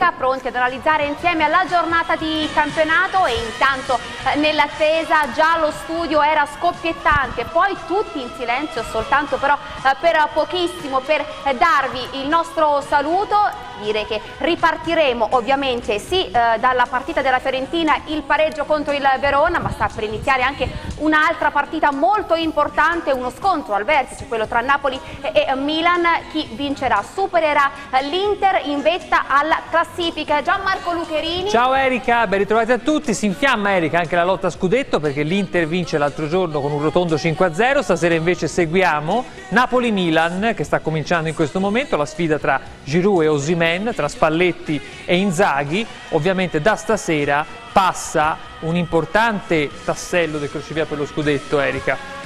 domenica, pronti ad analizzare insieme la giornata di campionato e intanto eh, nell'attesa già lo studio era scoppiettante, poi tutti in silenzio soltanto però eh, per pochissimo per darvi il nostro saluto. Dire che ripartiremo ovviamente sì eh, dalla partita della Fiorentina il pareggio contro il Verona ma sta per iniziare anche un'altra partita molto importante uno scontro al vertice quello tra Napoli e Milan. Chi vincerà? Supererà l'Inter in vetta alla classifica. Gianmarco Lucherini. Ciao Erika. Ben ritrovati a tutti. Si infiamma Erika anche la lotta a scudetto perché l'Inter vince l'altro giorno con un rotondo 5-0 stasera invece seguiamo Napoli-Milan che sta cominciando in questo momento. La sfida tra Giroud e Osimè Man tra Spalletti e Inzaghi, ovviamente da stasera passa un importante tassello del crocevia per lo scudetto Erika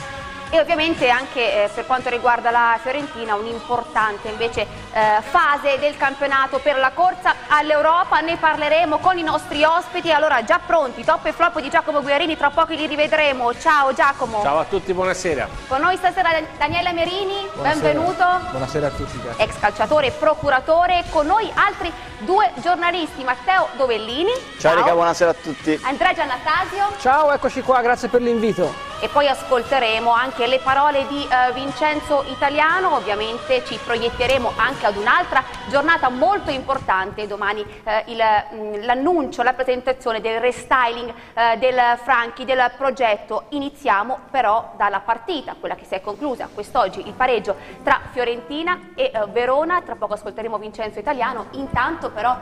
e ovviamente anche eh, per quanto riguarda la Fiorentina un'importante invece eh, fase del campionato per la corsa all'Europa, ne parleremo con i nostri ospiti, allora già pronti, top e flop di Giacomo Guiarini, tra poco li rivedremo, ciao Giacomo. Ciao a tutti, buonasera. Con noi stasera Daniele Merini, buonasera. benvenuto. Buonasera a tutti. Grazie. Ex calciatore e procuratore, con noi altri due giornalisti, Matteo Dovellini. Ciao, ciao. Rica, buonasera a tutti. Andrea Giannattasio. Ciao, eccoci qua, grazie per l'invito e poi ascolteremo anche le parole di uh, Vincenzo Italiano, ovviamente ci proietteremo anche ad un'altra giornata molto importante, domani uh, mm, l'annuncio, la presentazione del restyling uh, del Franchi, del progetto. Iniziamo però dalla partita, quella che si è conclusa quest'oggi, il pareggio tra Fiorentina e Verona, tra poco ascolteremo Vincenzo Italiano, intanto però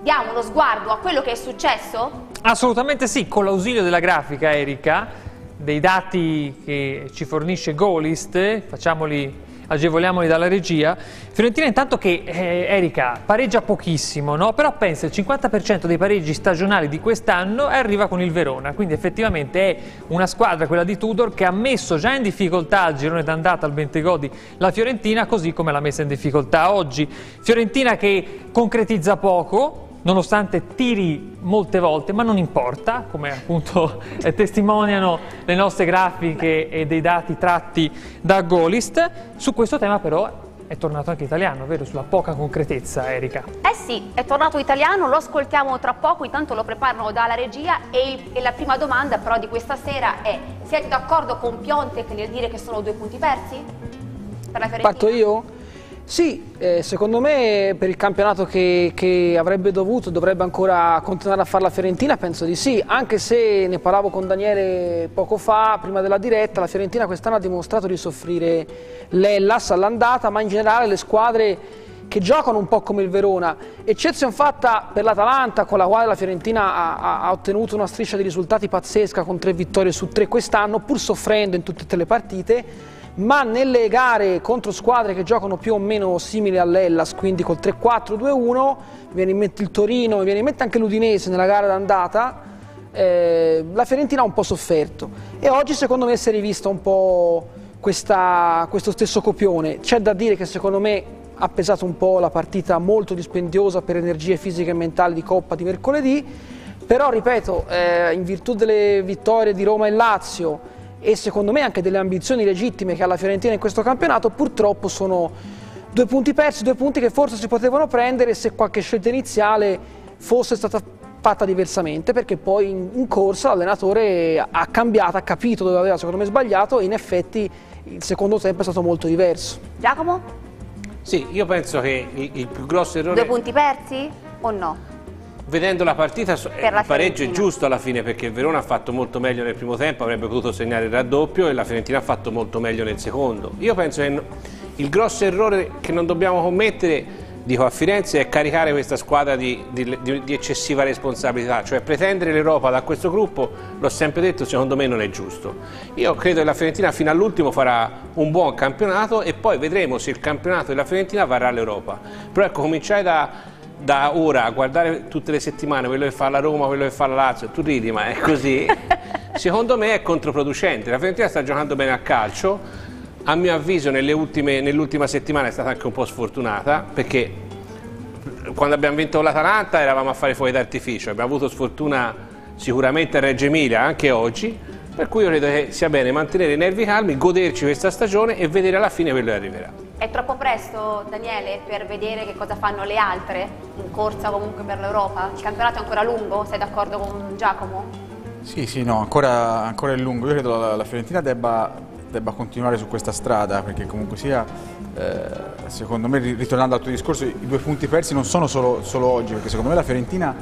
diamo uno sguardo a quello che è successo? Assolutamente sì, con l'ausilio della grafica Erika dei dati che ci fornisce Golist, facciamoli agevoliamoli dalla regia. Fiorentina intanto che, eh, Erika, pareggia pochissimo, no? però pensa il 50% dei pareggi stagionali di quest'anno arriva con il Verona, quindi effettivamente è una squadra, quella di Tudor, che ha messo già in difficoltà al girone d'andata al Bentegodi la Fiorentina, così come l'ha messa in difficoltà oggi. Fiorentina che concretizza poco, nonostante tiri molte volte, ma non importa, come appunto testimoniano le nostre grafiche e dei dati tratti da Golist. Su questo tema però è tornato anche italiano, vero? Sulla poca concretezza, Erika. Eh sì, è tornato italiano, lo ascoltiamo tra poco, intanto lo preparano dalla regia e, il, e la prima domanda però di questa sera è siete d'accordo con Piontek nel dire che sono due punti persi? Per la Parto io? Sì, eh, secondo me per il campionato che, che avrebbe dovuto, dovrebbe ancora continuare a fare la Fiorentina, penso di sì, anche se ne parlavo con Daniele poco fa, prima della diretta, la Fiorentina quest'anno ha dimostrato di soffrire l'Ellas all'andata, ma in generale le squadre che giocano un po' come il Verona, eccezione fatta per l'Atalanta con la quale la Fiorentina ha, ha, ottenuto una striscia di risultati pazzesca con tre vittorie su tre quest'anno, pur soffrendo in tutte le partite, ma nelle gare contro squadre che giocano più o meno simili all'Ellas, quindi col 3-4-2-1, viene in mente il Torino, viene in mente anche l'Udinese nella gara d'andata, eh, la Fiorentina ha un po' sofferto e oggi secondo me si è rivista un po' questa, questo stesso copione. C'è da dire che secondo me ha pesato un po' la partita molto dispendiosa per energie fisiche e mentali di Coppa di mercoledì, però ripeto, eh, in virtù delle vittorie di Roma e Lazio, e secondo me anche delle ambizioni legittime che ha la Fiorentina in questo campionato, purtroppo sono due punti persi, due punti che forse si potevano prendere se qualche scelta iniziale fosse stata fatta diversamente perché poi in, in corsa l'allenatore ha cambiato, ha capito dove aveva secondo me sbagliato e in effetti il secondo tempo è stato molto diverso. Giacomo? Sì, io penso che il, il più grosso errore... Due punti persi o no? Vedendo la partita il pareggio è giusto alla fine perché il Verona ha fatto molto meglio nel primo tempo, avrebbe potuto segnare il raddoppio e la Fiorentina ha fatto molto meglio nel secondo. Io penso che il grosso errore che non dobbiamo commettere, dico a Firenze, è caricare questa squadra di, di, di eccessiva responsabilità, cioè pretendere l'Europa da questo gruppo, l'ho sempre detto, secondo me non è giusto. Io credo che la Fiorentina fino all'ultimo farà un buon campionato e poi vedremo se il campionato della Fiorentina varrà l'Europa. Però ecco, cominciare da da ora a guardare tutte le settimane quello che fa la Roma, quello che fa la Lazio, tu ridi ma è così, secondo me è controproducente. La Fiorentina sta giocando bene a calcio, a mio avviso nell'ultima settimana è stata anche un po' sfortunata perché quando abbiamo vinto l'Atalanta eravamo a fare fuochi d'artificio, abbiamo avuto sfortuna sicuramente a Reggio Emilia anche oggi, per cui io credo che sia bene mantenere i nervi calmi, goderci questa stagione e vedere alla fine quello che arriverà. È troppo presto, Daniele, per vedere che cosa fanno le altre in corsa comunque per l'Europa? Il campionato è ancora lungo? Sei d'accordo con Giacomo? Sì, sì, no, ancora, ancora è lungo. Io credo la, la Fiorentina debba, debba, continuare su questa strada perché comunque sia, eh, secondo me, ritornando al tuo discorso, i due punti persi non sono solo, solo oggi, perché secondo me la Fiorentina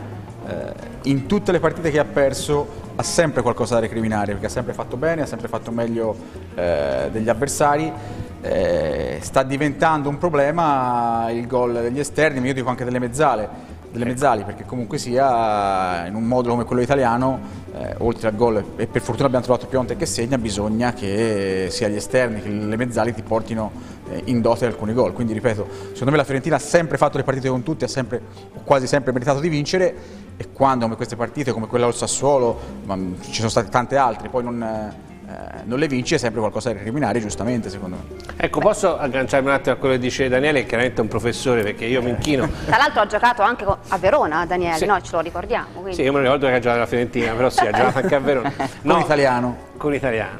eh, in tutte le partite che ha perso ha sempre qualcosa da recriminare, perché ha sempre fatto bene, ha sempre fatto meglio eh, degli avversari eh, sta diventando un problema il gol degli esterni, ma io dico anche delle mezzale, delle ecco. mezzali, perché comunque sia in un modulo come quello italiano, eh, oltre al gol, e per fortuna abbiamo trovato Pionte che segna, bisogna che sia gli esterni che le mezzali ti portino eh, in dote alcuni gol. Quindi ripeto, secondo me la Fiorentina ha sempre fatto le partite con tutti, ha sempre, quasi sempre meritato di vincere e quando come queste partite, come quella al Sassuolo, ma ci sono state tante altre, poi non eh, non le vinci è sempre qualcosa da recriminare, giustamente secondo me. Ecco, posso agganciarmi un attimo a quello che dice Daniele, che chiaramente è un professore perché io mi inchino. Tra l'altro ha giocato anche a Verona Daniele, sì. noi ce lo ricordiamo. Quindi. Sì, io me lo ricordo che ha giocato alla Fiorentina, però sì, ha giocato anche a Verona. No, con italiano. Con italiano.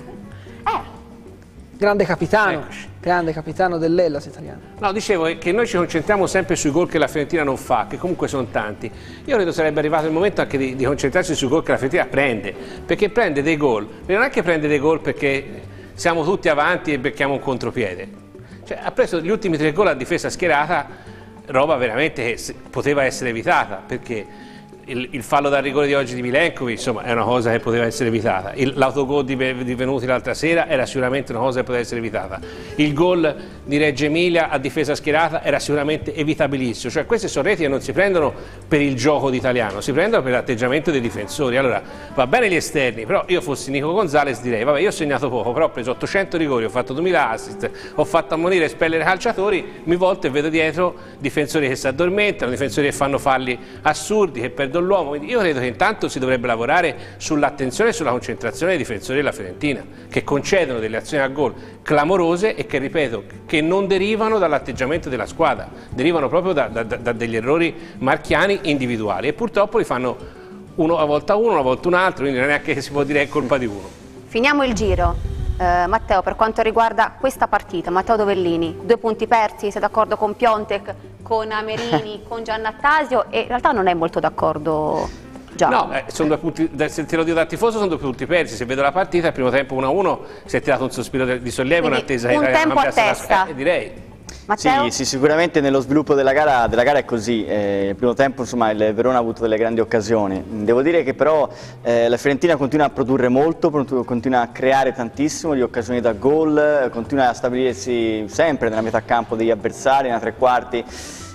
Eh. Grande capitano. Eccoci grande capitano dell'Ellas italiano. No, dicevo che noi ci concentriamo sempre sui gol che la Fiorentina non fa, che comunque sono tanti. Io credo sarebbe arrivato il momento anche di, di concentrarsi sui gol che la Fiorentina prende, perché prende dei gol, non è che prende dei gol perché siamo tutti avanti e becchiamo un contropiede. Cioè, ha preso gli ultimi tre gol a difesa schierata, roba veramente che poteva essere evitata, perché il, il, fallo da rigore di oggi di Milenkovic insomma è una cosa che poteva essere evitata. L'autogol di, di Venuti l'altra sera era sicuramente una cosa che poteva essere evitata. Il gol di Reggio Emilia a difesa schierata era sicuramente evitabilissimo. Cioè queste sono reti che non si prendono per il gioco d'italiano si prendono per l'atteggiamento dei difensori. Allora va bene gli esterni però io fossi Nico Gonzalez direi vabbè io ho segnato poco però ho preso 800 rigori ho fatto 2000 assist ho fatto ammonire e spellere calciatori mi volto e vedo dietro difensori che si addormentano difensori che fanno falli assurdi che perdono l'uomo. Io credo che intanto si dovrebbe lavorare sull'attenzione e sulla concentrazione dei difensori della Fiorentina, che concedono delle azioni a gol clamorose e che, ripeto, che non derivano dall'atteggiamento della squadra, derivano proprio da, da, da degli errori marchiani individuali e purtroppo li fanno uno a volta uno, una volta un altro, quindi non è che si può dire che è colpa di uno. Finiamo il giro. Eh, Matteo, per quanto riguarda questa partita, Matteo Dovellini, due punti persi, sei d'accordo con Piontek, con Amerini, con Giannattasio e in realtà non è molto d'accordo No, eh, sono due punti, se te lo dico da tifoso sono due punti persi, se vedo la partita il primo tempo 1-1 si è tirato un sospiro di sollievo, un'attesa un tempo a testa. Eh, direi. Matteo? Sì, sì, sicuramente nello sviluppo della gara, della gara è così. Eh, il primo tempo insomma, il Verona ha avuto delle grandi occasioni. Devo dire che però eh, la Fiorentina continua a produrre molto, continua a creare tantissimo di occasioni da gol, continua a stabilirsi sempre nella metà campo degli avversari, nella tre quarti.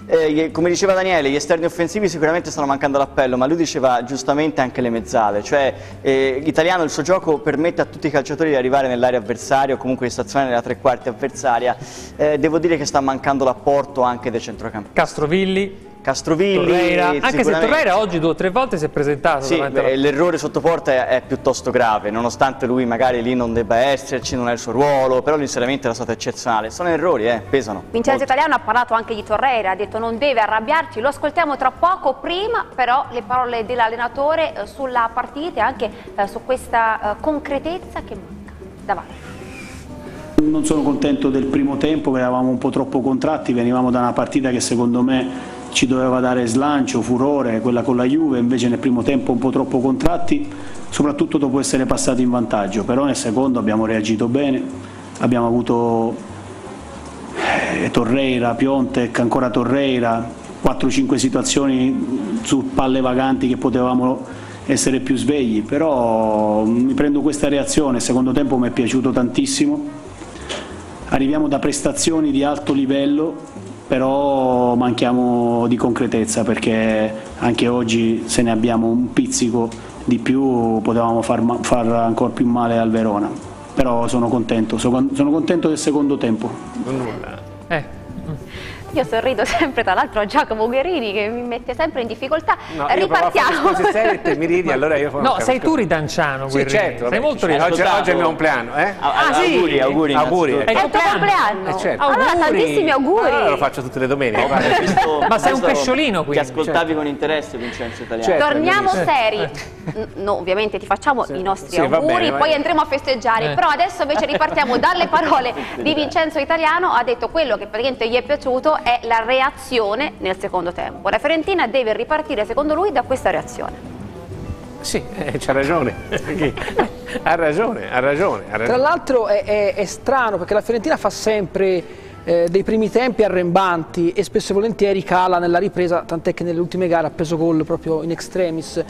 Eh, come diceva Daniele, gli esterni offensivi sicuramente stanno mancando l'appello, ma lui diceva giustamente anche le mezzale, cioè eh, l'italiano, il suo gioco permette a tutti i calciatori di arrivare nell'area avversaria o comunque di stazionare nella tre quarti avversaria, eh, devo dire che sta mancando l'apporto anche dei centrocampisti. Castrovilli Castrovilli Torreira. anche se Torreira oggi due o tre volte si è presentato sì, l'errore sotto porta è, è, piuttosto grave nonostante lui magari lì non debba esserci non è il suo ruolo però l'inserimento era stato eccezionale sono errori, eh, pesano Vincenzo molto. Italiano ha parlato anche di Torreira ha detto non deve arrabbiarci lo ascoltiamo tra poco prima però le parole dell'allenatore eh, sulla partita e anche eh, su questa eh, concretezza che manca davanti non sono contento del primo tempo, eravamo un po' troppo contratti, venivamo da una partita che secondo me ci doveva dare slancio, furore, quella con la Juve, invece nel primo tempo un po' troppo contratti, soprattutto dopo essere passati in vantaggio, però nel secondo abbiamo reagito bene, abbiamo avuto eh, Torreira, Piontek, ancora Torreira, 4-5 situazioni su palle vaganti che potevamo essere più svegli, però mi prendo questa reazione, il secondo tempo mi è piaciuto tantissimo, arriviamo da prestazioni di alto livello però manchiamo di concretezza perché anche oggi se ne abbiamo un pizzico di più potevamo far, far ancora più male al Verona però sono contento sono, sono contento del secondo tempo eh. Io sorrido sempre tra l'altro a Giacomo Guerrini che mi mette sempre in difficoltà. No, Ripartiamo. Se sei te mi ridi, allora io No, sei tu ridanciano, Guerrini. Sì, certo. Sei molto ridanciano. Oggi, oggi, è il mio compleanno, eh? Ah, sì. Auguri, auguri. auguri. È il tuo compleanno. Eh, certo. Allora, tantissimi auguri. Allora lo faccio tutte le domeniche. Oh, visto, Ma sei un pesciolino qui. Ti ascoltavi certo. con interesse Vincenzo Italiano. Certo, Torniamo seri. No, ovviamente ti facciamo sì. i nostri sì, auguri, bene, poi andremo a festeggiare. Eh. Però adesso invece ripartiamo dalle parole di Vincenzo Italiano. Ha detto quello che praticamente gli è piaciuto è la reazione nel secondo tempo. La Fiorentina deve ripartire, secondo lui, da questa reazione. Sì, eh, c'ha ragione. ha ragione, ha ragione, ha ragione. Tra l'altro è, è, è, strano perché la Fiorentina fa sempre eh, dei primi tempi arrembanti e spesso e volentieri cala nella ripresa, tant'è che nelle ultime gare ha preso gol proprio in extremis.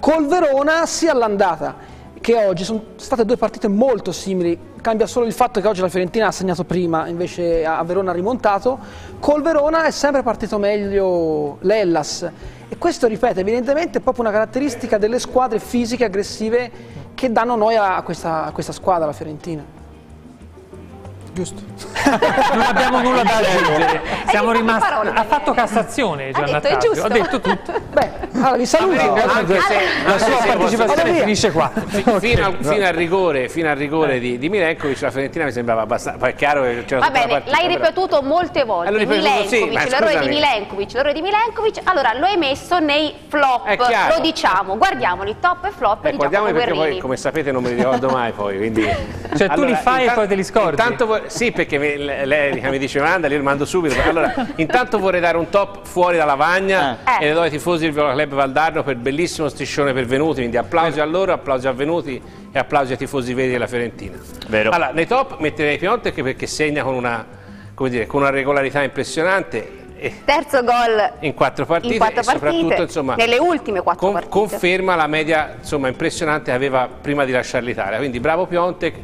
Col Verona sia all'andata che oggi sono state due partite molto simili, cambia solo il fatto che oggi la Fiorentina ha segnato prima, invece a Verona ha rimontato, col Verona è sempre partito meglio l'Ellas e questo, ripeto, evidentemente è proprio una caratteristica delle squadre fisiche aggressive che danno noi a questa, a questa squadra, la Fiorentina. Giusto. non abbiamo nulla da aggiungere. Siamo rimasti. Ha fatto Cassazione Gian Nattasio. Ha detto tutto. Beh, allora vi saluto. Anche se la sua partecipazione finisce qua. Fino, al, fino al rigore, fino al rigore di, di Milenkovic, la Fiorentina mi sembrava abbastanza. Poi è chiaro che c'era Va bene, l'hai ripetuto molte volte. Allora, Milenkovic, sì, l'errore di Milenkovic, l'errore di Milenkovic. Allora lo hai messo nei flop. Lo diciamo. Guardiamoli, top e flop. Eh, guardiamoli perché poi, come sapete, non me li ricordo mai. Poi, quindi... Cioè, tu li fai e poi te li scordi. Intanto sì, perché mi, lei mi dice manda, io lo mando subito. Allora, intanto vorrei dare un top fuori dalla lavagna eh. e le do ai tifosi del Viola Club Valdarno per il bellissimo striscione pervenuti, quindi applausi a loro, applausi a venuti e applausi ai tifosi veri della Fiorentina. Vero. Allora, nei top metterei Piontek perché segna con una, dire, con una regolarità impressionante terzo gol in quattro partite, in quattro partite soprattutto insomma, nelle ultime quattro con, partite conferma la media insomma, impressionante che aveva prima di lasciare l'Italia quindi bravo Piontek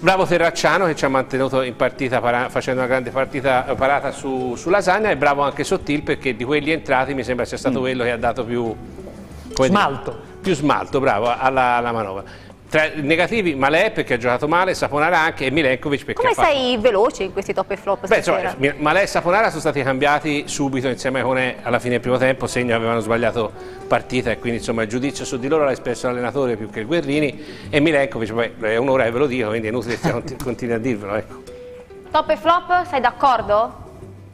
Bravo Terracciano che ci ha mantenuto in partita facendo una grande partita eh, parata su, su, Lasagna e bravo anche Sottil perché di quelli entrati mi sembra sia stato mm. quello che ha dato più smalto, dire, più smalto bravo, alla, alla manovra. Tra negativi Malè perché ha giocato male, Saponara anche e Milenkovic perché Come ha fatto... sei veloce in questi top e flop Beh, insomma, Malè e Saponara sono stati cambiati subito insieme con E alla fine del primo tempo, segno avevano sbagliato partita e quindi insomma il giudizio su di loro l'ha espresso l'allenatore più che il Guerrini e Milenkovic, poi è un'ora e ve lo dico, quindi è inutile che continui a dirvelo. Ecco. Top e flop, sei d'accordo?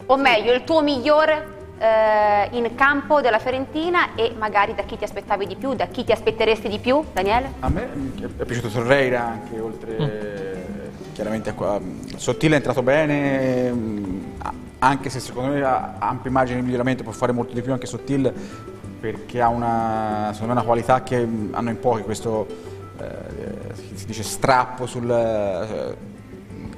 O meglio, il tuo migliore eh, in campo della Fiorentina e magari da chi ti aspettavi di più, da chi ti aspetteresti di più, Daniele? A me è piaciuto Torreira anche, oltre mm. chiaramente a qua. Sottile è entrato bene, mm, anche se secondo me ha ampie margini di miglioramento, può fare molto di più anche Sottile perché ha una, me, una qualità che hanno in pochi, questo eh, si dice strappo sul...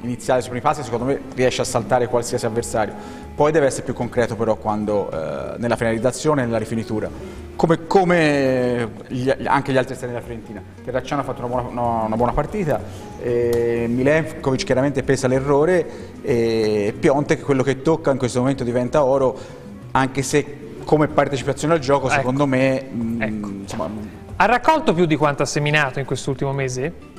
Iniziale sui primi passi secondo me riesce a saltare qualsiasi avversario. Poi deve essere più concreto però quando, eh, nella finalizzazione e nella rifinitura. Come, come gli, anche gli altri esterni della Fiorentina. Terracciano ha fatto una buona, una, una buona partita, eh, Milenkovic chiaramente pesa l'errore e Piontek quello che tocca in questo momento diventa oro, anche se come partecipazione al gioco ecco. secondo me... Mh, ecco. insomma, ha raccolto più di quanto ha seminato in quest'ultimo mese?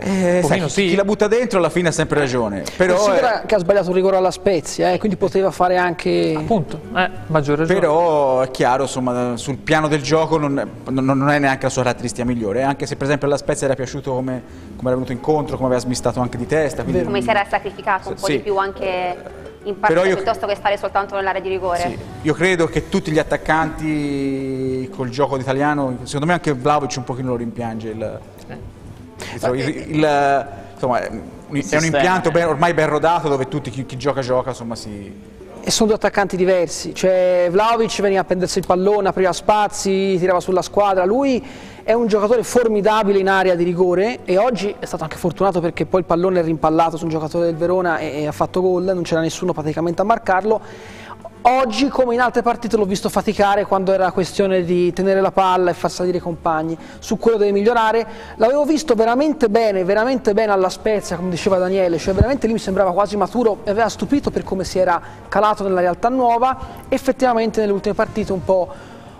Eh, sai, sì. Chi la butta dentro alla fine ha sempre ragione. Però Considera è... che ha sbagliato un rigore alla Spezia, eh, quindi poteva fare anche... Appunto, eh, maggior ragione. Però è chiaro, insomma, sul piano del gioco non, non, non, è neanche la sua caratteristica migliore, anche se per esempio alla Spezia era piaciuto come, come era venuto incontro, come aveva smistato anche di testa. Quindi... Come si era sacrificato un po' sì. di più anche in partita io... piuttosto che stare soltanto nell'area di rigore. Sì. Io credo che tutti gli attaccanti col gioco italiano, secondo me anche Vlaovic un pochino lo rimpiange il... Eh il, il, insomma, è un impianto ben, ormai ben rodato dove tutti chi, chi gioca gioca insomma si... E sono due attaccanti diversi, cioè Vlaovic veniva a prendersi il pallone, apriva spazi, tirava sulla squadra, lui è un giocatore formidabile in area di rigore e oggi è stato anche fortunato perché poi il pallone è rimpallato su un giocatore del Verona e, e ha fatto gol, non c'era nessuno praticamente a marcarlo Oggi, come in altre partite, l'ho visto faticare quando era questione di tenere la palla e far salire i compagni. Su quello deve migliorare. L'avevo visto veramente bene, veramente bene alla Spezia, come diceva Daniele, cioè veramente lì mi sembrava quasi maturo e aveva stupito per come si era calato nella realtà nuova. Effettivamente nelle ultime partite un po',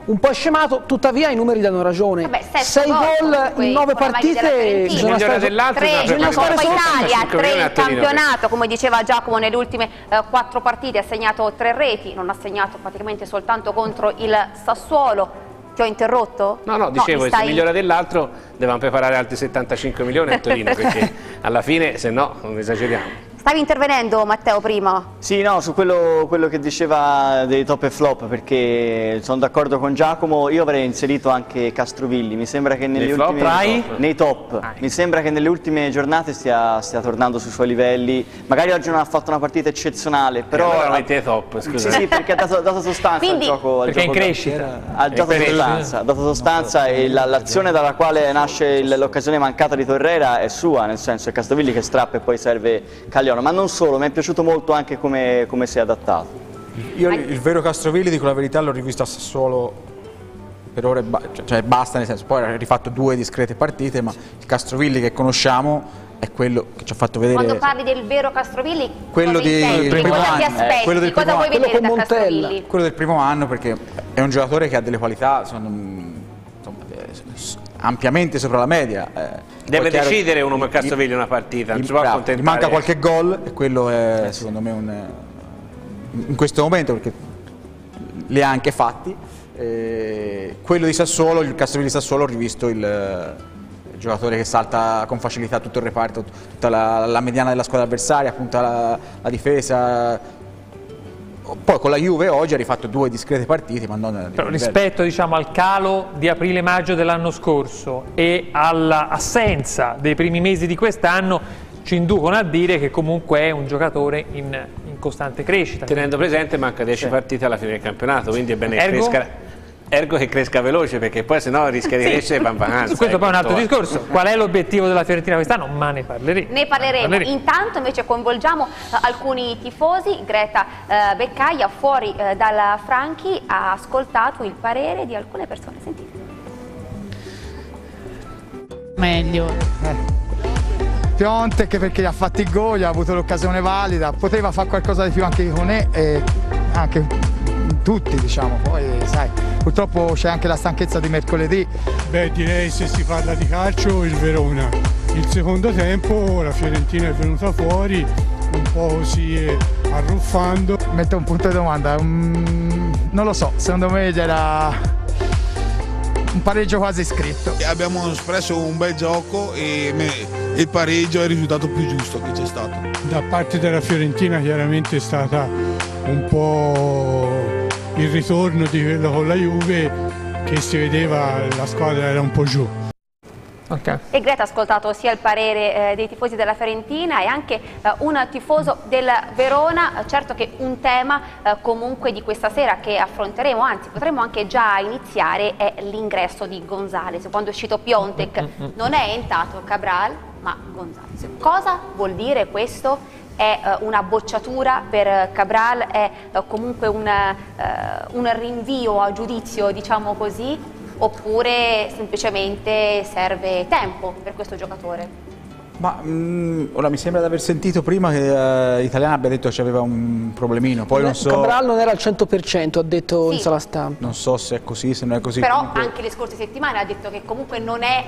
un po' scemato, tuttavia i numeri danno ragione. Vabbè, 6 gol in 9 partite, bisogna stare dell'altro, 3 in Coppa Italia, 3 in campionato, come diceva Giacomo nelle ultime eh, 4 partite ha segnato 3 reti, non ha segnato praticamente soltanto contro il Sassuolo. Ti ho interrotto? No, no, dicevo, no, stai... se migliora dell'altro devono preparare altri 75 milioni a Torino, perché alla fine, se no, non esageriamo. Stavi intervenendo Matteo prima? Sì, no, su quello, quello, che diceva dei top e flop perché sono d'accordo con Giacomo, io avrei inserito anche Castrovilli, mi sembra che nelle ultime, flop, nei top, ah, mi sembra che nelle ultime giornate stia, stia, tornando sui suoi livelli, magari oggi non ha fatto una partita eccezionale, però... Eh, allora ha, top, scusa. Sì, sì, perché ha dato, dato sostanza Quindi, al gioco. Perché al gioco è in crescita. Ha dato sostanza, dato sostanza e l'azione dalla quale nasce l'occasione mancata di Torrera è sua, nel senso è Castrovilli che strappa e poi serve Cagliano, ma non solo, mi è piaciuto molto anche come, come si è adattato. Io il vero Castrovilli, dico la verità, l'ho rivisto a Sassuolo per ore, cioè, cioè basta nel senso, poi ha rifatto due discrete partite, ma il Castrovilli che conosciamo è quello che ci ha fatto vedere. Quando parli del vero Castrovilli, quello di, del primo cosa anno, ti aspetti? Eh, quello del cosa vuoi vedere da Castrovilli? Quello del primo anno perché è un giocatore che ha delle qualità, sono, ampiamente sopra la media. Eh. Deve decidere uno come Castrovilli una partita, non si può accontentare. manca qualche gol e quello è eh, secondo me un, in questo momento perché li ha anche fatti. Eh, quello di Sassuolo, il Castrovilli Sassuolo ho rivisto il, il, giocatore che salta con facilità tutto il reparto, tutta la, la mediana della squadra avversaria, appunto la, la difesa, poi con la Juve oggi ha rifatto due discrete partite, ma non Però rispetto diciamo, al calo di aprile-maggio dell'anno scorso e all'assenza dei primi mesi di quest'anno ci inducono a dire che comunque è un giocatore in, in costante crescita. Tenendo presente manca 10 sì. partite alla fine del campionato, quindi è bene Ergo? crescere Ergo che cresca veloce perché poi se no rischia di sì. crescere. Questo poi è un altro discorso. Qual è l'obiettivo della Fiorentina quest'anno? Ma ne parleremo. Ne parleremo. parleremo. Intanto invece coinvolgiamo uh, alcuni tifosi. Greta uh, Beccaia fuori uh, dal Franchi ha ascoltato il parere di alcune persone. Sentite. Meglio. Eh. Piontek perché ha fatto il gol, ha avuto l'occasione valida, poteva fare qualcosa di più anche con e eh, anche tutti diciamo, poi sai, purtroppo c'è anche la stanchezza di mercoledì. Beh direi se si parla di calcio il Verona, il secondo tempo la Fiorentina è venuta fuori un po' così arruffando. Metto un punto di domanda, um, non lo so, secondo me c'era un pareggio quasi scritto. Abbiamo espresso un bel gioco e il pareggio è il risultato più giusto che c'è stato. Da parte della Fiorentina chiaramente è stata un po' il ritorno di quello con la Juve che si vedeva la squadra era un po' giù. Okay. E Greta ha ascoltato sia il parere eh, dei tifosi della Fiorentina e anche eh, un tifoso del Verona, certo che un tema eh, comunque di questa sera che affronteremo, anzi potremmo anche già iniziare, è l'ingresso di Gonzales. Quando è uscito Piontek mm, mm, mm. non è entrato Cabral ma Gonzales. Cosa vuol dire questo? È uh, una bocciatura per Cabral, è uh, comunque una, uh, un rinvio a giudizio, diciamo così, oppure semplicemente serve tempo per questo giocatore? Ma mh, mm, ora mi sembra di aver sentito prima che uh, l'italiano abbia detto che aveva un problemino, poi non so... Cabral non era al 100%, ha detto sì. in sala stampa. Non so se è così, se non è così. Però comunque... anche le scorse settimane ha detto che comunque non è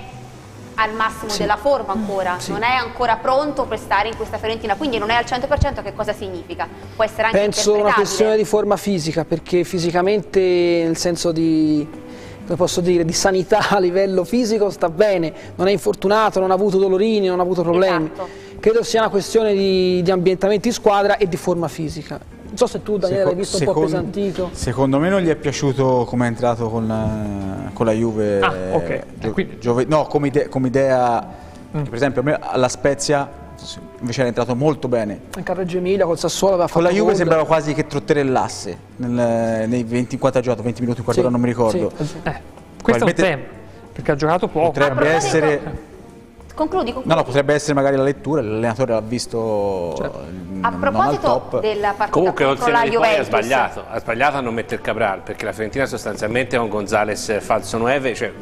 al massimo sì. della forma ancora, sì. non è ancora pronto per stare in questa Fiorentina, quindi non è al 100% che cosa significa? Può essere anche Penso una questione di forma fisica, perché fisicamente nel senso di come posso dire, di sanità a livello fisico sta bene, non è infortunato, non ha avuto dolorini, non ha avuto problemi. Esatto. Credo sia una questione di, di ambientamento in squadra e di forma fisica. Non so se tu Daniele l'hai visto secondo, un po' pesantito. Secondo me non gli è piaciuto come è entrato con, eh, con la Juve. Ah, ok. Gio, giove, no, come, ide, come idea, mm. per esempio a me alla Spezia invece era entrato molto bene. Anche a Reggio Emilia col Sassuolo aveva fatto Con la Juve sembrava quasi che trotterellasse nel, nei 24 giocato, 20 minuti, quarto sì, non mi ricordo. Sì. Eh, questo è un tema, perché ha giocato poco. Potrebbe essere Concludi, concludi. No, no, potrebbe essere magari la lettura, l'allenatore l'ha visto certo. A proposito della partita Comunque contro la Juventus ha sbagliato, ha sbagliato a non mettere Cabral, perché la Fiorentina sostanzialmente è un Gonzales falso 9, cioè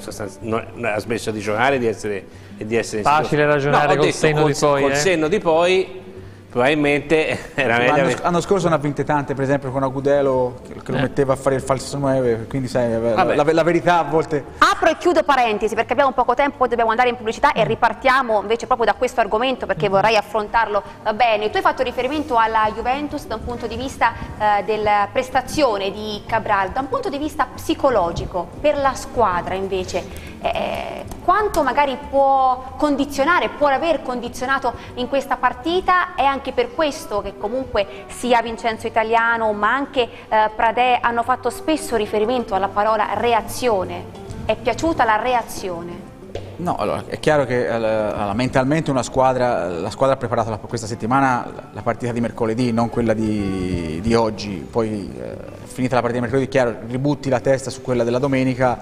ha smesso di giocare e di essere, e di essere Facile ragionare no, col detto, senno col, di poi. Col eh? senno di poi probabilmente era meglio... L'anno, l'anno scorso ne ha vinte tante, per esempio con Agudelo che, che lo eh. metteva a fare il falso 9, quindi sai, la, la, la, verità a volte... Apro e chiudo parentesi perché abbiamo poco tempo, poi dobbiamo andare in pubblicità e ripartiamo invece proprio da questo argomento perché vorrei affrontarlo bene. Tu hai fatto riferimento alla Juventus da un punto di vista eh, della prestazione di Cabral, da un punto di vista psicologico, per la squadra invece eh, quanto magari può condizionare, può aver condizionato in questa partita, è anche per questo che comunque sia Vincenzo Italiano ma anche eh, Pradè hanno fatto spesso riferimento alla parola reazione. È piaciuta la reazione? No, allora, è chiaro che allora, mentalmente una squadra, la squadra ha preparato la, questa settimana la partita di mercoledì, non quella di, di oggi, poi eh, finita la partita di mercoledì, chiaro, ributti la testa su quella della domenica,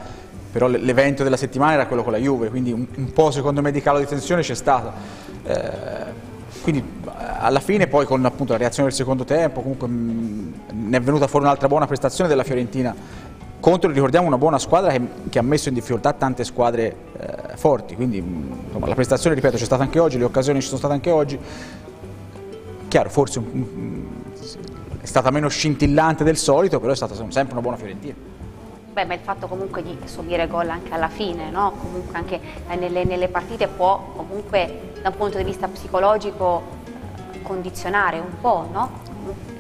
però l'evento della settimana era quello con la Juve, quindi un, un po' secondo me di calo di tensione c'è stato. Eh, quindi alla fine poi con appunto, la reazione del secondo tempo comunque mh, ne è venuta fuori un'altra buona prestazione della Fiorentina contro, ricordiamo, una buona squadra che, che ha messo in difficoltà tante squadre eh, forti, quindi insomma, la prestazione, ripeto, c'è stata anche oggi, le occasioni ci sono state anche oggi. Chiaro, forse un, è stata meno scintillante del solito, però è stata sempre una buona Fiorentina. Beh, ma il fatto comunque di subire gol anche alla fine, no? comunque anche eh, nelle, nelle, partite può comunque da un punto di vista psicologico eh, condizionare un po', no?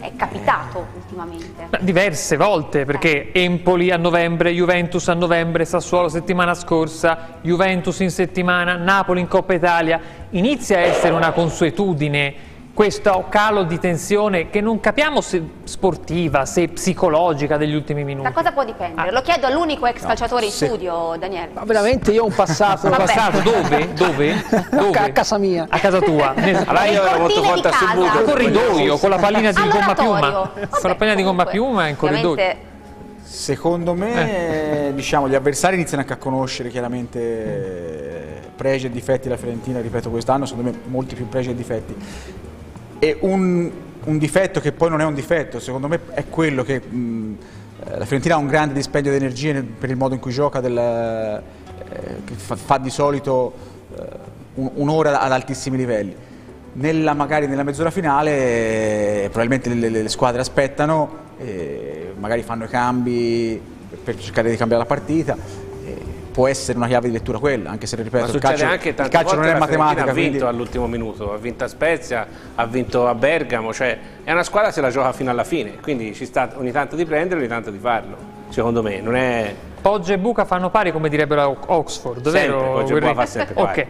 È capitato ultimamente. Diverse volte, perché eh. Empoli a novembre, Juventus a novembre, Sassuolo settimana scorsa, Juventus in settimana, Napoli in Coppa Italia. Inizia a essere una consuetudine questo calo di tensione che non capiamo se sportiva, se psicologica degli ultimi minuti. Da cosa può dipendere? Ah. Lo chiedo all'unico ex calciatore no, in se... studio, Daniele. Ma veramente io ho un passato. un passato dove? Dove? dove? A casa mia. A casa tua. allora io ero molto forte a Subuto. Al corridoio con la pallina di gomma piuma. Vabbè, con la pallina di gomma piuma in corridoio. Secondo me, eh. diciamo, gli avversari iniziano anche a conoscere chiaramente pregi e difetti della Fiorentina, ripeto, quest'anno, secondo me molti più pregi e difetti e un, un, difetto che poi non è un difetto, secondo me è quello che mh, la Fiorentina ha un grande dispendio di energie per il modo in cui gioca, del, eh, che fa, fa, di solito eh, un'ora ad altissimi livelli. Nella, magari nella mezz'ora finale eh, probabilmente le, le, le, squadre aspettano, eh, magari fanno i cambi per cercare di cambiare la partita può essere una chiave di lettura quella, anche se ripeto, il calcio, anche il calcio non è matematica. Ha vinto quindi... all'ultimo minuto, ha vinto a Spezia, ha vinto a Bergamo, cioè è una squadra che se la gioca fino alla fine, quindi ci sta ogni tanto di prendere, ogni tanto di farlo, secondo me. Non è... Poggia e Buca fanno pari come direbbero a Oxford, sempre, vero? Poggia e Buca fa sempre pari. Okay.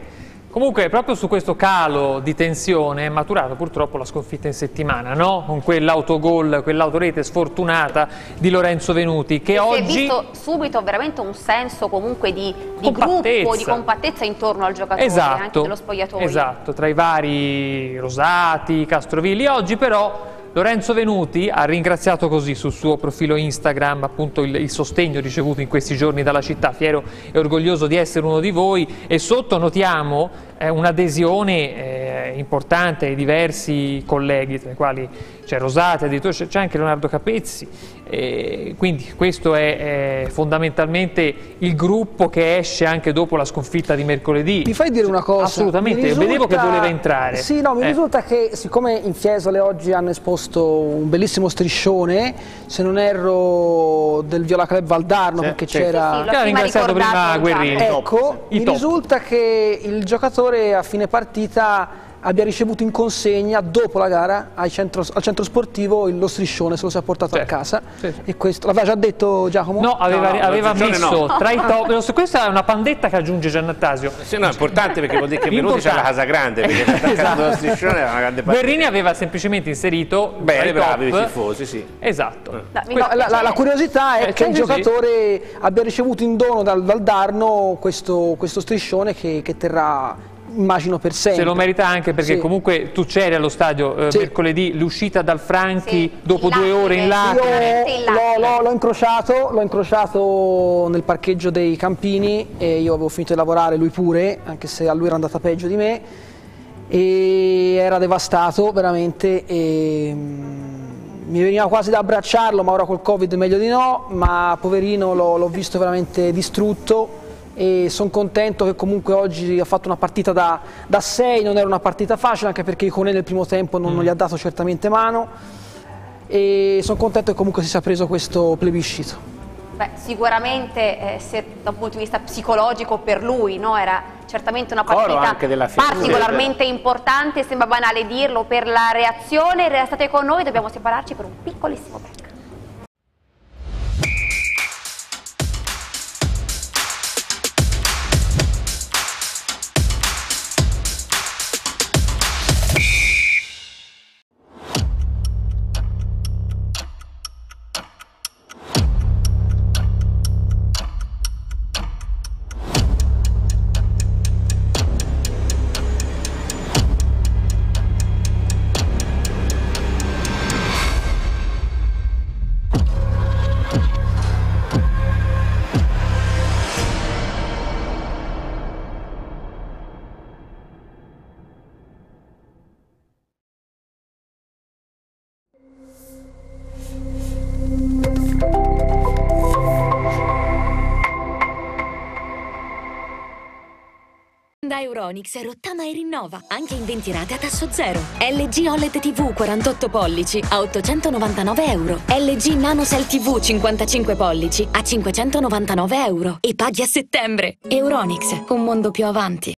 Comunque proprio su questo calo di tensione è maturato purtroppo la sconfitta in settimana, no? Con quell'autogol, quell'autorete sfortunata di Lorenzo Venuti che e oggi... Si è visto subito veramente un senso comunque di, di gruppo, di compattezza intorno al giocatore, esatto, anche dello spogliatoio. Esatto, tra i vari Rosati, Castrovilli. Oggi però Lorenzo Venuti ha ringraziato così sul suo profilo Instagram appunto il, il, sostegno ricevuto in questi giorni dalla città, fiero e orgoglioso di essere uno di voi e sotto notiamo eh, un'adesione eh, importante ai diversi colleghi, tra i quali c'è addirittura c'è anche Leonardo Capezzi, e quindi questo è, è, fondamentalmente il gruppo che esce anche dopo la sconfitta di mercoledì. Mi fai dire una cosa? Assolutamente, risulta... vedevo che voleva entrare. Sì, no, mi eh. risulta che siccome in Fiesole oggi hanno esposto un bellissimo striscione, se non erro del Viola Club Valdarno, sì, perché c'era... Sì, sì, che ha ringraziato prima Guerrini. Ecco, mi top. risulta che il giocatore a fine partita abbia ricevuto in consegna dopo la gara centro, al centro sportivo lo striscione, se lo si è portato sì. a casa. Sì, sì. E questo l'aveva già detto Giacomo? No, aveva, no, aveva messo no. tra i top. Questa è una pandetta che aggiunge Giannattasio. Sì, no, è importante perché vuol dire che Venuti c'è la casa grande, perché esatto. lo striscione era una grande pandetta. Guerrini aveva semplicemente inserito Bene, bravi i tifosi, sì. Esatto. No, la, la, la, curiosità è eh, che il giocatore abbia ricevuto in dono dal, dal Darno questo, questo striscione che, che terrà immagino per sempre. Se lo merita anche perché sì. comunque tu c'eri allo stadio eh, sì. mercoledì, l'uscita dal Franchi sì. dopo due ore in lacrime. L'ho incrociato, l'ho incrociato nel parcheggio dei Campini e io avevo finito di lavorare, lui pure, anche se a lui era andata peggio di me e era devastato veramente e, mm, mi veniva quasi da abbracciarlo ma ora col covid meglio di no ma poverino l'ho visto veramente distrutto e sono contento che comunque oggi ha fatto una partita da, 6, non era una partita facile anche perché Iconè nel primo tempo non, mm. non gli ha dato certamente mano e sono contento che comunque si sia preso questo plebiscito. Beh, sicuramente eh, se, da un punto di vista psicologico per lui no, era certamente una partita particolarmente importante, sembra banale dirlo, per la reazione, restate con noi, dobbiamo separarci per un piccolissimo break. Euronix rottama e rinnova, anche in 20 rate a tasso zero. LG OLED TV 48 pollici a 899 euro. LG NanoCell TV 55 pollici a 599 euro. E paghi a settembre. Euronix, un mondo più avanti.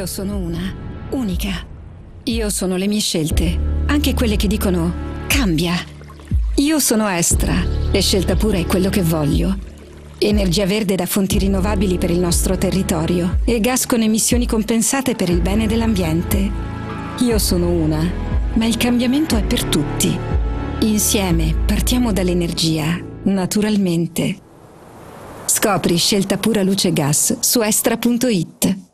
Io sono una, unica. Io sono le mie scelte, anche quelle che dicono cambia. Io sono Estra e scelta pura è quello che voglio. Energia verde da fonti rinnovabili per il nostro territorio e gas con emissioni compensate per il bene dell'ambiente. Io sono una, ma il cambiamento è per tutti. Insieme partiamo dall'energia, naturalmente. Scopri scelta pura luce gas su estra.it.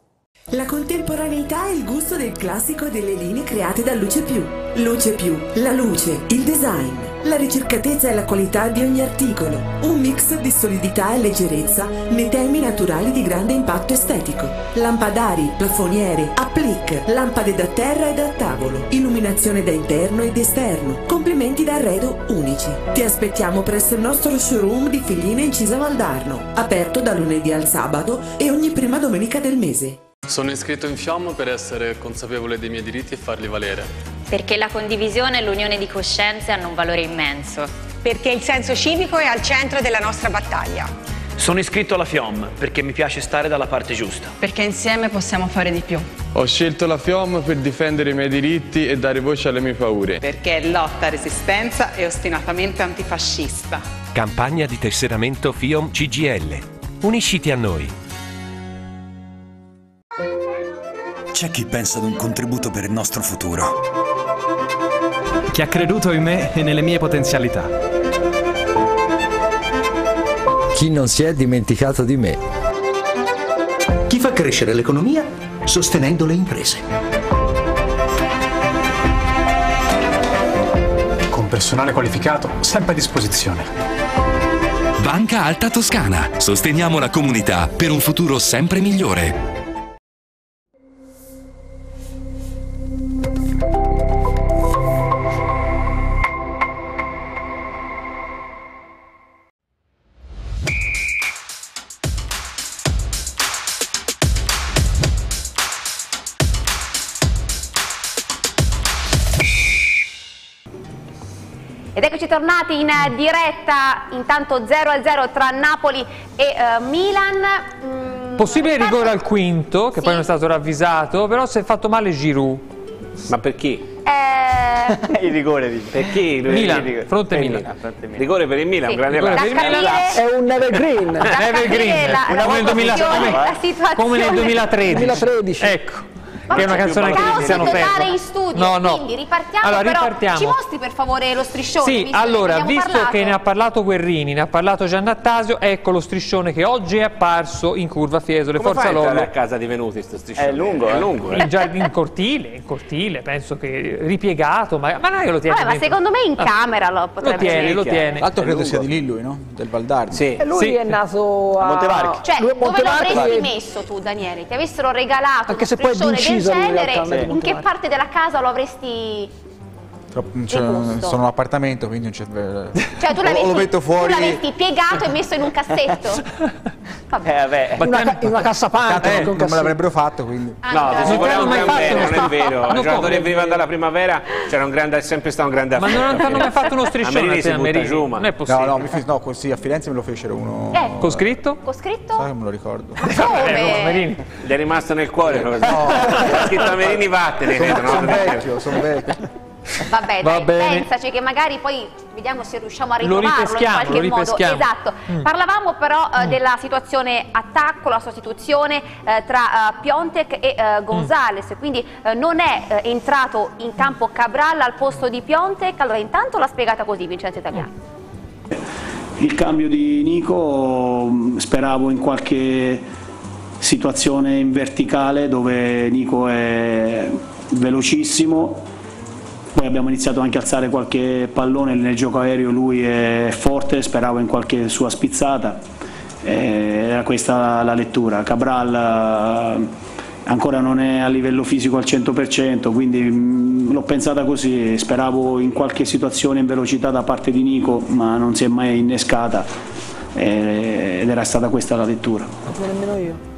La contemporaneità è il gusto del classico delle linee create da Luce Più. Luce Più, la luce, il design, la ricercatezza e la qualità di ogni articolo. Un mix di solidità e leggerezza nei temi naturali di grande impatto estetico. Lampadari, plafoniere, applique, lampade da terra e da tavolo, illuminazione da interno ed esterno, complementi d'arredo unici. Ti aspettiamo presso il nostro showroom di Figline in Cisa Valdarno, aperto da lunedì al sabato e ogni prima domenica del mese. Sono iscritto in Fiamma per essere consapevole dei miei diritti e farli valere. Perché la condivisione e l'unione di coscienze hanno un valore immenso. Perché il senso civico è al centro della nostra battaglia. Sono iscritto alla FIOM perché mi piace stare dalla parte giusta. Perché insieme possiamo fare di più. Ho scelto la FIOM per difendere i miei diritti e dare voce alle mie paure. Perché è lotta, resistenza e ostinatamente antifascista. Campagna di tesseramento FIOM CGL. Unisciti a noi. C'è chi pensa ad un contributo per il nostro futuro. Chi ha creduto in me e nelle mie potenzialità. Chi non si è dimenticato di me. Chi fa crescere l'economia sostenendo le imprese. Con personale qualificato sempre a disposizione. Banca Alta Toscana. Sosteniamo la comunità per un futuro sempre migliore. Tornati in diretta, intanto 0-0 tra Napoli e uh, Milan. Mm, Possibile rigore al quinto, che sì. poi non è stato ravvisato, però si è fatto male Giroud. Ma perché? Eh... il rigore di perché Milan, rigore. fronte Milan. Milan. Fronte Milan. rigore per il Milan, sì. grande rigore per il Milan. È un evergreen. evergreen. La, come, nel 2000, come, come nel 2013. 2013. Ecco. Che è una canzone che Tiziano Ferro. in studio, no, no. quindi ripartiamo, allora, ripartiamo. ci mostri per favore lo striscione. Sì, allora, visto parlato. che ne ha parlato Guerrini, ne ha parlato Giannattasio, ecco lo striscione che oggi è apparso in curva Fiesole, Come Forza Lollo. a casa di Venuti sto striscione? È lungo, è eh. lungo. Eh. In, giardino, in cortile, in cortile, penso che ripiegato, ma, ma non è che lo tiene. Vabbè, ma secondo me in ah. camera lo potrebbe Lo tiene, lo tiene. L'altro credo sia di lì lui, no? Del Valdarno. Sì. E lui sì. è nato a Montevarchi. Cioè, dove lo avresti messo tu, Daniele? Ti avessero regalato Anche se poi è del genere, in, in che parte della casa lo avresti cioè, sono un appartamento, quindi non c'è. Cioè, tu lo metto fuori. Tu l'avessi piegato e messo in un cassetto. vabbè. Eh, vabbè. Una, ca in una cassa panca. Eh, non me l'avrebbero fatto, quindi. Ah, no, no, si voleva un gran bene, non è vero. Giocatori che venivano dalla primavera c'era un grande, è sempre stato un grande affetto. Ma non hanno mai fatto uno striscione a Merini? Non è possibile. No, no, no, così a Firenze me lo fecero uno. Eh. Con scritto? Con scritto? Sai che me lo ricordo. Come? Gli è rimasto nel cuore. No. Scritto a Merini vattene. Sono vecchio, sono vecchio. Vabbè, dai, pensaci che magari poi vediamo se riusciamo a ritrovarlo in qualche modo. Esatto. Mm. Parlavamo però eh, mm. della situazione attacco, la sostituzione eh, tra eh, Piontek e eh, Gonzales, mm. quindi eh, non è eh, entrato in campo Cabral al posto di Piontek. Allora, intanto l'ha spiegata così Vincenzo Italiano. Il cambio di Nico mm, speravo in qualche situazione in verticale dove Nico è velocissimo poi abbiamo iniziato anche a alzare qualche pallone nel gioco aereo, lui è forte, speravo in qualche sua spizzata, era questa la lettura. Cabral eh, ancora non è a livello fisico al 100%, quindi mm, l'ho pensata così, speravo in qualche situazione in velocità da parte di Nico, ma non si è mai innescata ed era stata questa la lettura. Nemmeno io.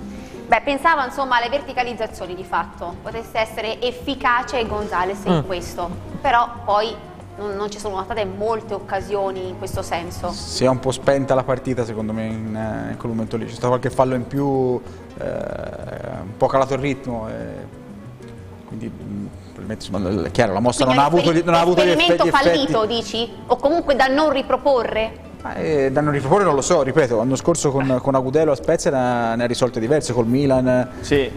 Beh, pensavo insomma alle verticalizzazioni di fatto, potesse essere efficace Gonzales in mm. questo, però poi non, non, ci sono state molte occasioni in questo senso. Si è un po' spenta la partita secondo me in, in quel momento lì, c'è stato qualche fallo in più, eh, un po' calato il ritmo, eh, quindi mm, insomma, è chiaro, la mossa non ha, avuto, non ha avuto gli effetti. Esperimento fallito dici? O comunque da non riproporre? Eh, da non riproporre non lo so, ripeto, l'anno scorso con, con Agudelo a Spezia ne ha, risolte diverse, col Milan. Sì.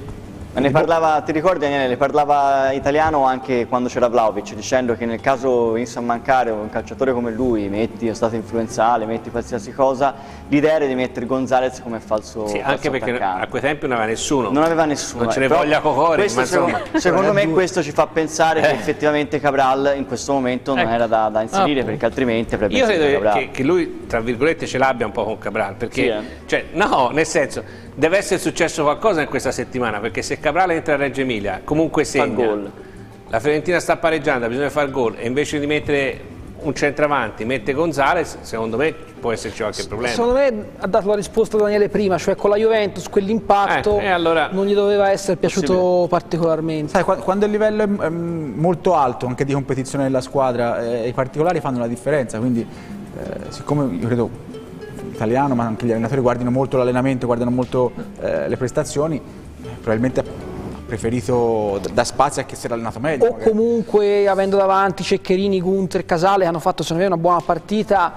Ne parlava, ti ricordi Daniele, ne parlava italiano anche quando c'era Vlaovic, dicendo che nel caso venisse a mancare un calciatore come lui, metti è stato influenzale, metti qualsiasi cosa, l'idea era di mettere Gonzalez come falso Sì, anche perché attaccante. a quei tempi non aveva nessuno. Non aveva nessuno. Non ce ne voglia Cocori, ma secondo, secondo me questo ci fa pensare eh. che effettivamente Cabral in questo momento non ecco. era da, da inserire, ah, perché altrimenti avrebbe Io credo che, che, lui, tra virgolette, ce l'abbia un po' con Cabral, perché, sì, eh. cioè, no, nel senso deve essere successo qualcosa in questa settimana perché se Caprale entra a Reggio Emilia comunque segna. La Fiorentina sta pareggiando bisogna fare gol e invece di mettere un centravanti mette Gonzales secondo me può esserci qualche problema. secondo me ha dato la risposta Daniele prima cioè con la Juventus quell'impatto eh, allora... non gli doveva essere piaciuto particolarmente. Sai, quando il livello è molto alto anche di competizione della squadra eh, i particolari fanno la differenza quindi eh, siccome io credo italiano, ma anche gli allenatori guardino molto l'allenamento, guardano molto eh, le prestazioni, probabilmente preferito da spazio a che si era allenato meglio. O magari. comunque avendo davanti Ceccherini, Gunther, Casale hanno fatto secondo me una buona partita,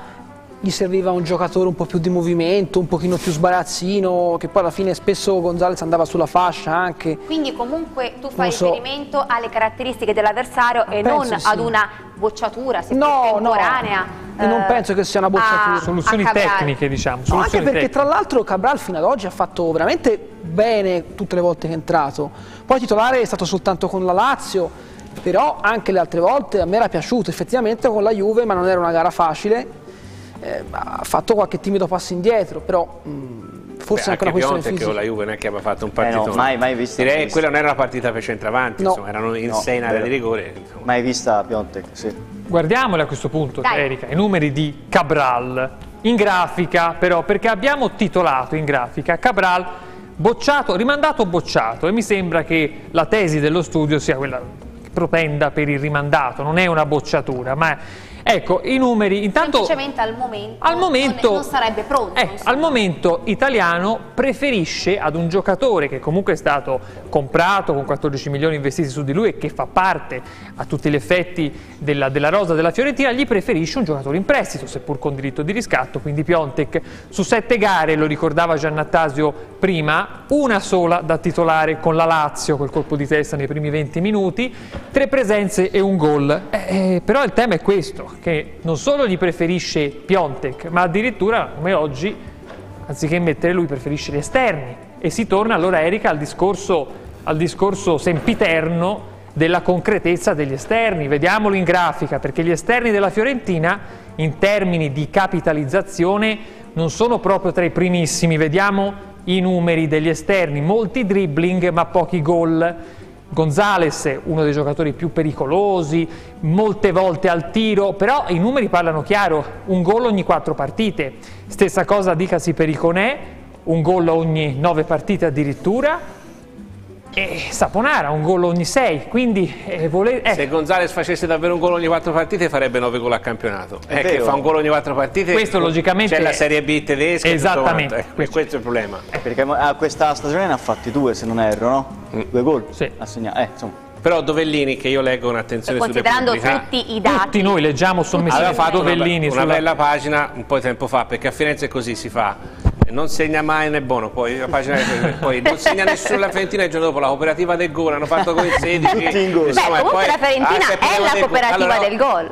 gli serviva un giocatore un po' più di movimento, un pochino più sbarazzino, che poi alla fine spesso Gonzalez andava sulla fascia anche. Quindi comunque tu fai so. riferimento alle caratteristiche dell'avversario e non sì. ad una bocciatura, se no, temporanea. No. non penso che sia una bocciatura. A, soluzioni a tecniche, diciamo. No, anche perché tecniche. tra l'altro Cabral fino ad oggi ha fatto veramente bene tutte le volte che è entrato. Poi titolare è stato soltanto con la Lazio, però anche le altre volte a me era piaciuto effettivamente con la Juve, ma non era una gara facile eh, ha fatto qualche timido passo indietro, però mh, mm, forse Beh, anche una questione Pionte fisica. che la Juve non è che aveva fatto un partito. Eh no, mai, mai vista. Direi che quella non era una partita per centravanti, no. insomma, erano in no, sei in area di rigore. Insomma. Mai vista Piontek, sì. Guardiamole a questo punto, Dai. Erika, i numeri di Cabral. In grafica però, perché abbiamo titolato in grafica Cabral bocciato, rimandato o bocciato e mi sembra che la tesi dello studio sia quella propenda per il rimandato, non è una bocciatura, ma Ecco, i numeri, intanto... Semplicemente al momento, al momento non, non sarebbe pronto. Eh, al momento italiano preferisce ad un giocatore che comunque è stato comprato con 14 milioni investiti su di lui e che fa parte a tutti gli effetti della, della rosa della Fiorentina, gli preferisce un giocatore in prestito, seppur con diritto di riscatto, quindi Piontek su sette gare, lo ricordava Giannattasio prima, una sola da titolare con la Lazio, quel colpo di testa nei primi 20 minuti, tre presenze e un gol. Eh, eh, però il tema è questo, che non solo gli preferisce Piontek, ma addirittura, come oggi, anziché mettere lui, preferisce gli esterni. E si torna allora, Erika, al discorso, al discorso sempiterno della concretezza degli esterni. Vediamolo in grafica, perché gli esterni della Fiorentina, in termini di capitalizzazione, non sono proprio tra i primissimi. Vediamo i numeri degli esterni, molti dribbling ma pochi gol. Gonzales, uno dei giocatori più pericolosi, molte volte al tiro, però i numeri parlano chiaro, un gol ogni quattro partite. Stessa cosa dicasi per Iconè, un gol ogni nove partite addirittura, e Saponara un gol ogni sei, quindi eh, vole... eh. Se Gonzales facesse davvero un gol ogni quattro partite farebbe nove gol a campionato. È, è che fa un gol ogni quattro partite. Questo logicamente c'è la Serie B tedesca. Esattamente. Questo. Eh, questo è il problema. Perché a questa stagione ne ha fatti due, se non erro, no? Mm. Due gol. Sì. Assegnato. Eh, insomma. Però Dovellini, che io leggo con attenzione su Considerando tutti i dati. Tutti noi leggiamo sommessamente aveva fatto Dovellini. Una, una bella pagina un po' di tempo fa, perché a Firenze così si fa non segna mai né buono poi poi non segna nessuno la Fiorentina il giorno dopo la cooperativa del gol hanno fatto con il 16 Beh, comunque poi, la Fiorentina ah, è la cooperativa allora, del gol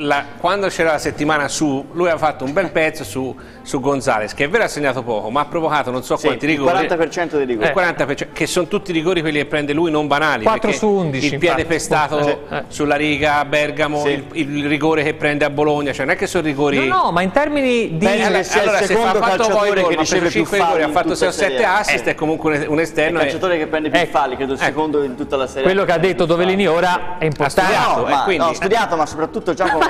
la, quando c'era la settimana su, lui ha fatto un bel pezzo su, su Gonzales, che è vero ha segnato poco, ma ha provocato non so sì, quanti rigori. Il 40% dei rigori. Il 40%, che sono tutti rigori quelli che prende lui, non banali. 4 su 11. Il piede infatti. pestato eh. sulla riga a Bergamo, sì. il, il, rigore che prende a Bologna, cioè non è che sono rigori... No, no, ma in termini di... Beh, allora, allora se fa fatto poi gol, ha preso 5 rigori, ha fatto 6 o 7 assist, eh. è comunque un esterno. Il calciatore che prende più falli, credo il secondo in tutta la serie. Quello che ha detto Dovellini ora è importante. Ha studiato, ma soprattutto Giacomo...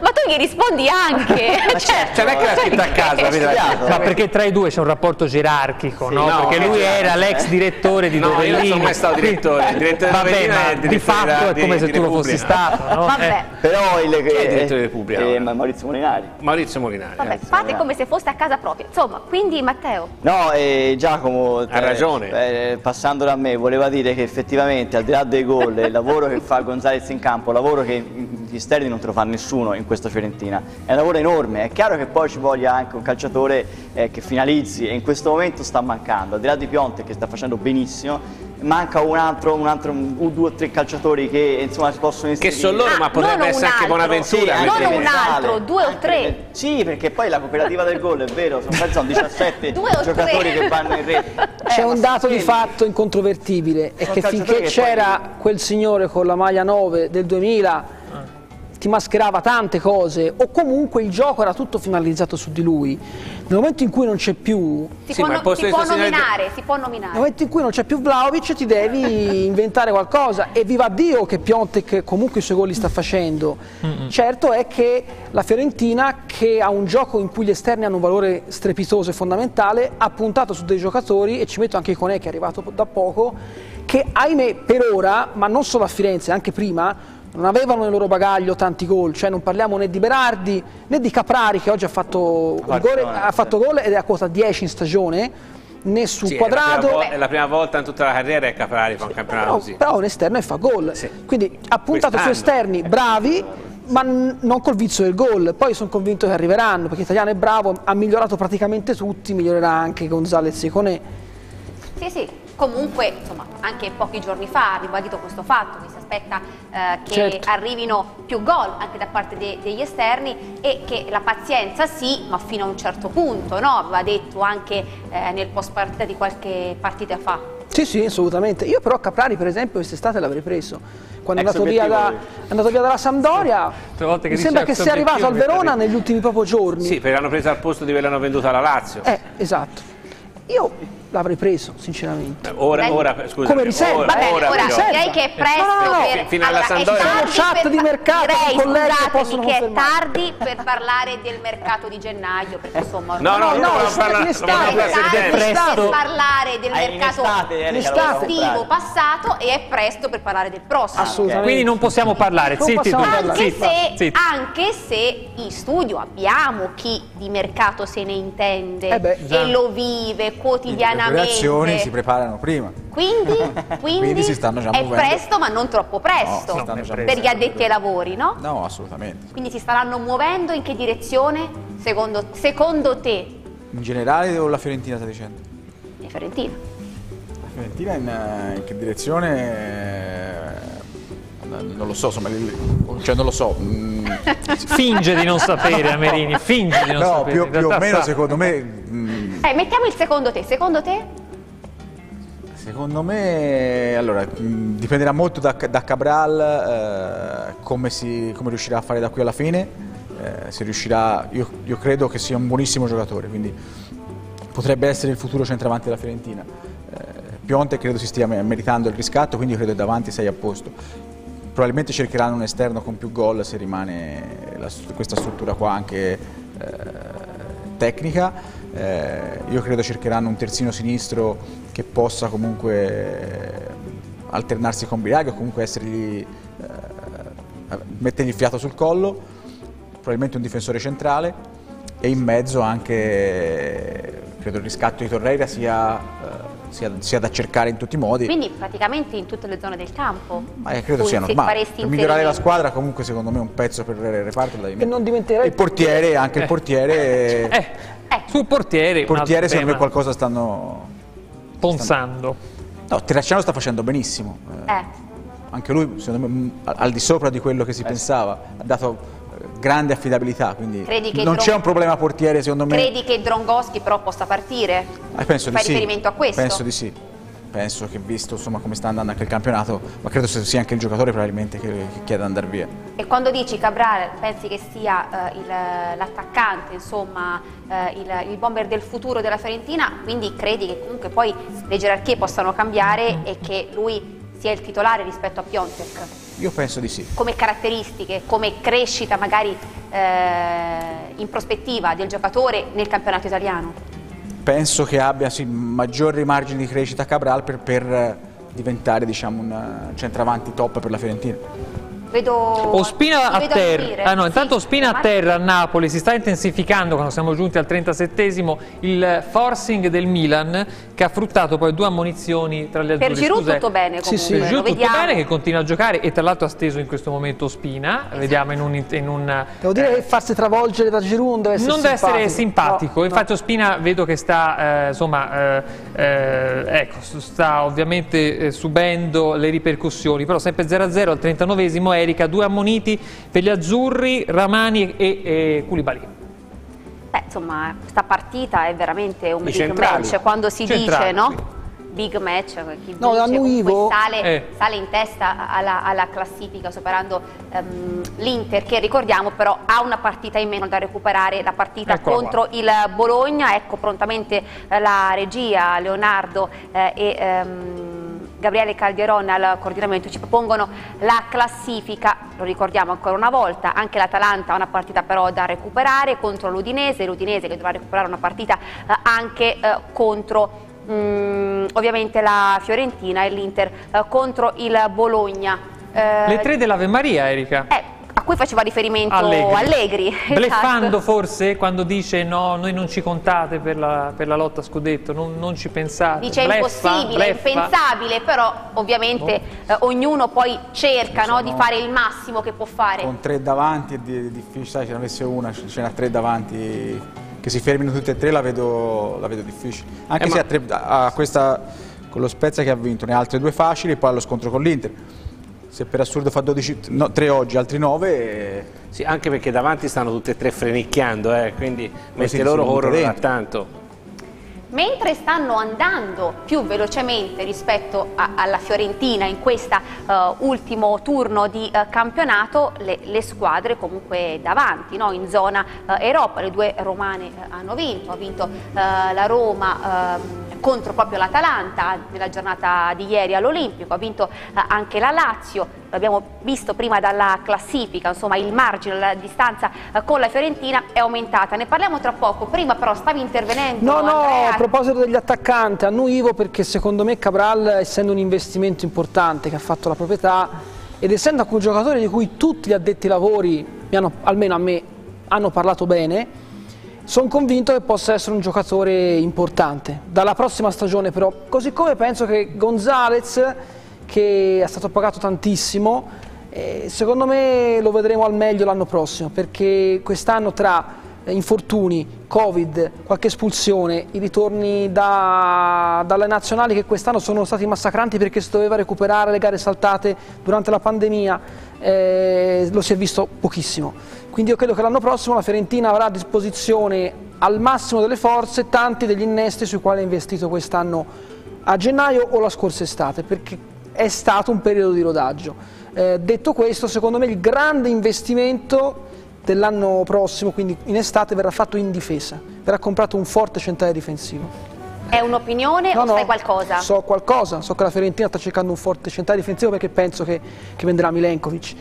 Ma tu gli rispondi anche. Ma cioè, cioè, non è che l'ha scritta a casa, ma, ma perché tra i due c'è un rapporto gerarchico, sì, no? no? Perché lui era l'ex direttore di no, Dovellini. Io non sono mai stato direttore. Il direttore Vabbè, ma di fatto è come se tu lo fossi stato. No? Vabbè. Eh. Però il, direttore di Repubblica? Eh, Maurizio Molinari. Maurizio Molinari. Vabbè, fate come se foste a casa propria. Insomma, quindi Matteo. No, eh, Giacomo. Ha ragione. Eh, passando da me, voleva dire che effettivamente al di là dei gol, il lavoro che fa Gonzalez in campo, lavoro che gli esterni non te lo fa nessuno in questa Fiorentina è un lavoro enorme, è chiaro che poi ci voglia anche un calciatore eh, che finalizzi e in questo momento sta mancando, al di là di Pionte che sta facendo benissimo, manca un altro, un altro, un, due o tre calciatori che insomma si possono inserire. Che sono loro, ah, ma potrebbe essere anche Bonaventura. Sì, non un altro, due o tre. Sì, perché poi la cooperativa del gol è vero, sono, sono 17 giocatori che vanno in rete. C'è eh, un dato di fatto incontrovertibile, è che finché c'era poi... quel signore con la maglia 9 del 2000 ti mascherava tante cose o comunque il gioco era tutto finalizzato su di lui. Nel momento in cui non c'è più... Si, sì, può, no, si, può nominare, si, può, nominare, Nel momento in cui non c'è più Vlaovic ti devi inventare qualcosa e viva Dio che Piontek comunque i suoi gol li sta facendo. Mm -hmm. Certo è che la Fiorentina che ha un gioco in cui gli esterni hanno un valore strepitoso e fondamentale ha puntato su dei giocatori e ci metto anche Iconè che è arrivato da poco che ahimè per ora, ma non solo a Firenze, anche prima, non avevano nel loro bagaglio tanti gol, cioè non parliamo né di Berardi né di Caprari che oggi ha fatto, gol, ha fatto gol ed è a quota 10 in stagione, né su sì, quadrato. È la, prima volta in tutta la carriera che Caprari fa un campionato però, così. Però un esterno e fa gol. Sì. Quindi ha puntato su esterni bravi, ma non col vizio del gol. Poi sono convinto che arriveranno, perché Italiano è bravo, ha migliorato praticamente tutti, migliorerà anche Gonzalez e Conè. Sì, sì, comunque insomma, anche pochi giorni fa ha ribadito questo fatto, che si aspetta eh, che certo. arrivino più gol anche da parte de degli esterni e che la pazienza sì, ma fino a un certo punto, no? aveva detto anche eh, nel post partita di qualche partita fa. Sì, sì, assolutamente. Io però Caprari, per esempio, quest'estate l'avrei preso. Quando è andato, da, è andato, via dalla Sampdoria, mi sembra che sia arrivato al Verona negli ultimi proprio giorni. Sì, perché l'hanno presa al posto di averla venduta alla Lazio. Eh, esatto. Io l'avrei preso, sinceramente. Ora, ora, scusa. Come riserva? Va bene, ora, ora, direi che è presto No, no, no, per... fino alla tardi Sono chat per di mercato, direi, i colleghi scusatemi, possono che è tardi per parlare del mercato di gennaio, perché insomma... No, no, No, è del per parlare del Ah, mercato estivo passato e è presto per parlare del prossimo. Assolutamente. Quindi non possiamo parlare, Non zitti possiamo tutti, parlare. Anche se, zitti. anche se in studio abbiamo chi di mercato se ne intende Eh e lo vive Le azioni si preparano prima. Quindi, quindi, Quindi si stanno già è muovendo. presto ma non troppo presto No, già per gli addetti ai lavori, no? No, assolutamente. Quindi si staranno muovendo in che direzione secondo, secondo te? In generale o la Fiorentina sta dicendo? E Fiorentina. La Fiorentina in, eh, in che direzione? Eh, Non lo so, insomma, cioè non lo so. mm, Finge di non sapere, Amerini, finge di non no, sapere. più, In più o meno sa. secondo me, mm, Eh, mettiamo il secondo te. Secondo te? secondo me, allora, mm, dipenderà molto da, da Cabral eh, come, si, come riuscirà a fare da qui alla fine. eh, se riuscirà, io, io credo che sia un buonissimo giocatore, quindi potrebbe essere il futuro centravanti della Fiorentina. Eh, Pionte credo si stia me- meritando il riscatto, quindi io credo che davanti sei a posto. Probabilmente cercheranno un esterno con più gol se rimane la- questa struttura qua anche eh, tecnica. Eh, io credo cercheranno un terzino sinistro che possa comunque alternarsi con Biraghi o comunque essergli, eh, mettergli il fiato sul collo, probabilmente un difensore centrale e in mezzo anche credo il riscatto di Torreira sia, eh, sia- sia da cercare in tutti i modi. Quindi praticamente in tutte le zone del campo. Ma eh, credo sia normale. Per migliorare la squadra comunque secondo me un pezzo per il reparto devi E non dimenticare Il portiere, anche il portiere... Eh, sul portiere, Il portiere secondo me tema. qualcosa stanno... Ponsando. No, Terracciano sta facendo benissimo. Eh, Eh, Anche lui, secondo me, al di sopra di quello che si pensava, ha dato eh, grande affidabilità, quindi non c'è un problema portiere secondo me. credi che Drongoschi però possa partire? Eh, penso Fai di sì. riferimento a questo? Penso di sì. Penso che visto insomma, come sta andando anche il campionato, ma credo sia anche il giocatore probabilmente che, che chieda di andare via. E quando dici Cabral pensi che sia eh, l'attaccante, insomma, eh, il, il bomber del futuro della Fiorentina, quindi credi che comunque poi le gerarchie possano cambiare e che lui sia il titolare rispetto a Piontek? Io penso di sì. Come caratteristiche, come crescita magari eh, in prospettiva del giocatore nel campionato italiano? Penso che abbia sì, maggiori margini di crescita Cabral per, per diventare diciamo, un eh, centravanti top per la Fiorentina. Vedo Ospina a terra. Ah no, Sì, intanto Ospina a terra a Napoli si sta intensificando quando siamo giunti al 37esimo il forcing del Milan che ha fruttato poi due ammonizioni tra le Per azzurre. Giroud Scusa, tutto bene Sì, comunque, sì. Per lo Giroud tutto vediamo. bene che continua a giocare e tra l'altro ha steso in questo momento Ospina. Vediamo in un, in un Devo dire che farsi travolgere da Giroud non deve essere non deve essere simpatico. simpatico, No, infatti Ospina vedo che sta, eh, insomma, eh, eh, ecco, sta ovviamente eh, subendo le ripercussioni, però sempre 0-0 al 39esimo Erika, due ammoniti per gli azzurri, Ramani e, e Koulibaly. Beh, insomma, questa partita è veramente un I big centrali. match quando si Centrali, dice, no? sì. Big match, chi No, comunque sale, Eh. sale in testa alla, alla classifica superando ehm, l'Inter che ricordiamo però ha una partita in meno da recuperare, la partita Eccola contro il Bologna, ecco prontamente eh, la regia, Leonardo eh, e ehm, Gabriele Calderon al coordinamento ci propongono la classifica, lo ricordiamo ancora una volta, anche l'Atalanta ha una partita però da recuperare contro l'Udinese, l'Udinese che dovrà recuperare una partita eh, anche eh, contro mm, ovviamente la Fiorentina e l'Inter eh, contro il Bologna. Eh, Le tre dell'Ave Maria, Erika. eh, cui faceva riferimento Allegri. Allegri. Bleffando esatto. forse quando dice no, noi non ci contate per la, per la lotta a scudetto, non, non ci pensate. Dice Bleffa, impossibile, bleffa. impensabile, però ovviamente Boh. eh, ognuno poi cerca no, di fare il massimo che può fare. Con tre davanti è di- difficile, sai, se ne avesse una, ce n'ha tre davanti, che si fermino tutte e tre la vedo, la vedo difficile. Anche Eh, se ma- ha tre- ha questa, con lo Spezia che ha vinto, ne ha altre due facili e poi ha lo scontro con l'Inter. Se per assurdo fa 12, no, 3 oggi, altri 9, Sì, anche perché davanti stanno tutte e tre frenicchiando, eh, quindi mentre loro corrono da tanto. Mentre stanno andando più velocemente rispetto a- alla Fiorentina in questo ultimo turno di eh, campionato, le, le squadre comunque davanti, no? in zona eh, Europa, le due romane eh, hanno vinto, ha vinto eh, la Roma ehm, contro proprio l'Atalanta nella giornata di ieri all'Olimpico, ha vinto eh, anche la Lazio, l'abbiamo visto prima dalla classifica, insomma il margine, la distanza eh, con la Fiorentina è aumentata, ne parliamo tra poco, prima però stavi intervenendo No, no, Andrea. a proposito degli attaccanti, annuivo perché secondo me Cabral, essendo un investimento importante che ha fatto la proprietà ed essendo anche un giocatore di cui tutti gli addetti ai lavori, hanno, almeno a me, hanno parlato bene, sono convinto che possa essere un giocatore importante. Dalla prossima stagione però, così come penso che Gonzalez, che è stato pagato tantissimo, eh, secondo me lo vedremo al meglio l'anno prossimo, perché quest'anno tra infortuni, covid, qualche espulsione, i ritorni da, dalle nazionali che quest'anno sono stati massacranti perché si doveva recuperare le gare saltate durante la pandemia, eh, lo si è visto pochissimo. Quindi io credo che l'anno prossimo la Fiorentina avrà a disposizione al massimo delle forze tanti degli innesti sui quali ha investito quest'anno a gennaio o la scorsa estate, perché è stato un periodo di rodaggio. Eh, detto questo, secondo me il grande investimento dell'anno prossimo, quindi in estate, verrà fatto in difesa, verrà comprato un forte centrale difensivo. È un'opinione No, o no, sai qualcosa? So qualcosa, so che la Fiorentina sta cercando un forte centrale difensivo perché penso che, che venderà Milenkovic.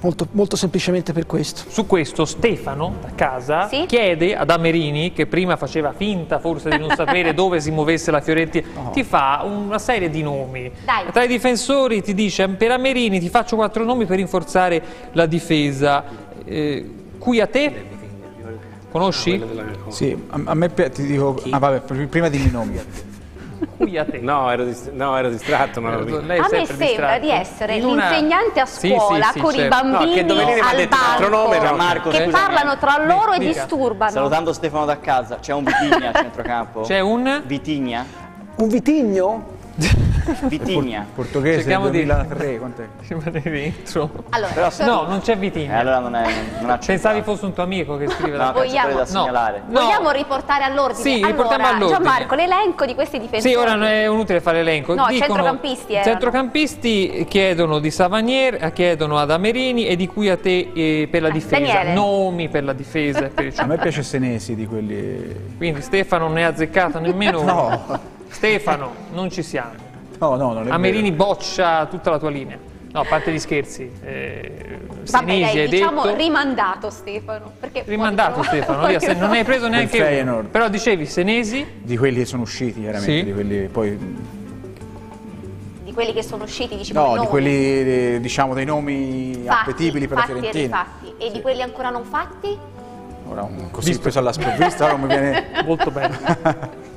Molto, molto semplicemente per questo. Su questo Stefano da casa Sì? chiede ad Amerini, che prima faceva finta forse di non sapere dove si muovesse la Fiorentina, ti fa una serie di nomi. Dai. Tra i difensori ti dice per Amerini ti faccio quattro nomi per rinforzare la difesa. Eh, qui a te? Conosci? Sì, a, a me ti dico... Ah, vabbè, pr- prima dimmi i nomi. Qui a te. No, ero, dist- no, ero distratto. Non ero Lei A me sembra distratto. di essere In una- l'insegnante a Sì, scuola sì, sì, con i certo. bambini No, che al banco nome, Gianmarco, che scusami. parlano tra loro e disturbano. Salutando Stefano da casa, c'è un Vitigna a centrocampo? C'è un? Vitigna? Un vitigno? Vitigna. Portoghese Cerchiamo di- 2003, quant'è? Rimane dentro. Allora, Però so- No, non c'è Eh, Vitigna. allora non, è, non Pensavi fosse un tuo amico che scrive No, la Vogliamo- calciatore da No. segnalare. No. vogliamo riportare all'ordine? Sì, riportiamo allora, all'ordine. Gianmarco, l'elenco di questi difensori. Sì, ora non è inutile fare l'elenco. No, Dicono- centrocampisti erano. Centrocampisti chiedono di Savanier, eh, chiedono ad Amerini e di qui a te eh, per la difesa. Daniele. Nomi per la difesa per il A me piace Senesi di quelli... Quindi Stefano non ne ha azzeccato nemmeno uno. No. Stefano, non ci siamo. No, no, non è Amerini vero. boccia tutta la tua linea. No, a parte gli scherzi. Eh, Vabbè, Senesi dai, diciamo detto. rimandato Stefano. Rimandato Stefano, via, se non hai preso neanche uno. Però dicevi Senesi, Di quelli che sono usciti, chiaramente, Sì. di quelli poi... Di quelli che sono usciti, diciamo, No, di nomi. quelli, eh, diciamo, dei nomi Fatti, appetibili per la fatti e Fiorentina. rifatti. E di quelli ancora non fatti? Ora, un- così preso alla sprovvista, ora non mi viene... molto bene.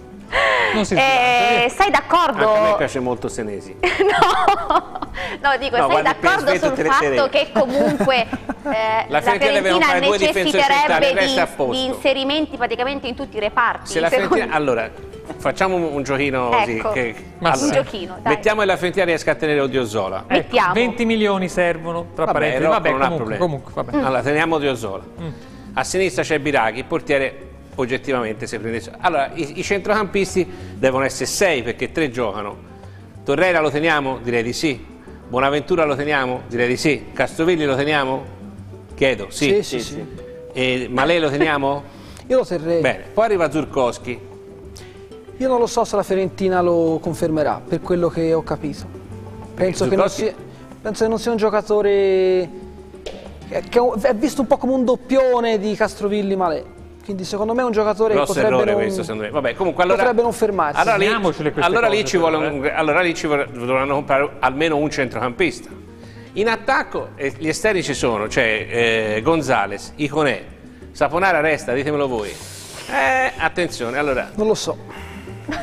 Non si Eh, sei d'accordo? A me piace molto Senesi. No, dico, No, sei d'accordo sul fatto che comunque eh, la, Fiorentina deve Fiorentina comprare due difensori centrali, necessiterebbe di, di inserimenti praticamente in tutti i reparti? Se la Fiorentina, allora, facciamo un, un giochino così. Ecco, che, un allora, giochino, dai. Mettiamo che la Fiorentina riesca a tenere Odiozola. Mettiamo. 20 milioni servono, tra Vabbè, parentesi. Vabbè, non ha comunque, problemi. comunque, vabbè. Allora, teniamo Odiozola. A sinistra c'è Biraghi, il portiere oggettivamente se prende... Allora, i, i centrocampisti devono essere sei perché tre giocano. Torreira lo teniamo? Direi di sì. Bonaventura lo teniamo? Direi di sì. Castrovilli lo teniamo? Chiedo, sì. Sì, sì, sì. E Malè lo teniamo? Io lo terrei. Bene, poi arriva Zurkowski. Io non lo so se la Fiorentina lo confermerà, per quello che ho capito. Penso, che non, sia, penso che non sia un giocatore che che è visto un po' come un doppione di Castrovilli Malè. Quindi secondo me è un giocatore Grosso che potrebbe errore non, questo, secondo me. Vabbè, comunque allora... potrebbe non fermarsi. Allora lì, queste allora lì ci vuole un- allora lì ci dovranno comprare almeno un centrocampista. In attacco eh, gli esterni ci sono, cioè eh, Gonzales, Iconè, Saponara resta, ditemelo voi. Eh, attenzione, allora, Non lo so.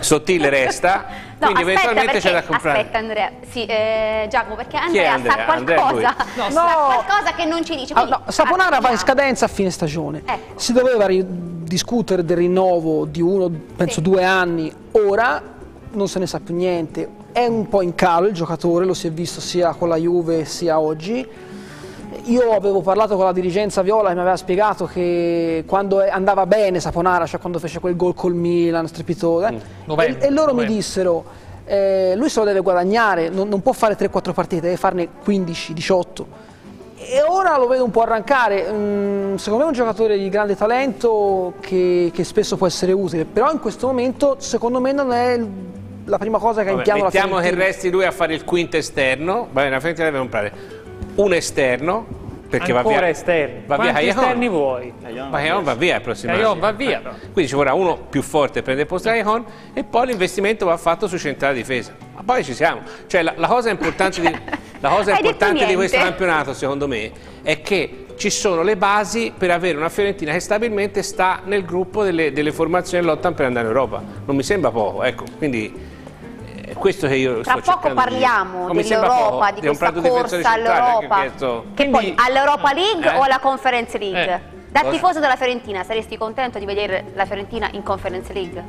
Sottile resta, No, quindi aspetta, eventualmente perché, c'è da comprare. aspetta Andrea, sì, eh, Giacomo, perché è Andrea, sa Andrea? Andrea qualcosa, lui. sa No. qualcosa che non ci dice. Ah, quindi no, Saponara va in scadenza a fine stagione. Ecco. Si doveva ri- discutere del rinnovo di uno, penso due anni. Ora non se ne sa più niente. È un po' in calo il giocatore, lo si è visto sia con la Juve sia oggi. Io avevo parlato con la dirigenza Viola e mi aveva spiegato che quando andava bene Saponara, cioè quando fece quel gol col Milan, strepitoso, eh, Novembre, e, e loro mi novembre. dissero, eh, lui se lo deve guadagnare, non, non può fare 3-4 partite, deve farne 15, 18. e ora lo vedo un po' arrancare. Mm, secondo me è un giocatore di grande talento che, che, spesso può essere utile, però in questo momento secondo me non è la prima cosa che ha in piano la Fiorentina. Mettiamo che resti lui a fare il quinto esterno, va bene, la Fiorentina deve comprare un esterno, perché Ancora va via esterni. va Quanti via esterni vuoi? ma Cajon va via il prossimo anno Cajon va via. Quindi ci vorrà uno più forte prende il posto di Cajon e poi l'investimento va fatto su centrale difesa. Ma poi ci siamo. Cioè la, la cosa importante, di, la cosa importante di questo campionato secondo me è che ci sono le basi per avere una Fiorentina che stabilmente sta nel gruppo delle, delle formazioni che lottano per andare in Europa. Non mi sembra poco ecco. Quindi questo che io Tra sto poco parliamo dell'Europa, di, di questa corsa all'Europa. Che Quindi, poi all'Europa League eh? o alla Conference League? Eh. Da tifoso della Fiorentina saresti contento di vedere la Fiorentina in Conference League?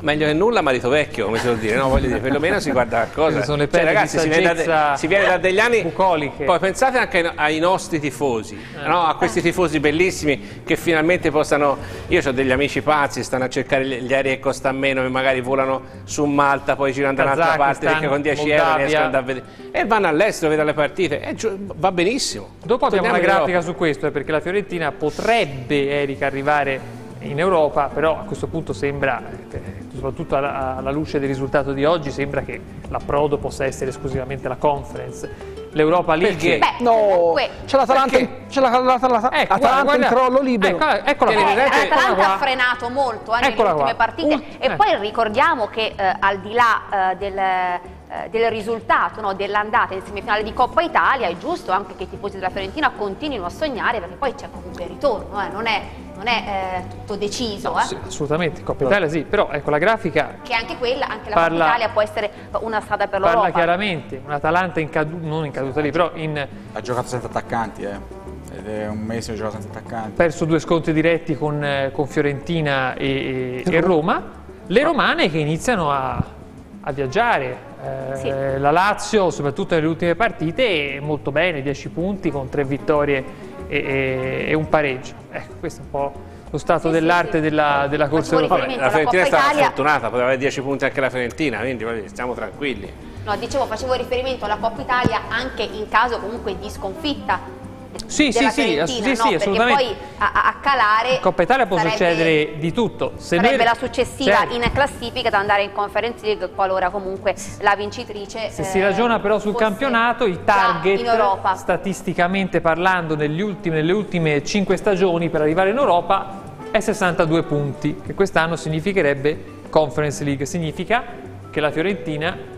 Meglio che nulla marito vecchio come si vuol dire no? voglio dire perlomeno si guarda a cosa sono le cioè, ragazzi si viene, da, si viene, da, degli anni bucoliche. poi pensate anche ai, ai nostri tifosi eh. no? a questi tifosi bellissimi che finalmente possano io ho degli amici pazzi stanno a cercare gli aerei che costano meno e magari volano su Malta poi girano da un'altra parte perché con 10 Moldavia. euro riescono ad andare a vedere e vanno all'estero vedono le partite e va benissimo dopo abbiamo una grafica su questo eh, perché la Fiorentina potrebbe Erika arrivare in Europa, però a questo punto sembra, soprattutto alla, luce del risultato di oggi, sembra che l'approdo possa essere esclusivamente la conference. L'Europa League... Beh, no, c'è l'Atalanta, c'è l'Atalanta ecco, in crollo libero. Ecco, eccola qua. Eh, L'Atalanta ha frenato molto eh, nelle ultime partite uh, e eh. poi ricordiamo che eh, al di là eh, del eh, del risultato no, dell'andata in semifinale di Coppa Italia è giusto anche che i tifosi della Fiorentina continuino a sognare perché poi c'è comunque il ritorno, eh, non è, non è eh, tutto deciso. No, eh. sì, assolutamente, Coppa Italia sì, però ecco la grafica... Che anche quella, anche la parla, Coppa Italia può essere una strada per l'Europa. Parla chiaramente, un Atalanta in cadu- non in caduta lì, però in... Ha giocato senza attaccanti, eh. Ed è un mese che gioca senza attaccanti. Perso due scontri diretti con, eh, con Fiorentina e, e, Roma. Le romane che iniziano a, a viaggiare, eh, sì. La Lazio, soprattutto nelle ultime partite, è molto bene, 10 punti con 3 vittorie e, e, e un pareggio. Ecco, questo è un po' lo stato sì, dell'arte sì, della, della, corsa europea. La Fiorentina è stata Italia... fortunata, poteva avere 10 punti anche la Fiorentina, quindi stiamo tranquilli. No, dicevo, facevo riferimento alla Coppa Italia anche in caso comunque di sconfitta sì, sì, sì, ass- sì, sì, assolutamente. poi a, a calare in Coppa Italia può succedere di tutto. Se sarebbe noi... la successiva certo. in classifica da andare in Conference League qualora comunque la vincitrice Se eh, si ragiona però sul campionato, il target statisticamente parlando ultimi, nelle ultime 5 stagioni per arrivare in Europa è 62 punti, che quest'anno significherebbe Conference League, significa che la Fiorentina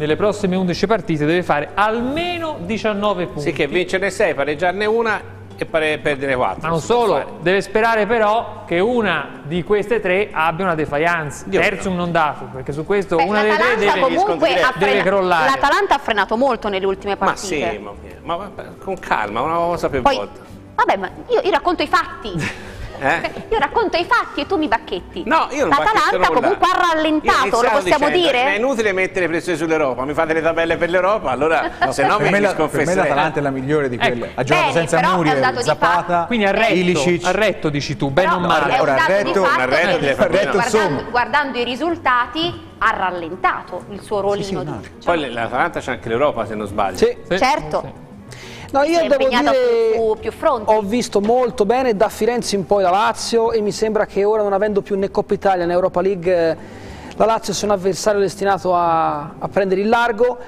nelle prossime 11 partite deve fare almeno 19 punti. Sì, che vincerne 6, pareggiarne una e perdere 4. Ma non solo, deve sperare però che una di queste tre abbia una defiance. Dio Terzium non dato, perché su questo Beh, una delle tre deve, deve crollare. L'Atalanta ha frenato molto nelle ultime partite. Ma sì, ma, ma, ma con calma, una cosa per Poi, volta. Vabbè, ma io, io racconto i fatti. Eh? Io racconto i fatti e tu mi bacchetti. No, io non L'Atalanta comunque ha rallentato, lo possiamo dicendo, dire? È inutile mettere pressione sull'Europa, mi fate le tabelle per l'Europa, allora no, se no mi me Per me l'Atalanta è la migliore di quelle. Ecco. Ha giocato Bene, senza Muriel, Zapata, Quindi a retto, Ilicic. a retto dici tu, bene o male. Ora, a retto, a retto, retto guardando, guardando i risultati ha rallentato il suo rolino. Sì, sì, no. Poi l'Atalanta c'è anche l'Europa se non sbaglio. Sì. Certo. No, io devo dire, più, più ho visto molto bene da Firenze in poi la Lazio e mi sembra che ora non avendo più né Coppa Italia né Europa League la Lazio sia un avversario destinato a, a prendere il largo.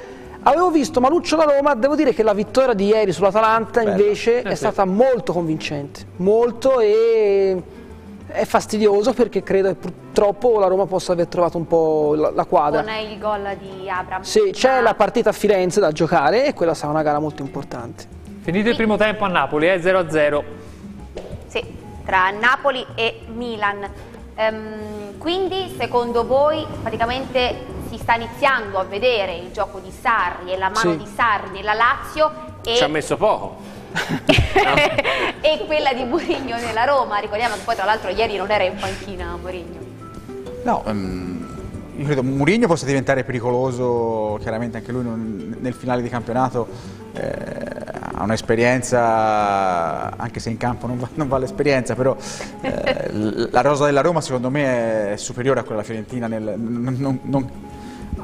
Avevo visto Maluccio da Roma, devo dire che la vittoria di ieri sull'Atalanta invece eh, è sì. stata molto convincente, molto e è fastidioso perché credo che purtroppo la Roma possa aver trovato un po' la, la quadra. Non è il gol di Abram. Sì, c'è ah. la partita a Firenze da giocare e quella sarà una gara molto importante. Finito il primo tempo a Napoli, è eh? 0-0. Sì, tra Napoli e Milan. Ehm, quindi secondo voi praticamente si sta iniziando a vedere il gioco di Sarri e la mano sì. di Sarri nella Lazio e... Ci ha messo poco. e quella di Mourinho nella Roma. Ricordiamo che poi tra l'altro ieri non era in panchina Mourinho. No, um, io credo Mourinho possa diventare pericoloso, chiaramente anche lui non, nel finale di campionato eh, ha un'esperienza, anche se in campo non va, va l'esperienza, però eh, la rosa della Roma secondo me è superiore a quella Fiorentina nel, non, non,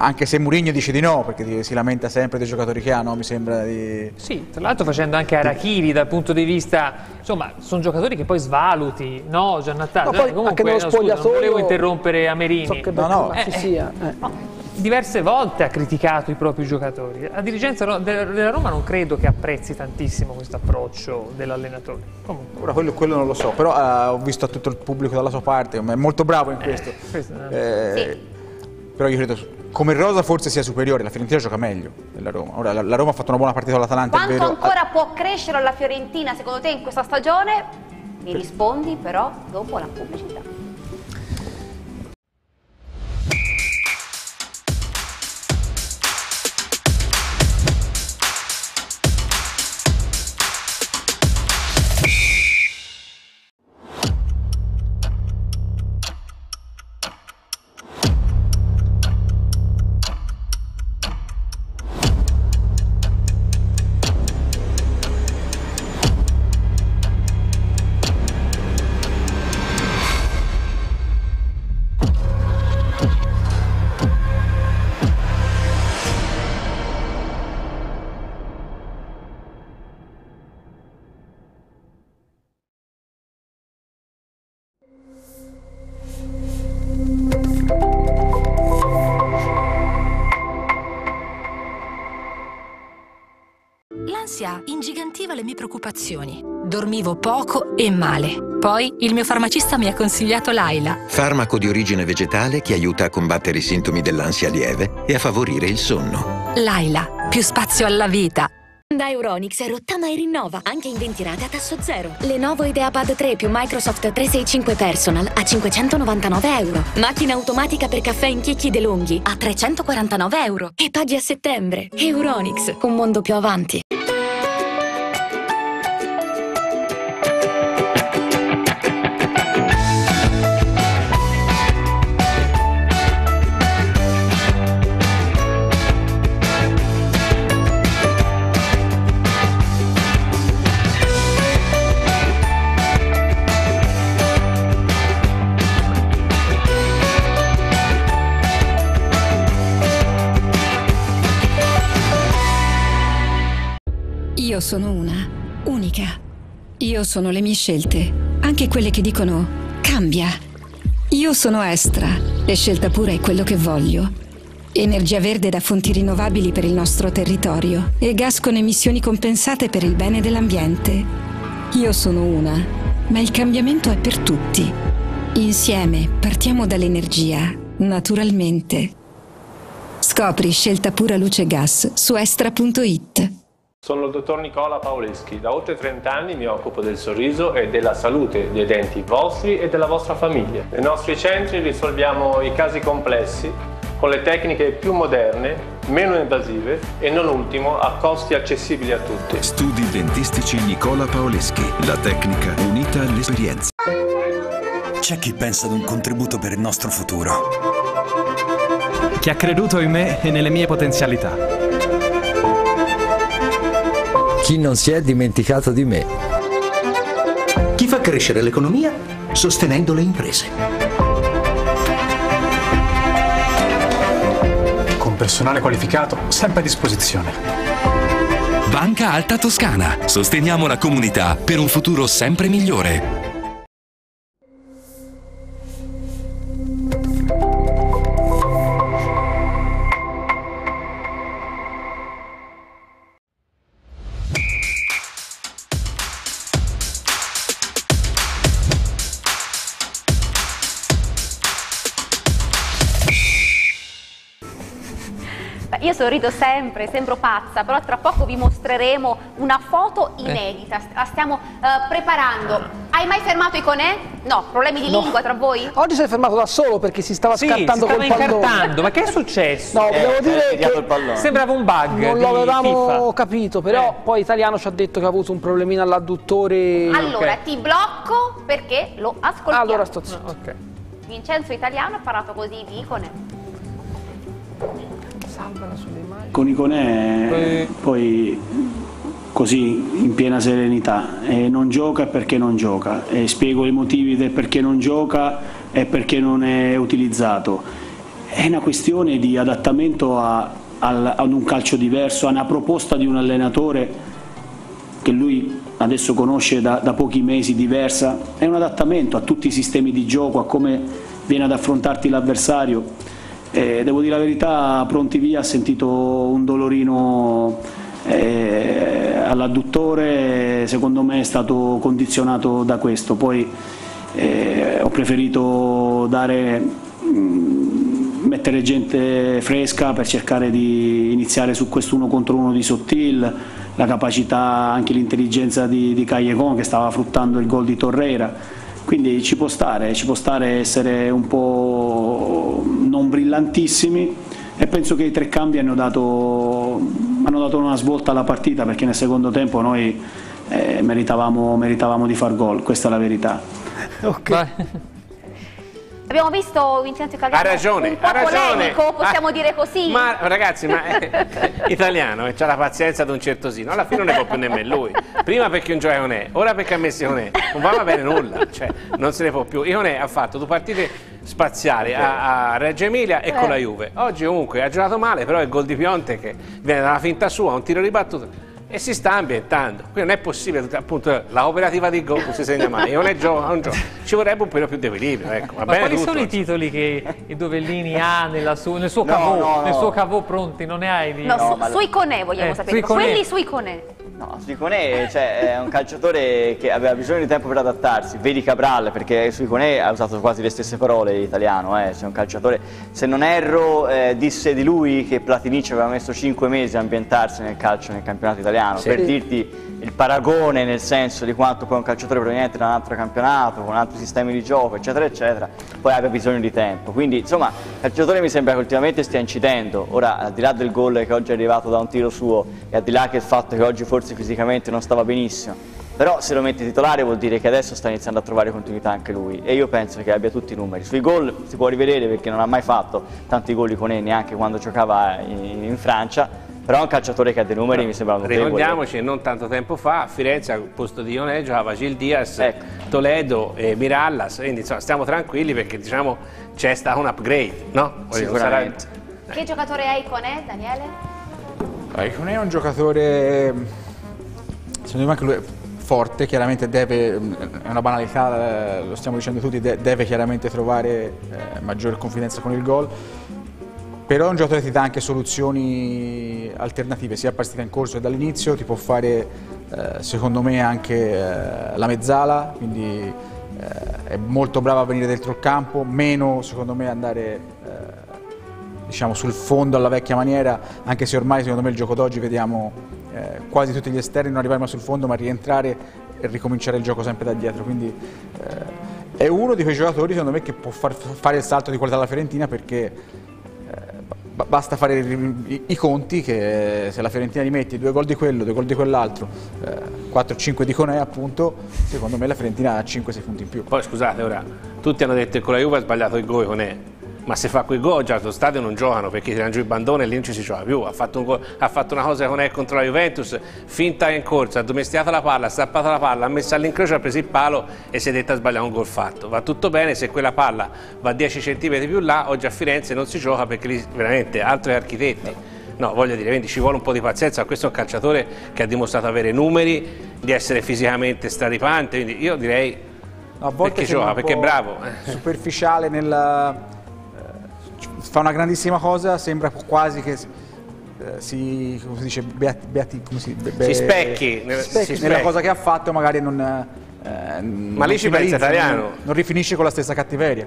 anche se Mourinho dice di no, perché si lamenta sempre dei giocatori che ha, no? mi sembra di... Sì, tra l'altro facendo anche Arachiri dal punto di vista, insomma, sono giocatori che poi svaluti, no Giannattà? No, Comunque, anche nello no, scusa, non volevo interrompere Amerini. So che No, no. ci Eh, sia. eh. diverse volte ha criticato i propri giocatori. La dirigenza della Roma non credo che apprezzi tantissimo questo approccio dell'allenatore. Comunque, Ora quello, quello non lo so, però eh, ho visto tutto il pubblico dalla sua parte, è molto bravo in questo. questo, Eh, Però io credo come rosa forse sia superiore, la Fiorentina gioca meglio della Roma. Ora la, la Roma ha fatto una buona partita con l'Atalanta, Quanto vero. ancora può crescere la Fiorentina secondo te in questa stagione? Mi rispondi però dopo la pubblicità. Ingigantiva le mie preoccupazioni. Dormivo poco e male. Poi il mio farmacista mi ha consigliato Laila. Farmaco di origine vegetale che aiuta a combattere i sintomi dell'ansia lieve e a favorire il sonno. Laila, più spazio alla vita. Da Euronix rottama e rinnova, anche in 20 rate a tasso zero. Lenovo IdeaPad 3 più Microsoft 365 Personal a 599 euro. Macchina automatica per caffè in chicchi De Longhi a 349 euro. E paghi a settembre. Euronix, un mondo più avanti. Sono una, unica. Io sono le mie scelte, anche quelle che dicono cambia. Io sono Estra e scelta pura è quello che voglio. Energia verde da fonti rinnovabili per il nostro territorio e gas con emissioni compensate per il bene dell'ambiente. Io sono una, ma il cambiamento è per tutti. Insieme partiamo dall'energia, naturalmente. Scopri scelta pura luce gas su estra.it. Sono il dottor Nicola Paoleschi. Da oltre 30 anni mi occupo del sorriso e della salute dei denti vostri e della vostra famiglia. Nei nostri centri risolviamo i casi complessi con le tecniche più moderne, meno invasive e non ultimo a costi accessibili a tutti. Studi dentistici Nicola Paoleschi. La tecnica unita all'esperienza. C'è chi pensa ad un contributo per il nostro futuro. Chi ha creduto in me e nelle mie potenzialità. Chi non si è dimenticato di me. Chi fa crescere l'economia sostenendo le imprese. Con personale qualificato sempre a disposizione. Banca Alta Toscana. Sosteniamo la comunità per un futuro sempre migliore. Sorrido sempre, sembro pazza, però tra poco vi mostreremo una foto inedita. La stiamo eh, preparando. Hai mai fermato i conè? No, problemi di No. lingua tra voi? Oggi si è fermato da solo perché si stava Sì, scattando si stava col pallone. incartando, ma che è successo? No, Eh, devo dire che. Sembrava un bug Non di lo avevamo FIFA. capito, però poi Italiano ci ha detto che ha avuto un problemino all'adduttore. Allora, ti blocco perché lo ascoltiamo. Allora sto zitto. Vincenzo Italiano ha parlato così di Icone. Salvala sulle immagini. con Iconè poi così in piena serenità e non gioca perché non gioca e spiego i motivi del perché non gioca e perché non è utilizzato è una questione di adattamento a, a, ad un calcio diverso, a una proposta di un allenatore che lui adesso conosce da, da pochi mesi diversa, è un adattamento a tutti i sistemi di gioco, a come viene ad affrontarti l'avversario. Eh, devo dire la verità, pronti via ha sentito un dolorino eh, all'adduttore, secondo me è stato condizionato da questo. Poi eh, ho preferito dare, mh, mettere gente fresca per cercare di iniziare su questo uno contro uno di Sottil, la capacità, anche l'intelligenza di, di Callejon che stava fruttando il gol di Torreira. Quindi ci può stare, ci può stare essere un po' non brillantissimi e penso che i tre cambi hanno dato, hanno dato una svolta alla partita perché nel secondo tempo noi eh, meritavamo, meritavamo di far gol, questa è la verità. Okay. Abbiamo visto Vincenzo Cagliari ha ragione, un po' polemico, possiamo ah, dire così? Ma ragazzi, ma è italiano e ha la pazienza di un certo sino, alla fine non ne può più nemmeno lui. Prima perché un gioco non è, ora perché ha messo non è, non va bene nulla, cioè non se ne può più. Ionè ha fatto due partite spaziali a, a Reggio Emilia e eh. con la Juve. Oggi comunque ha giocato male, però il gol di Pionte che viene dalla finta sua, un tiro ribattuto e si sta ambientando. Quindi non è possibile, appunto, la cooperativa di Go non si segna mai, non è gioco. Ci vorrebbe un po' più di equilibrio. Ecco, Ma quali tutto, sono i titoli che i Dovellini ha su, nel suo cavò, no, no, nel suo cavò pronti? Non ne hai di... No, su, sui Conè vogliamo eh, sapere, quelli sui Conè. No, Sviconè cioè, è un calciatore che aveva bisogno di tempo per adattarsi, vedi Cabral perché Sviconè ha usato quasi le stesse parole in italiano, eh. cioè, un calciatore, se non erro eh, disse di lui che Platinici aveva messo 5 mesi a ambientarsi nel calcio nel campionato italiano, sì. per dirti il paragone nel senso di quanto poi un calciatore proveniente da un altro campionato, con altri sistemi di gioco, eccetera, eccetera, poi abbia bisogno di tempo. Quindi, insomma, il calciatore mi sembra che ultimamente stia incidendo. Ora, al di là del gol che oggi è arrivato da un tiro suo e al di là che il fatto che oggi forse fisicamente non stava benissimo, però se lo metti titolare vuol dire che adesso sta iniziando a trovare continuità anche lui e io penso che abbia tutti i numeri. Sui gol si può rivedere perché non ha mai fatto tanti gol con E neanche quando giocava in, in Francia, però è un calciatore che ha dei numeri mi sembra notevole. Ricordiamoci, non tanto tempo fa a Firenze al posto di Ionè giocava Gil Diaz, ecco. Toledo e Mirallas, quindi insomma, stiamo tranquilli perché diciamo c'è stato un upgrade, no? Sicuramente. Sarà... Che giocatore è Iconè, Daniele? Iconè è un giocatore, secondo me anche lui forte, chiaramente deve, è una banalità, lo stiamo dicendo tutti, deve chiaramente trovare eh, maggiore confidenza con il gol però è un giocatore che ti dà anche soluzioni alternative, sia a partita in corso che dall'inizio, ti può fare eh, secondo me anche eh, la mezzala, quindi eh, è molto bravo a venire dentro il campo, meno secondo me andare diciamo, sul fondo alla vecchia maniera, anche se ormai secondo me il gioco d'oggi vediamo quasi tutti gli esterni non arrivare mai sul fondo ma rientrare e ricominciare il gioco sempre da dietro, quindi è uno di quei giocatori secondo me che può far fare il salto di qualità alla Fiorentina perché basta fare i, conti che se la Fiorentina gli metti due gol di quello, due gol di quell'altro, eh, 4-5 di Conè appunto, secondo me la Fiorentina ha 5-6 punti in più. Poi scusate ora, tutti hanno detto che con la Juve ha sbagliato il gol Conè, ma se fa quei gol già allo stadio non giocano perché tirano giù il bandone e lì non ci si gioca più. Ha fatto, un, ha fatto una cosa con è contro la Juventus, finta in corsa, ha domesticato la palla, ha strappato la palla, ha messo all'incrocio, ha preso il palo e si è detta sbagliare un gol fatto. Va tutto bene se quella palla va 10 cm più là, oggi a Firenze non si gioca perché lì veramente altri architetti. No, voglio dire, quindi ci vuole un po' di pazienza, questo è un calciatore che ha dimostrato avere numeri, di essere fisicamente stradipante, quindi io direi no, a volte perché gioca, perché è bravo. Superficiale nel fa una grandissima cosa, sembra quasi che eh, si, come si dice, beati, beati, come si, be, si specchi, nel, specchi si nella specchi. cosa che ha fatto magari non... Eh, Ma lì ci pensa italiano. Non, non rifinisce con la stessa cattiveria.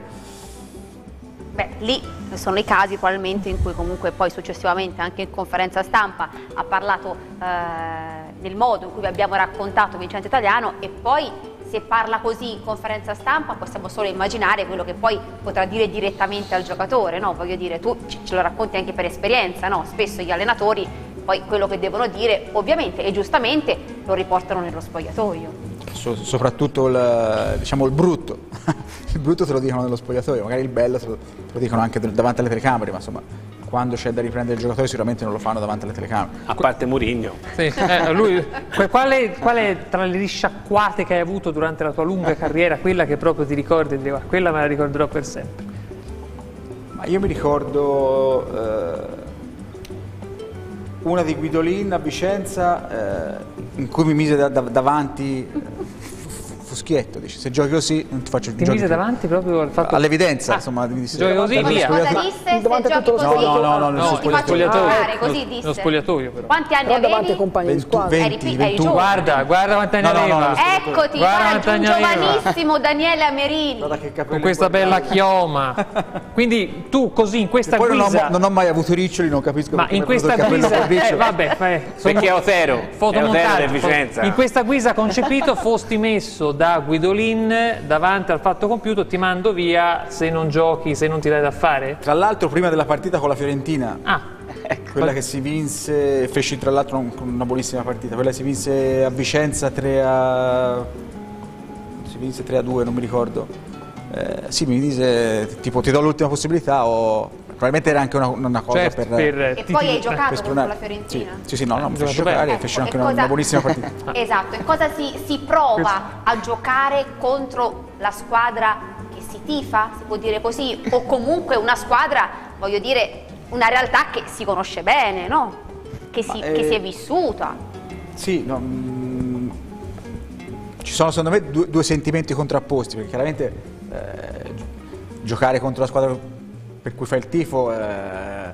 Beh, lì sono i casi probabilmente in cui comunque poi successivamente anche in conferenza stampa ha parlato eh, nel modo in cui vi abbiamo raccontato Vincenzo Italiano e poi se parla così in conferenza stampa possiamo solo immaginare quello che poi potrà dire direttamente al giocatore, no? Voglio dire, tu ce lo racconti anche per esperienza, no? Spesso gli allenatori poi quello che devono dire ovviamente e giustamente lo riportano nello spogliatoio. So, soprattutto il, diciamo, il brutto, il brutto te lo dicono nello spogliatoio, magari il bello te lo, lo dicono anche davanti alle telecamere, ma insomma quando c'è da riprendere il giocatore sicuramente non lo fanno davanti alle telecamere. A parte Murigno. Sì, eh, lui, quale, quale, tra le risciacquate che hai avuto durante la tua lunga carriera, quella che proprio ti ricordi, quella me la ricorderò per sempre? Ma io mi ricordo eh, una di Guidolin a Vicenza eh, in cui mi mise da, da, davanti Fuschietto, dice, se giochi così non ti faccio Ti mise davanti proprio al fatto... All'evidenza, ah, insomma, mi disse... Giochi così, via. Cosa disse se giochi così? No, no, no, no, ti faccio giocare, così disse. Lo spogliatoio però. Quanti anni avevi? davanti ai compagni di squadra. 20, 21. Guarda, guarda quanti anni aveva. Eccoti, guarda, un giovanissimo Daniele Amerini. Con questa bella chioma. Quindi tu così in questa guisa... non ho mai avuto riccioli, non capisco Ma in questa guisa... Eh, vabbè, perché è Otero. Fotomontaggio. In questa guisa concepito fosti messo da Guidolin davanti al fatto compiuto ti mando via se non giochi, se non ti dai da fare? Tra l'altro prima della partita con la Fiorentina, ah. quella che si vinse, feci tra l'altro una buonissima partita, quella si vinse a Vicenza 3 a... si vinse 3 a 2, non mi ricordo. Eh, sì, mi disse tipo ti do l'ultima possibilità o probabilmente era anche una, una cosa certo, per, per, E poi hai giocato con la Fiorentina? Sì, sì, sì no, no, mi fece giocare e fece anche una, una, buonissima partita. esatto, e cosa si, si prova a giocare contro la squadra che si tifa, si può dire così, o comunque una squadra, voglio dire, una realtà che si conosce bene, no? Che si, eh, che si è vissuta. Sì, no, mh, ci sono secondo me due, due, sentimenti contrapposti, perché chiaramente eh, giocare contro la squadra per cui fai il tifo eh,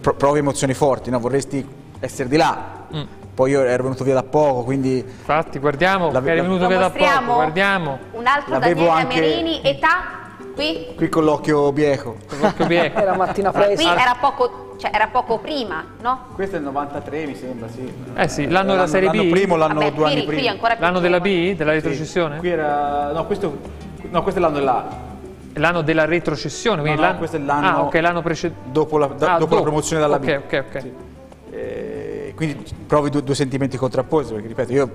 provi emozioni forti, no? vorresti essere di là. Mm. Poi io ero venuto via da poco, quindi... Infatti, guardiamo, la, eri venuto via da poco, guardiamo. Un altro Daniele anche... Merini, età? Qui? Qui con l'occhio bieco. bieco. era mattina fresca. Qui era poco, cioè era poco prima, no? Questo è il 93 mi sembra, sì. Eh sì, l'anno della Serie B? L'anno primo, l'anno due anni prima. L'anno della B? Della retrocessione? Sì. Qui era... No, questo, no, questo è l'anno dell'A. L'anno della retrocessione, quindi no, no, questo è l'anno ah, okay, l'anno precedente. Dopo, la, da, ah, dopo, dopo, la promozione dalla okay, B. Ok, ok, sì. eh, quindi provi due, due, sentimenti contrapposti, perché ripeto, io,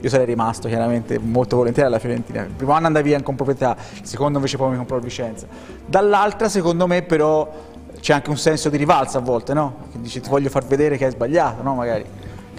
io, sarei rimasto chiaramente molto volentieri alla Fiorentina. Il primo anno andavi in comproprietà, il secondo invece poi mi comprò Vicenza. Dall'altra, secondo me, però c'è anche un senso di rivalsa a volte, no? Che dici ti voglio far vedere che hai sbagliato, no? Magari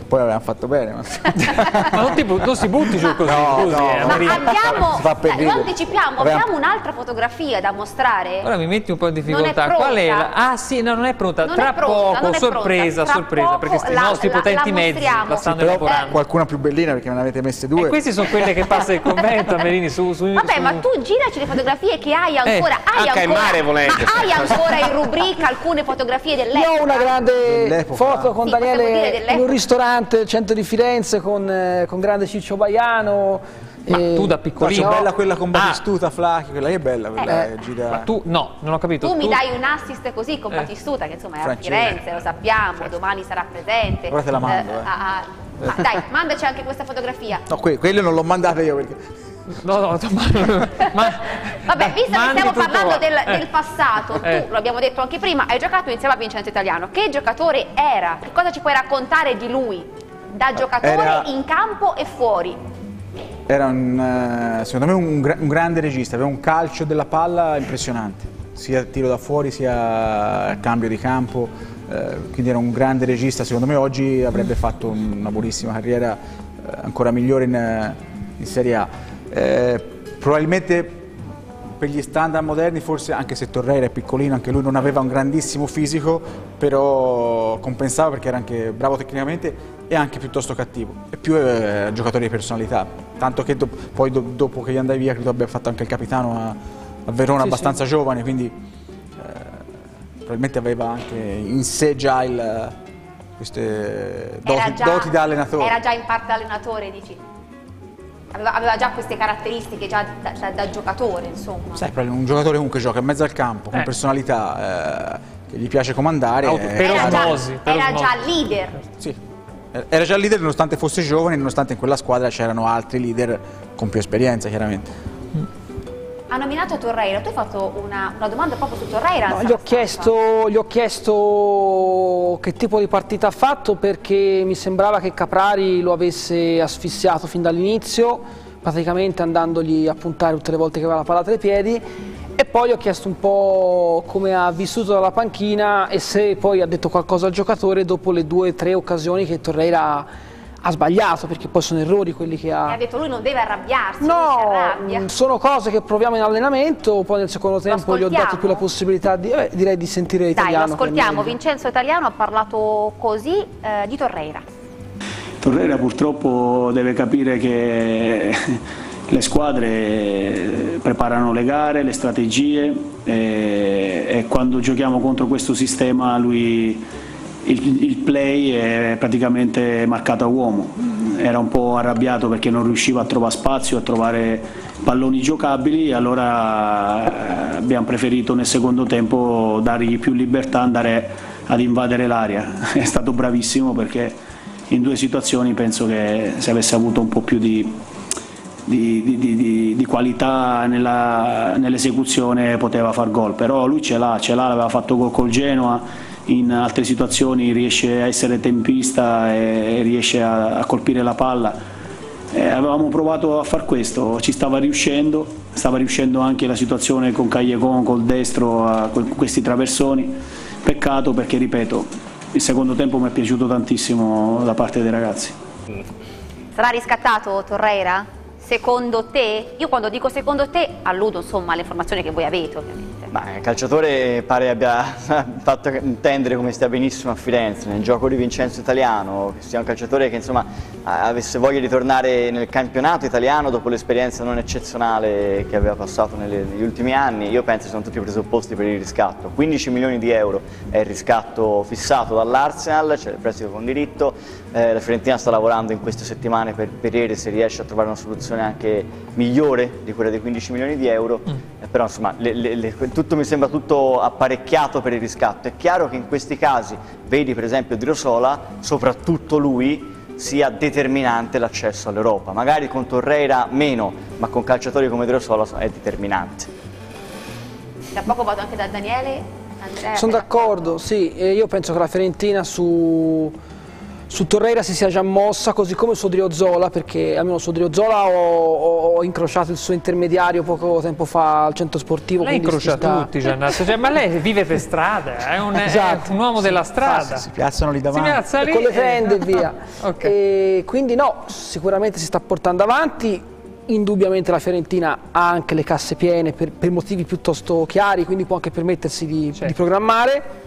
poi avevamo fatto bene. Ma, ma non, ti, non, si butti giù così. No, così no, eh, ma abbiamo, eh, lo anticipiamo, abbiamo, abbiamo un'altra fotografia da mostrare. Ora mi metti un po' in difficoltà. Qual è la... Ah sì, no, non è pronta. Non Tra è pronta, poco, sorpresa, Tra sorpresa, poco perché i nostri la, potenti la mezzi la stanno elaborando. Qualcuna più bellina perché me ne avete messe due. E queste sono quelle che passa il commento, Merini, su, su Vabbè, su... ma tu giraci le fotografie che hai Eh, ancora. hai anche in ancora, mare, volente. Ma hai ancora in rubrica alcune fotografie dell'epoca? Io ho una grande foto con Daniele in un ristorante al centro di Firenze con, eh, con grande Ciccio Baiano. Ma e- tu da No, piccolino... c'è bella quella con Ah. Batistuta, Flacchi, quella lì è bella, quella Eh. gira... Ma tu, no, non ho capito. Tu mi dai un assist così con Batistuta, che insomma è a Francese. Firenze, lo sappiamo, domani sarà presente. Ora te la mando, eh. a- a- ma dai, mandaci anche questa fotografia. No, que- quelle non l'ho mandate io perché... No, no, ma... ma Vabbè, visto che stiamo parlando del, Eh. del passato, Eh. tu lo abbiamo detto anche prima, hai giocato insieme a Vincenzo Italiano. Che giocatore era? Che cosa ci puoi raccontare di lui? Da giocatore Era- in campo e fuori. Era un, eh, secondo me un, un grande regista, aveva un calcio della palla impressionante, sia tiro da fuori sia cambio di campo, eh, quindi era un grande regista, secondo me oggi avrebbe fatto una buonissima carriera, eh, ancora migliore in, in Serie A. Eh, probabilmente per gli standard moderni, forse anche se Torreira è piccolino, anche lui non aveva un grandissimo fisico, però compensava perché era anche bravo tecnicamente e anche piuttosto cattivo. E più eh, giocatore di personalità. Tanto che do- poi do- dopo che gli andai via, credo abbia fatto anche il capitano a, a Verona, Sì, abbastanza giovane, quindi eh, probabilmente aveva anche in sé già il, queste doti, già, doti da allenatore. Era già in parte allenatore, dici? Aveva, aveva già queste caratteristiche già da, da- da giocatore, insomma. Sai, però un giocatore comunque gioca in mezzo al campo, con Eh. personalità, eh, che gli piace comandare. Auto- eh, per era già, osmosi, per era già leader. Sì, era già leader nonostante fosse giovane, nonostante in quella squadra c'erano altri leader con più esperienza, chiaramente. Ha nominato Torreira, tu hai fatto una, una domanda proprio su Torreira? No, gli, ho chiesto, gli ho chiesto che tipo di partita ha fatto perché mi sembrava che Caprari lo avesse asfissiato fin dall'inizio, praticamente andandogli a puntare tutte le volte che aveva la palla tra i piedi. E poi gli ho chiesto un po' come ha vissuto dalla panchina e se poi ha detto qualcosa al giocatore dopo le due o tre occasioni che Torreira ha ha sbagliato perché poi sono errori quelli che ha. E ha detto lui non deve arrabbiarsi, no, sono cose che proviamo in allenamento, poi nel secondo tempo gli ho dato più la possibilità di, eh, direi di sentire italiano. Dai, lo ascoltiamo, Vincenzo Italiano ha parlato così eh, di Torreira. Torreira purtroppo deve capire che le squadre preparano le gare, le strategie e, e quando giochiamo contro questo sistema lui il, il, play è praticamente marcato a uomo. Era un po' arrabbiato perché non riusciva a trovare spazio, a trovare palloni giocabili, allora eh, abbiamo preferito nel secondo tempo dargli più libertà, andare ad invadere l'area. È stato bravissimo perché in due situazioni penso che se avesse avuto un po' più di, di, di, di, qualità nell'esecuzione poteva far gol, però lui ce l'ha, ce l'ha, aveva fatto gol col Genoa in altre situazioni riesce a essere tempista e riesce a, a colpire la palla. Eh, avevamo provato a far questo, ci stava riuscendo, stava riuscendo anche la situazione con Callecon, col destro, a questi traversoni. Peccato perché, ripeto, il secondo tempo mi è piaciuto tantissimo da parte dei ragazzi. Sarà riscattato Torreira? Secondo te? Io quando dico secondo te alludo insomma alle informazioni che voi avete ovviamente. Ma il calciatore pare abbia fatto intendere come stia benissimo a Firenze, nel gioco di Vincenzo Italiano, che sia un calciatore che insomma avesse voglia di tornare nel campionato italiano dopo l'esperienza non eccezionale che aveva passato negli ultimi anni, io penso siano tutti i presupposti per il riscatto. 15 milioni di euro è il riscatto fissato dall'Arsenal, c'è cioè il prestito con diritto, eh, la Fiorentina sta lavorando in queste settimane per vedere se riesce a trovare una soluzione anche migliore di quella dei 15 milioni di euro, mm. eh, però insomma le, le, le, tutto mi sembra tutto apparecchiato per il riscatto. È chiaro che in questi casi, vedi per esempio Driosola, soprattutto lui, sia determinante l'accesso all'Europa. Magari con Torreira meno, ma con calciatori come Driosola è determinante. Tra poco vado anche da Daniele. Andrea, Sono d'accordo, sì, io penso che la Fiorentina su su Torreira si sia già mossa, così come su Driozola, perché almeno su Driozola ho, ho, incrociato il suo intermediario poco tempo fa al centro sportivo. Lei incrocia sta... tutti, Giannazzo, cioè, ma lei vive per strada, è un, esatto. è un uomo della strada. Si, si piazzano lì davanti. Si piazza lì. Con le fende e via. okay. e quindi no, sicuramente si sta portando avanti, indubbiamente la Fiorentina ha anche le casse piene per, per motivi piuttosto chiari, quindi può anche permettersi di, certo. di programmare.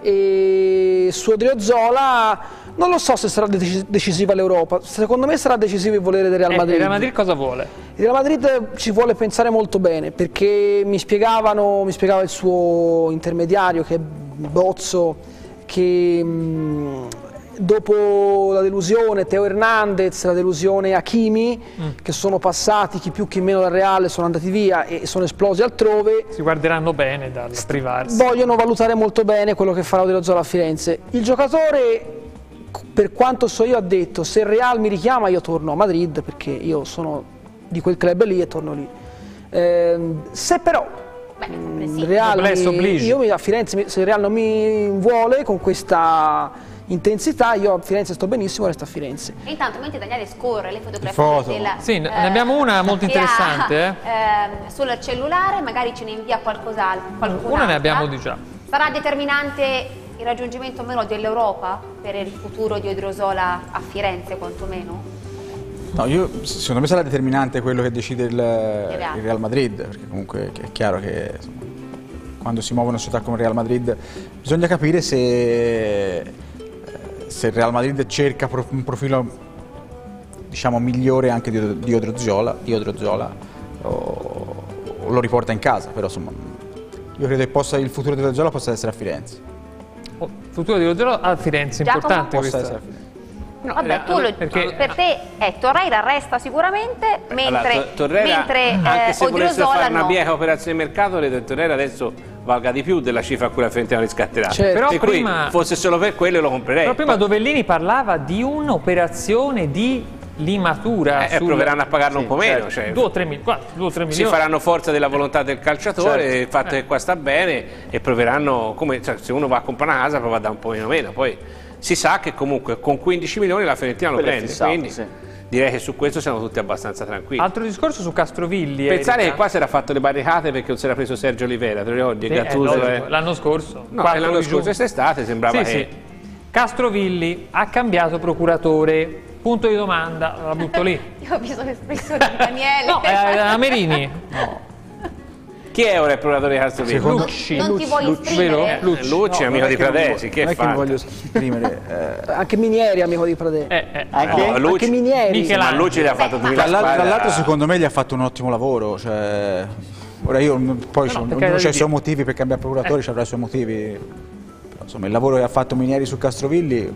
E su Odriozola non lo so se sarà decisiva l'Europa, secondo me sarà decisivo il volere del Real Madrid. Eh, il Real Madrid cosa vuole? Il Real Madrid ci vuole pensare molto bene perché mi, spiegavano, mi spiegava il suo intermediario che è Bozzo che mh, dopo la delusione Teo Hernandez, la delusione Hakimi mm. che sono passati chi più chi meno dal Reale, sono andati via e sono esplosi altrove. Si guarderanno bene dal privarsi. Vogliono valutare molto bene quello che farà Odilio a Firenze. Il giocatore per quanto so io ha detto se il Real mi richiama io torno a Madrid perché io sono di quel club lì e torno lì. Eh, se però Beh, sì. Real mi, io a Firenze se il Real non mi vuole con questa intensità, io a Firenze sto benissimo, resto a Firenze. E intanto mentre Daniele scorre le fotografie Foto. della, Sì, eh, ne abbiamo una molto interessante. Ha, eh. eh, sul cellulare, magari ce ne invia qualcos'altro. Una ne abbiamo di già. Sarà determinante il raggiungimento o meno dell'Europa per il futuro di Odrosola a Firenze quantomeno? No, io, secondo me sarà determinante quello che decide il, il Real Madrid, perché comunque è chiaro che insomma, quando si muove una società come il Real Madrid bisogna capire se, se il Real Madrid cerca un profilo diciamo, migliore anche di, di Odroziola o, o, lo riporta in casa, però insomma io credo che possa, il futuro di Odroziola possa essere a Firenze. Futuro di Rodero a Firenze, importante questa. No, vabbè, tu lo, perché, per te è Torreira resta sicuramente, mentre, allora, Torreira, mentre anche eh, se volesse fare no. una bieca operazione di mercato, che Torreira adesso valga di più della cifra a cui la Fiorentina riscatterà. Certo. Però e prima, fosse solo per quello lo comprerei. Però prima Dovellini parlava di un'operazione di limatura. Eh, sul... proveranno a pagarlo sì, un po' meno. Certo. Cioè, 2 o 3, milioni. Si faranno forza della volontà del calciatore, certo. il fatto eh. che qua sta bene e proveranno, come, cioè, se uno va a comprare una casa prova a dare un po' meno meno. Poi si sa che comunque con 15 milioni la Fiorentina lo prende. Fissato, quindi, sì direi che su questo siamo tutti abbastanza tranquilli. Altro discorso su Castrovilli. Pensare Erika. che qua si era fatto le barricate perché non si era preso Sergio Olivera, te lo ricordi? Sì, Gattuso è... L'anno scorso. No, l'anno scorso quest'estate sembrava sì, che... Sì. Castrovilli ha cambiato procuratore punto di domanda, la butto lì. Io ho visto l'espressione di Daniele. no, eh, Amerini. No. Chi è ora il procuratore di Castro Secondo... Lucci. Non Lucci. ti vuoi Lucci. esprimere? Lucci, Lucci no, amico di Pradesi, che non è che mi voglio esprimere. Eh. Anche Minieri amico di Pradesi. Eh, eh. Anche? No, Lucci, anche Minieri. Ma Lucci gli ha fatto 2000 Tra l'altro secondo me gli ha fatto un ottimo lavoro, cioè... Ora io poi no, no, ognuno ha i suoi motivi per cambiare procuratore, eh. avrà i suoi motivi. Però, insomma, il lavoro che ha fatto Minieri su Castrovilli,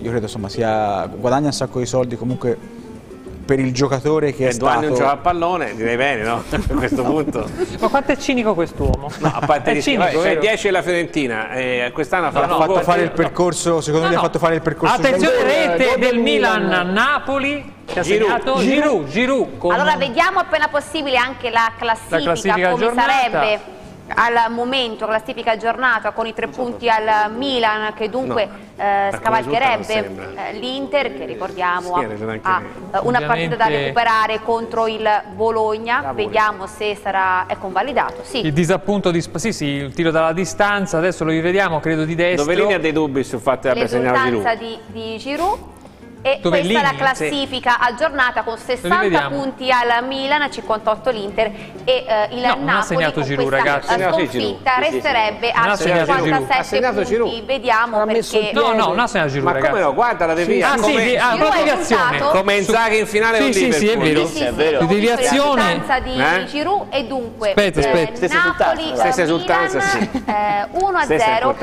io credo insomma sia guadagna un sacco di soldi comunque per il giocatore che e è stato... Due anni non gioca a pallone, direi bene, no? a questo punto. Ma quanto è cinico quest'uomo? No, a parte di cinico, c'è 10 la Fiorentina, e quest'anno ha fatto, no, fatto fare il percorso, secondo no, me ha fatto fare il percorso... Attenzione, rete del Milan a Napoli, che ha Giroud. Giroud, Giroud. Con... Allora vediamo appena possibile anche la classifica, la classifica come giornata. sarebbe al momento classifica giornata con i tre punti al Milan che dunque no, eh, scavalcherebbe eh, l'Inter che ricordiamo ha, ha una partita da recuperare contro il Bologna. Vediamo se sarà è convalidato sì. il disappunto di sì sì il tiro dalla distanza adesso lo rivediamo credo di destra. Dove ha dei dubbi sul fatto che abbia segnato Giroud? di, di Giroud e Dove questa è la classifica sì. aggiornata con 60 punti al Milan, 58 l'Inter e uh, il no, Napoli con Giroud, questa ragazzi. sconfitta resterebbe a 57 punti. Giroud. Vediamo perché... No, no, non ha segnato Giroud, Ma come no? Guarda la deviazione. Ah, sì, ah, come deviazione. Come Inzaghi in finale sì, sì, sì, è vero. Sì, sì, sì, deviazione. di eh? Giroud e dunque aspetta, aspetta. Eh, Napoli, Stessa esultanza, sì. 1 a 0.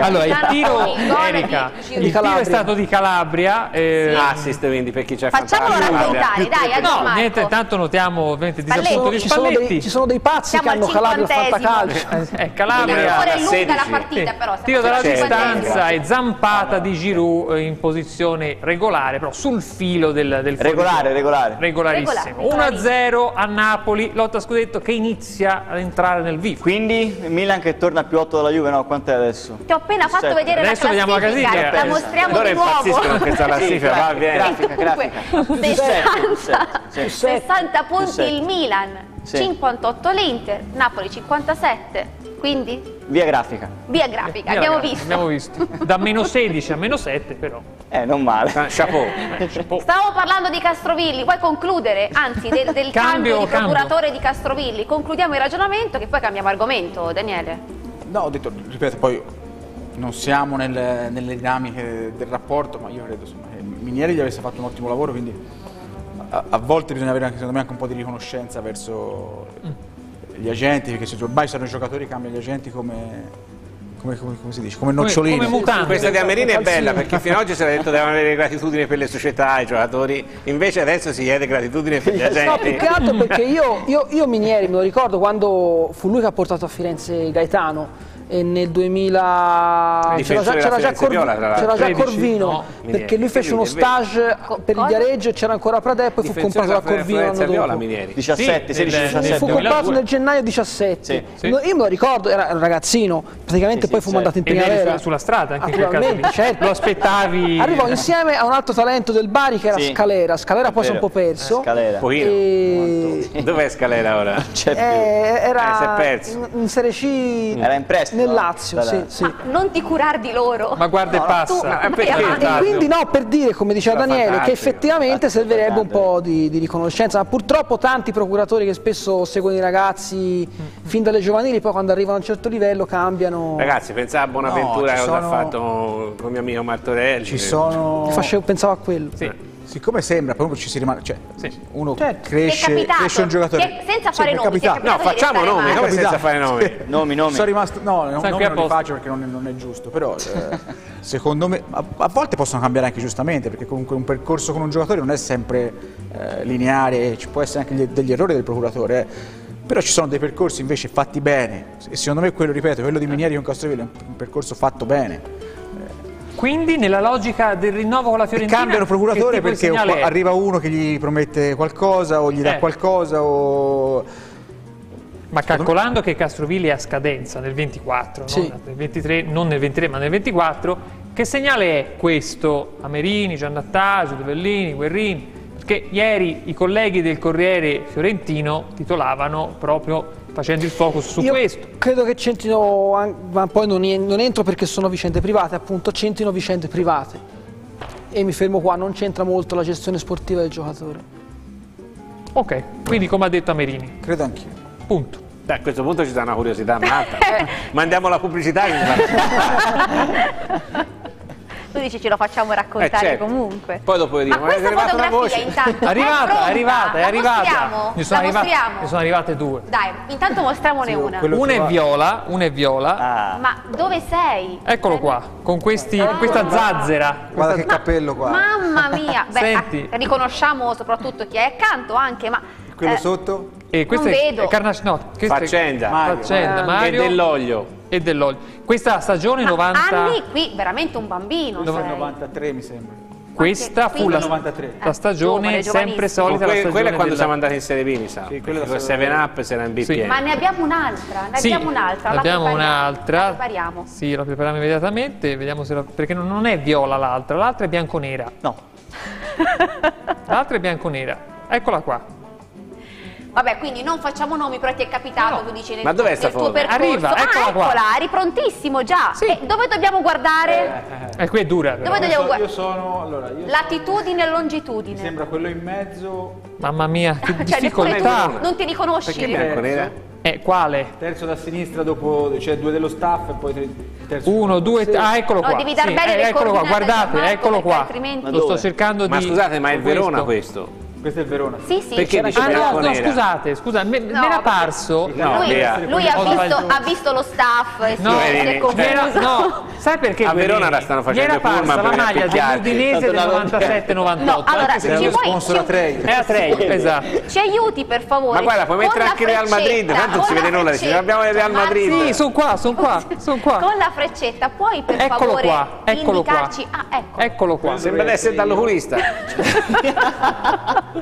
Allora, il tiro, Erika, il tiro è stato di Calabria. Assist quindi per chi c'è Facciamolo raccontare, dai, No, niente, tanto notiamo ovviamente disappunto di Spalletti. Ci sono dei pazzi che hanno Calabria fatta calcio. Eh, Calabria è lunga la partita però. Tiro dalla distanza e zampata di Giroud in posizione regolare, però sul filo del, del Regolare, regolare. Regolarissimo. 1-0 a Napoli, lotta scudetto che inizia ad entrare nel vivo. Quindi Milan che torna più 8 dalla Juve, no? Quant'è adesso? Ti ho appena fatto vedere adesso la classifica, la mostriamo di nuovo. Allora impazziscono questa classifica, va bene comunque 60, 60 punti il Milan, 58 l'Inter, Napoli 57. Quindi? Via grafica. Via grafica, Via abbiamo, grafica. visto. abbiamo visto. Da meno 16 a meno 7 però. Eh, non male. Ah, chapeau. chapeau. Stavamo parlando di Castrovilli, vuoi concludere? Anzi, del, del cambio, cambio, di procuratore cambio. di Castrovilli. Concludiamo il ragionamento che poi cambiamo argomento, Daniele. No, ho detto, ripeto, poi non siamo nel, nelle dinamiche del rapporto, ma io credo insomma, che Minieri gli avesse fatto un ottimo lavoro, quindi a, a volte bisogna avere anche, secondo me anche un po' di riconoscenza verso mm. gli agenti, perché se ormai sono i giocatori cambiano gli agenti come, come, come, come, si dice, come nocciolini. Come, come Questa di Amerini è bella perché fino ad oggi si era detto che devono avere gratitudine per le società, i giocatori, invece adesso si chiede gratitudine per gli agenti. No, più che altro perché io, io, io Minieri me lo ricordo quando fu lui che ha portato a Firenze Gaetano e nel 2000 c'era già, c'era già, Corvi, c'era già Corvino no, perché lui fece uno stage per il Viareggio e c'era ancora Pradè e poi fu comprato da Corvino l'anno dopo. 17, 16, 17 fu comprato nel gennaio 17 sì, sì. io me lo ricordo era un ragazzino praticamente sì, poi fu mandato in primavera. sulla strada anche in quel caso certo. lo aspettavi arrivò insieme a un altro talento del Bari che era Scalera. Scalera poi si è un po' perso. Scalera. Dov'è Scalera ora? Eh, era in Serie C. Era in prestito nel Lazio, sì, sì. non ti curar di loro. Ma guarda e passa. Tu, e quindi no, per dire, come diceva Daniele, che effettivamente servirebbe un po' di, di, riconoscenza, ma purtroppo tanti procuratori che spesso seguono i ragazzi fin dalle giovanili, poi quando arrivano a un certo livello cambiano. Ragazzi, pensavo a Bonaventura no, cosa sono... ha fatto con mio amico Martorelli. Ci sono... Pensavo a quello. Sì. Siccome sembra, proprio ci si rimane, cioè sì. uno certo. cresce, cresce, un giocatore. senza fare sì, nomi, no, facciamo nomi, come senza fare nomi? Sì. nomi, nomi. Sono rimasto, no, no non me li faccio perché non è, non è giusto, però eh, secondo me a, a, volte possono cambiare anche giustamente, perché comunque un percorso con un giocatore non è sempre eh, lineare, ci può essere anche gli, degli errori del procuratore. Eh. Però ci sono dei percorsi invece fatti bene e secondo me quello, ripeto, quello di Minieri con Castrovillo è un percorso fatto bene. Quindi nella logica del rinnovo con la Fiorentina... Cambiano procuratore perché arriva uno che gli promette qualcosa o gli dà eh. qualcosa o... Ma calcolando che Castrovilli è a scadenza nel 24, sì. non, nel 23, non nel 23 ma nel 24, che segnale è questo a Merini, Giannattagio, Dovellini, Guerrini? Perché ieri i colleghi del Corriere Fiorentino titolavano proprio facendo il focus su Io questo. Credo che centrino, ma poi non, non entro perché sono vicende private, appunto, centrino vicende private. e mi fermo qua, non c'entra molto la gestione sportiva del giocatore. Ok, quindi come ha detto Amerini. Credo anch'io. Punto. Beh, a questo punto ci dà una curiosità matta. Mandiamo la pubblicità. Tu dici ce lo facciamo raccontare Eh, certo. comunque. Poi dopo vediamo, Ma è questa arrivata una fotografia voce. intanto È arrivata, è arrivata, è arrivata. Ne sono, arrivate, ne sono arrivate due. Dai, intanto mostriamone una. Una è viola, una è viola. Ah. Ma dove sei? Eccolo qua, con questi, Ah. questa zazzera. Guarda che cappello qua. Mamma mia! Beh, Senti. riconosciamo soprattutto chi è accanto anche, ma... Quello eh, sotto? E questo Non è, vedo. è Carnage, no, questo è- Faccenda. Mario. Faccenda, E Mario. dell'olio. E dell'olio. Questa stagione ma 90. Anni qui veramente un bambino Dove- sei. 93 mi sembra. Questa fu la, 93. la stagione giovane, sempre solita. la Que- quella è quando della- siamo andati in Serie B, mi sa. Sì, Sì, quella con da 7 Up si era in BPM. Ma ne abbiamo un'altra, ne Sì, abbiamo un'altra. la abbiamo prepariamo, un'altra. La prepariamo. Sì, la prepariamo immediatamente. Vediamo se la- perché non, non è viola l'altra, l'altra è bianconera. No. L'altra è bianconera. Eccola qua. Vabbè, quindi non facciamo nomi, però ti è capitato, tu dici nel, Ma dov'è sta tuo foto? percorso. Arriva, ah, eccola qua. eccola, eri prontissimo già. E dove dobbiamo guardare? E qui è dura. però. Dove dobbiamo Io guardare? sono, allora, io Latitudine e mi longitudine. sembra quello in mezzo, Mamma mia, che Cioè, difficoltà. non ti riconosci. Perché bianconera? Eh, quale? terzo da sinistra dopo, cioè due dello staff e poi tre- terzo. Uno, due, tre. Ah, eccolo No, qua. devi dar Sì, bene eh, le eccolo qua, guardate, eccolo qua. altrimenti- Lo sto cercando Ma di. scusate, ma è il Verona questo. questo? Questo è il Verona. Sì, sì. Perché dice Ah no, no, scusate, scusa, me, me No, era parso. No, lui, lui ha, visto, ha visto lo staff e No, si è confuso. Era- no, sai perché A? Verona la stanno facendo era parsa pullman la per maglia dell'Udinese del 97-98 No, allora, se ci vuoi- sponsor a ci- tre. è a tre, esatto. Ci aiuti per favore. Ma guarda, puoi mettere anche Real Madrid, tanto non si vede la nulla, abbiamo il Real Madrid. Marzi, Sì, sono qua, sono qua, sono qua. Con la freccetta puoi per Eccolo favore qua, eccolo qua. indicarci Ah, ecco. Eccolo qua. Sembra di essere dall'oculista.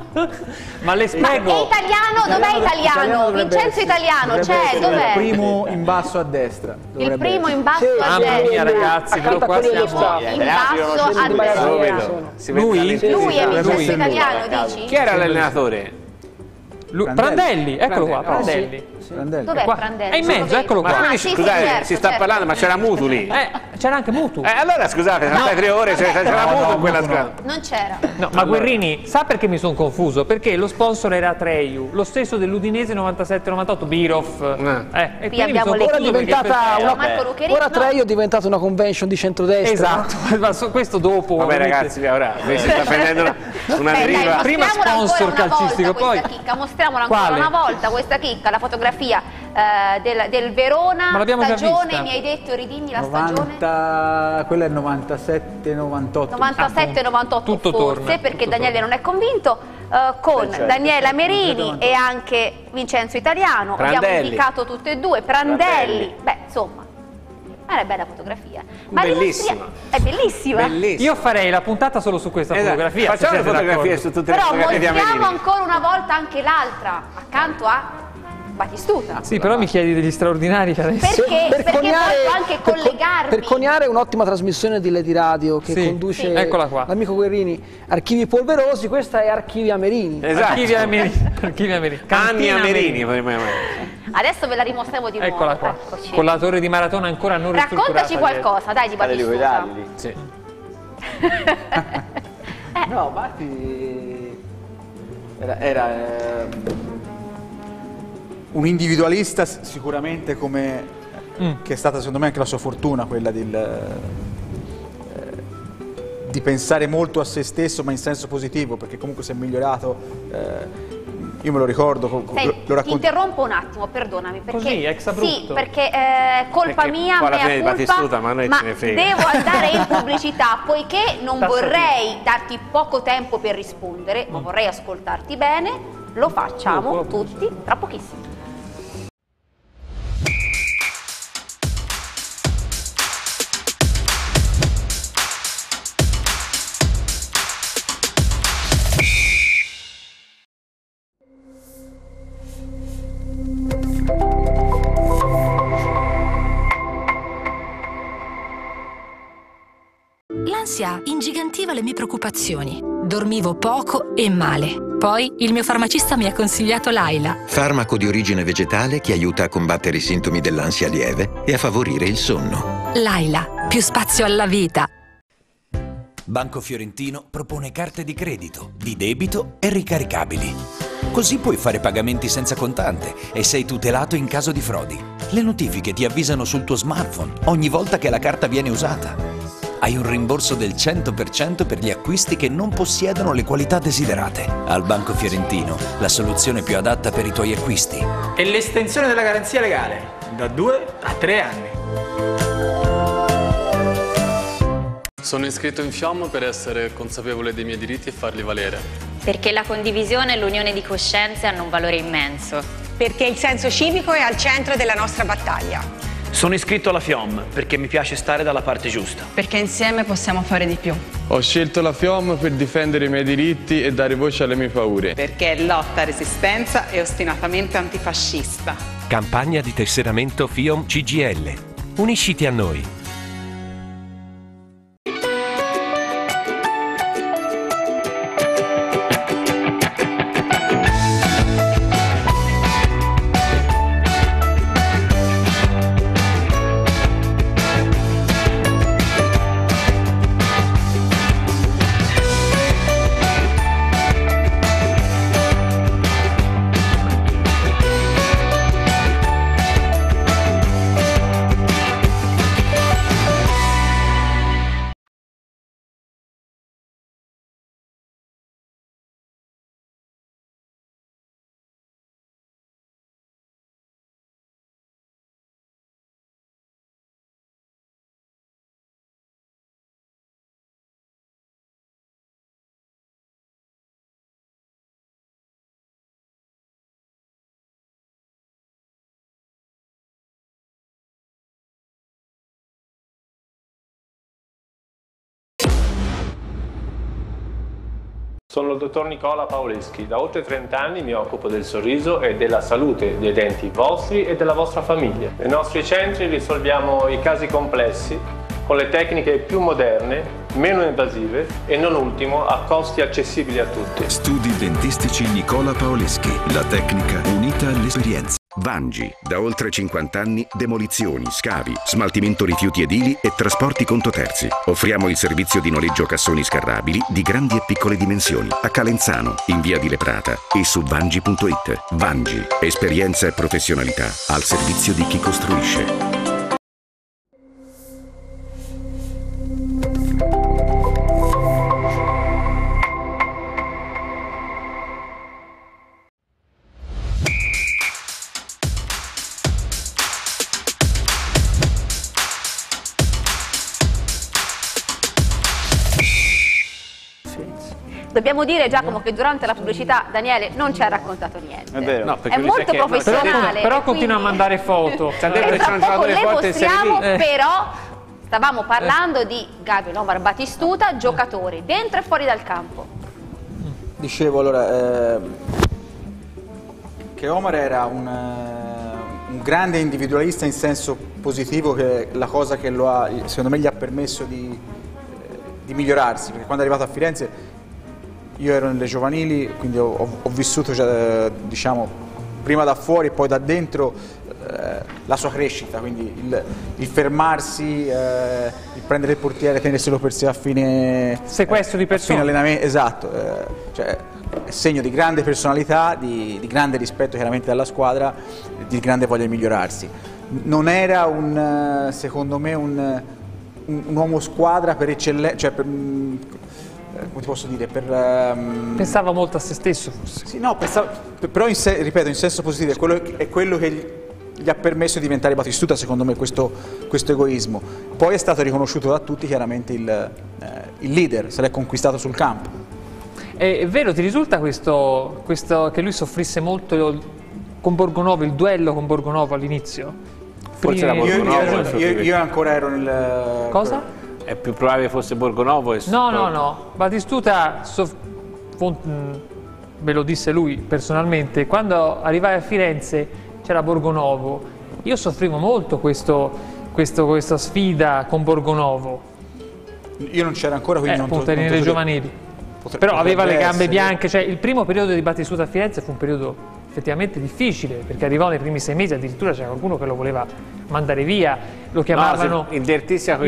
Ma le Ma spiego. è italiano? Dov'è italiano? Vincenzo essere- italiano, c'è, dov'è? Il primo in basso a destra. Il primo in basso Sì, a Mamma destra. mia, ragazzi, però qua siamo. In basso a destra. Lui? Lui è Lui. Vincenzo italiano, dici? Chi era l'allenatore? Prandelli. Prandelli, eccolo qua, Prandelli. Prandelli. Dov'è Qua. Prandelli? È in mezzo, eccolo qua. Ah, sì, sì, scusate, certo, si sta certo. parlando, ma c'era Mutu lì. Eh, c'era anche Mutu. Eh, allora scusate, state tre ore, c'era No, Mutu no, in quella squadra. Non c'era. No, ma Guerrini, sa perché mi sono confuso? Perché lo sponsor era Atreiu, lo stesso dell'Udinese 97-98, Birov. Eh, e quindi mi abbiamo sono le Ora diventata una, ora no. Treio è diventata una convention di centrodestra. Esatto, ma so- questo dopo. Vabbè ragazzi, ora vi si sta prendendo una, Eh, deriva. Prima sponsor calcistico, poi- questa chicca, mostriamola ancora una volta questa chicca, la fotografia eh, del, del Verona, Ma l'abbiamo già stagione, vista. mi hai detto, ridimmi la stagione. 90, quello è il 97-98. 97-98 tutto forse torna, perché tutto Daniele non è convinto eh, con certo, Daniela certo, Merini 98. e anche Vincenzo Italiano abbiamo Prandelli. indicato tutte e due Prandelli, Prandelli. beh insomma è una bella fotografia Ma Bellissima. è bellissima Bellissima. Io farei la puntata solo su questa Esatto. fotografia. Facciamo le fotografie d'accordo. su tutte le però fotografie di mostriamo ancora una volta anche l'altra accanto a Batistuta Sì, però mi chiedi degli straordinari adesso. perché, perché voglio anche per co- collegarmi per coniare un'ottima trasmissione di Lady Radio che Sì, conduce sì. Eccola qua. l'amico Guerrini, Archivi Polverosi, questa è Archivi Amerini. Esatto. Archivi Amerini. Archivi Amerini. Amerini, potremmo chiamare. adesso ve la dimostriamo di nuovo Eccola qua. Eccoci. Con la torre di maratona ancora non ristrutturata. raccontaci qualcosa dai di Batistuta. Sì. No, Batti era, era, ehm, un individualista sicuramente come che è stata secondo me anche la sua fortuna quella del, eh, di pensare molto a se stesso ma in senso positivo perché comunque si è migliorato eh, io me lo ricordo co- Sei- lo, racconto interrompo un attimo, perdonami. Perché, Così, ex Sì, abrupto. perché eh, colpa Perché mia, mea colpa, Battistuta, ma noi ce ne frega. devo andare in pubblicità, poiché non Tassativa. vorrei darti poco tempo per rispondere, ma vorrei ascoltarti bene, lo facciamo tutti tra pochissimo. L'ansia ingigantiva le mie preoccupazioni. Dormivo poco e male. Poi il mio farmacista mi ha consigliato Laila. Farmaco di origine vegetale che aiuta a combattere i sintomi dell'ansia lieve e a favorire il sonno. Laila, più spazio alla vita. Banco Fiorentino propone carte di credito, di debito e ricaricabili. Così puoi fare pagamenti senza contante e sei tutelato in caso di frodi. Le notifiche ti avvisano sul tuo smartphone ogni volta che la carta viene usata. Hai un rimborso del 100% per gli acquisti che non possiedono le qualità desiderate. Al Banco Fiorentino, la soluzione più adatta per i tuoi acquisti. E l'estensione della garanzia legale, da 2 a 3 anni. Sono iscritto in Fiamma per essere consapevole dei miei diritti e farli valere. Perché la condivisione e l'unione di coscienze hanno un valore immenso. Perché il senso civico è al centro della nostra battaglia. Sono iscritto alla FIOM perché mi piace stare dalla parte giusta. Perché insieme possiamo fare di più. Ho scelto la FIOM per difendere i miei diritti e dare voce alle mie paure. Perché è lotta, resistenza e ostinatamente antifascista. Campagna di tesseramento FIOM CGL. Unisciti a noi. Sono il dottor Nicola Paoleschi, da oltre 30 anni mi occupo del sorriso e della salute dei denti vostri e della vostra famiglia. Nei nostri centri risolviamo i casi complessi con le tecniche più moderne, meno invasive e non ultimo a costi accessibili a tutti. Studi dentistici Nicola Paoleschi, la tecnica unita all'esperienza. Vangi, da oltre 50 anni, demolizioni, scavi, smaltimento rifiuti edili e trasporti conto terzi. Offriamo il servizio di noleggio cassoni scarrabili di grandi e piccole dimensioni a Calenzano, in via di Leprata e su vangi.it. Vangi, esperienza e professionalità al servizio di chi costruisce. Dobbiamo dire Giacomo che durante la pubblicità Daniele non ci ha raccontato niente. È vero. No, è molto professionale. Però, però continua a mandare foto. Ci ha detto che c'è un giocatore forte in Serie B. Eh. Però stavamo parlando eh. di Gabriel Omar Batistuta, giocatori dentro e fuori dal campo. Dicevo allora eh, che Omar era un, eh, un, grande individualista in senso positivo che è la cosa che lo ha, secondo me gli ha permesso di, di migliorarsi, perché quando è arrivato a Firenze io ero nelle giovanili, quindi ho, ho vissuto già, diciamo, prima da fuori e poi da dentro eh, la sua crescita, quindi il, il fermarsi, eh, il prendere il portiere, tenerselo per sé a fine, Sequestro di persone. a fine allenamento, esatto, eh, cioè, è segno di grande personalità, di, di, grande rispetto chiaramente della squadra, di grande voglia di migliorarsi. Non era un, secondo me un, un, un uomo squadra per eccellenza, cioè per, eh, come ti posso dire, per... Um... Pensava molto a se stesso forse. Sì, no, pensava, però in se, ripeto, in senso positivo, è quello, è quello che gli, gli, ha permesso di diventare Batistuta, secondo me, questo, questo, egoismo. Poi è stato riconosciuto da tutti chiaramente il, eh, il leader, se l'è conquistato sul campo. È, è vero, ti risulta questo, questo, che lui soffrisse molto con Borgonovo, il duello con Borgonovo all'inizio? Forse era Borgonovo. Io, io, io ancora ero nel... Cosa? È più probabile fosse Borgonovo e No, no, no. Batistuta, ve lo disse lui personalmente, quando arrivai a Firenze c'era Borgonovo. Io soffrivo molto questo, questo, questa sfida con Borgonovo. Io non c'era ancora, quindi eh, non appunto, nelle giovanili. Potre, Però aveva le gambe essere. bianche, cioè il primo periodo di Battistuta a Firenze fu un periodo effettivamente difficile, perché arrivò nei primi sei mesi, addirittura c'era qualcuno che lo voleva mandare via, lo chiamavano no, indertizia con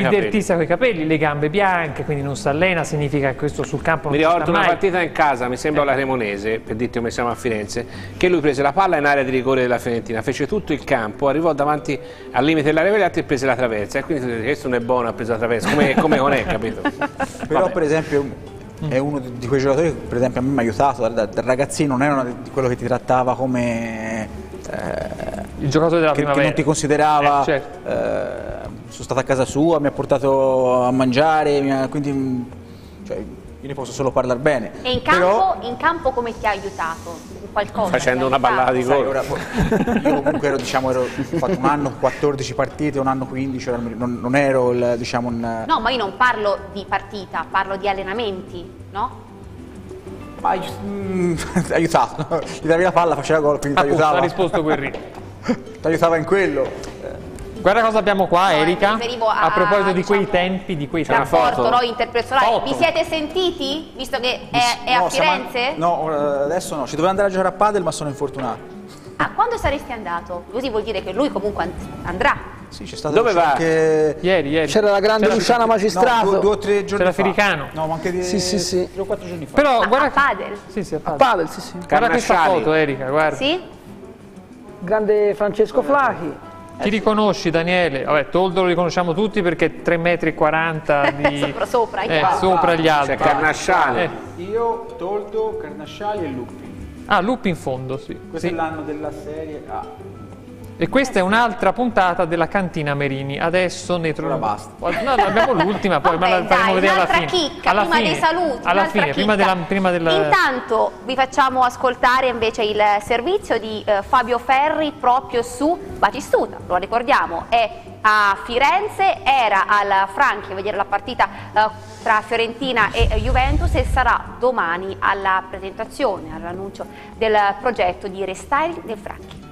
i capelli. le gambe bianche, quindi non si allena, significa che questo sul campo non Mi ricordo una partita in casa, mi sembra eh. la Cremonese, per dirti come siamo a Firenze, che lui prese la palla in area di rigore della Fiorentina, fece tutto il campo, arrivò davanti al limite dell'area altri e prese la traversa, e quindi questo non è buono, ha preso la traversa, come, come con è, capito? Però Vabbè. per esempio è uno di quei giocatori che per esempio a me mi ha aiutato da, da, da ragazzino, non era di quello che ti trattava come eh, il giocatore della che, primavera. che non ti considerava, eh, certo. eh, sono stato a casa sua, mi ha portato a mangiare, ha, quindi cioè, io ne posso solo parlare bene. E in campo, Però, in campo come ti ha aiutato? Qualcosa Facendo una ballata di gol. io comunque ero, diciamo, ero, ho fatto un anno 14 partite, un anno 15, non, non ero il, diciamo, un... No, ma io non parlo di partita, parlo di allenamenti, no? Ma mm, aiutato, gli davi la palla, faceva gol, quindi ti aiutava. ha risposto Guerrino. ti aiutava in quello. Guarda cosa abbiamo qua, no, Erika. A, a, proposito di quei diciamo, tempi, di quei tempi. Rapporto no, interpersonale. Vi siete sentiti? Visto che è, è no, a Firenze? no, adesso no. Ci dovevo andare a giocare a padel, ma sono infortunato. Ah, quando saresti andato? Così vuol dire che lui comunque andrà. Sì, c'è stato Dove va? Anche... Ieri, ieri. C'era la grande Luciana Magistrato. No, due, due o tre giorni C'era fa. Firicano. No, ma anche di... Sì, sì, sì. Tre o quattro giorni fa. Però, a, guarda... a padel? Sì, sì, a padel. A padel, sì, sì. Guarda questa foto, Erika, guarda. Sì? Grande Francesco Flachi. Chi riconosci Daniele? Vabbè, Toldo lo riconosciamo tutti perché 3,40 m di... sopra, sopra, eh, sopra gli altri. C'è Carnasciali. Eh. Io, Toldo, Carnasciali e Luppi. Ah, Luppi in fondo, sì. Questo sì. è l'anno della serie A. E questa è un'altra puntata della cantina Merini. Adesso ne troviamo. basta. No, abbiamo l'ultima, poi Vabbè, la faremo vedere alla fine. Chicca, alla prima fine. dei saluti. Alla fine, prima della, prima della, Intanto vi facciamo ascoltare invece il servizio di eh, Fabio Ferri proprio su Batistuta. Lo ricordiamo, è a Firenze, era al Franchi a vedere la partita eh, tra Fiorentina e Juventus e sarà domani alla presentazione, all'annuncio del progetto di restyling del Franchi.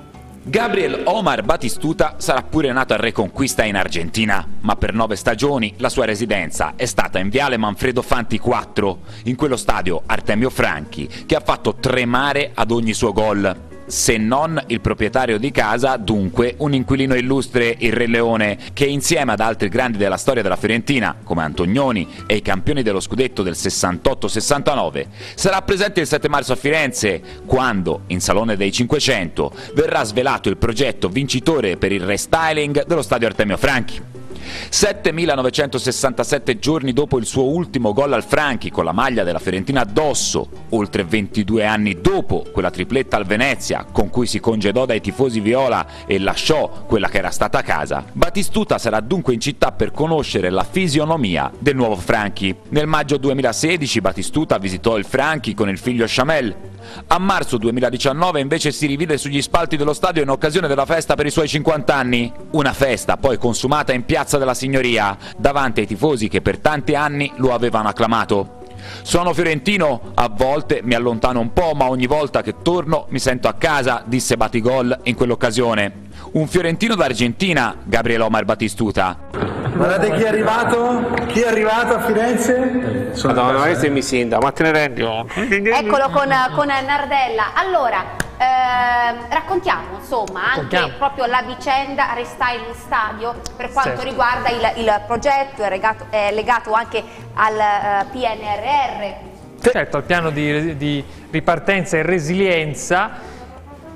Gabriel Omar Batistuta sarà pure nato a Reconquista in Argentina, ma per nove stagioni la sua residenza è stata in Viale Manfredo Fanti 4, in quello stadio Artemio Franchi, che ha fatto tremare ad ogni suo gol se non il proprietario di casa, dunque un inquilino illustre, il Re Leone, che insieme ad altri grandi della storia della Fiorentina, come Antonioni e i campioni dello scudetto del 68-69, sarà presente il 7 marzo a Firenze, quando, in Salone dei 500, verrà svelato il progetto vincitore per il restyling dello stadio Artemio Franchi. 7.967 giorni dopo il suo ultimo gol al Franchi con la maglia della Fiorentina addosso, oltre 22 anni dopo quella tripletta al Venezia con cui si congedò dai tifosi viola e lasciò quella che era stata casa, Batistuta sarà dunque in città per conoscere la fisionomia del nuovo Franchi. Nel maggio 2016 Batistuta visitò il Franchi con il figlio Chamel, a marzo 2019 invece si rivide sugli spalti dello stadio in occasione della festa per i suoi 50 anni. Una festa poi consumata in Piazza della Signoria, davanti ai tifosi che per tanti anni lo avevano acclamato. Sono fiorentino, a volte mi allontano un po', ma ogni volta che torno mi sento a casa, disse Batigol in quell'occasione. Un fiorentino d'Argentina, Gabriele Omar Batistuta. Guardate chi è arrivato? Chi è arrivato a Firenze? Sono Madonna, questo è mi sindaco, ma te ne rendi? Eccolo con, con Nardella. Allora, eh, raccontiamo insomma anche raccontiamo. proprio la vicenda Restyling Stadio per quanto certo. riguarda il, il, progetto, è legato, è legato anche al uh, PNRR. Certo, al piano di, di ripartenza e resilienza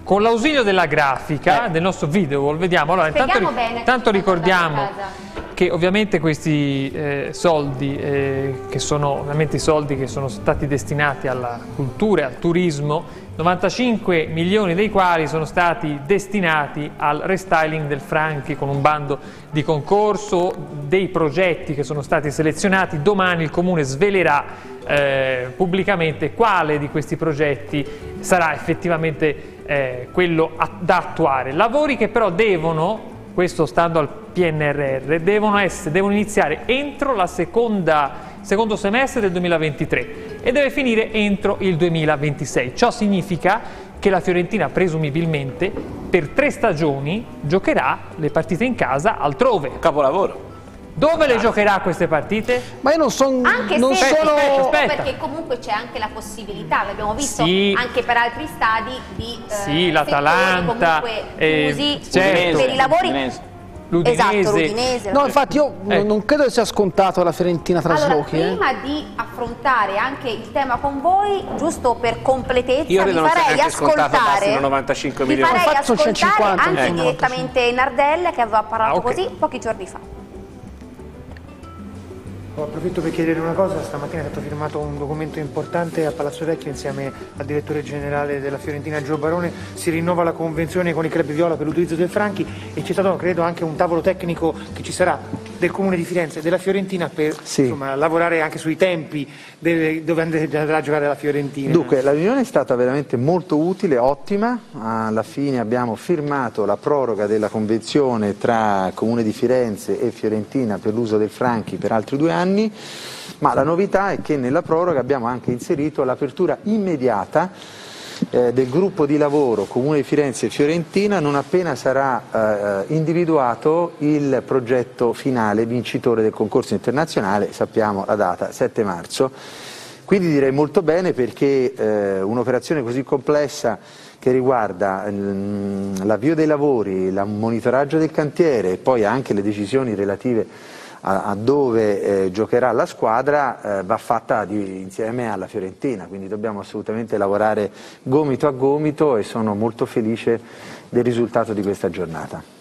con l'ausilio della grafica eh. del nostro video, vediamo. Allora, intanto, intanto ricordiamo che ovviamente questi eh, soldi, eh, che sono ovviamente i soldi che sono stati destinati alla cultura e al turismo, 95 milioni dei quali sono stati destinati al restyling del Franchi con un bando di concorso, dei progetti che sono stati selezionati. Domani il Comune svelerà eh, pubblicamente quale di questi progetti sarà effettivamente eh, quello a, da attuare. Lavori che però devono, questo stando al PNRR, devono, essere, devono iniziare entro la seconda, secondo semestre del 2023 e deve finire entro il 2026. Ciò significa che la Fiorentina presumibilmente per tre stagioni giocherà le partite in casa altrove. Capolavoro. Dove le giocherà queste partite? Ma io non, son, anche non se sono... aspetta, aspetta. perché comunque c'è anche la possibilità, l'abbiamo visto sì. anche per altri stadi di sì, eh, l'Atalanta eh, certo. per i lavori Udinese. L'Udinese. Esatto, l'Udinese. No, infatti io eh. non credo che sia scontato la Fiorentina traslochi. Allora, prima eh. di affrontare anche il tema con voi, giusto per completezza, io vi farei ascoltare 95 vi milioni. farei ascoltare 50, anche eh. direttamente Nardella che aveva parlato ah, okay. così pochi giorni fa. Approfitto per chiedere una cosa, stamattina è stato firmato un documento importante a Palazzo Vecchio insieme al direttore generale della Fiorentina Gio Barone, si rinnova la convenzione con i club viola per l'utilizzo del franchi e c'è stato credo anche un tavolo tecnico che ci sarà del Comune di Firenze e della Fiorentina per sì. insomma, lavorare anche sui tempi delle, dove andrà a giocare la Fiorentina. Dunque la riunione è stata veramente molto utile, ottima, alla fine abbiamo firmato la proroga della convenzione tra Comune di Firenze e Fiorentina per l'uso del franchi per altri due anni, ma la novità è che nella proroga abbiamo anche inserito l'apertura immediata eh, del gruppo di lavoro Comune di Firenze e Fiorentina non appena sarà eh, individuato il progetto finale vincitore del concorso internazionale, sappiamo la data 7 marzo. Quindi direi molto bene perché eh, un'operazione così complessa che riguarda mm, l'avvio dei lavori, il monitoraggio del cantiere e poi anche le decisioni relative a, a dove eh, giocherà la squadra eh, va fatta di, insieme alla Fiorentina, quindi dobbiamo assolutamente lavorare gomito a gomito e sono molto felice del risultato di questa giornata.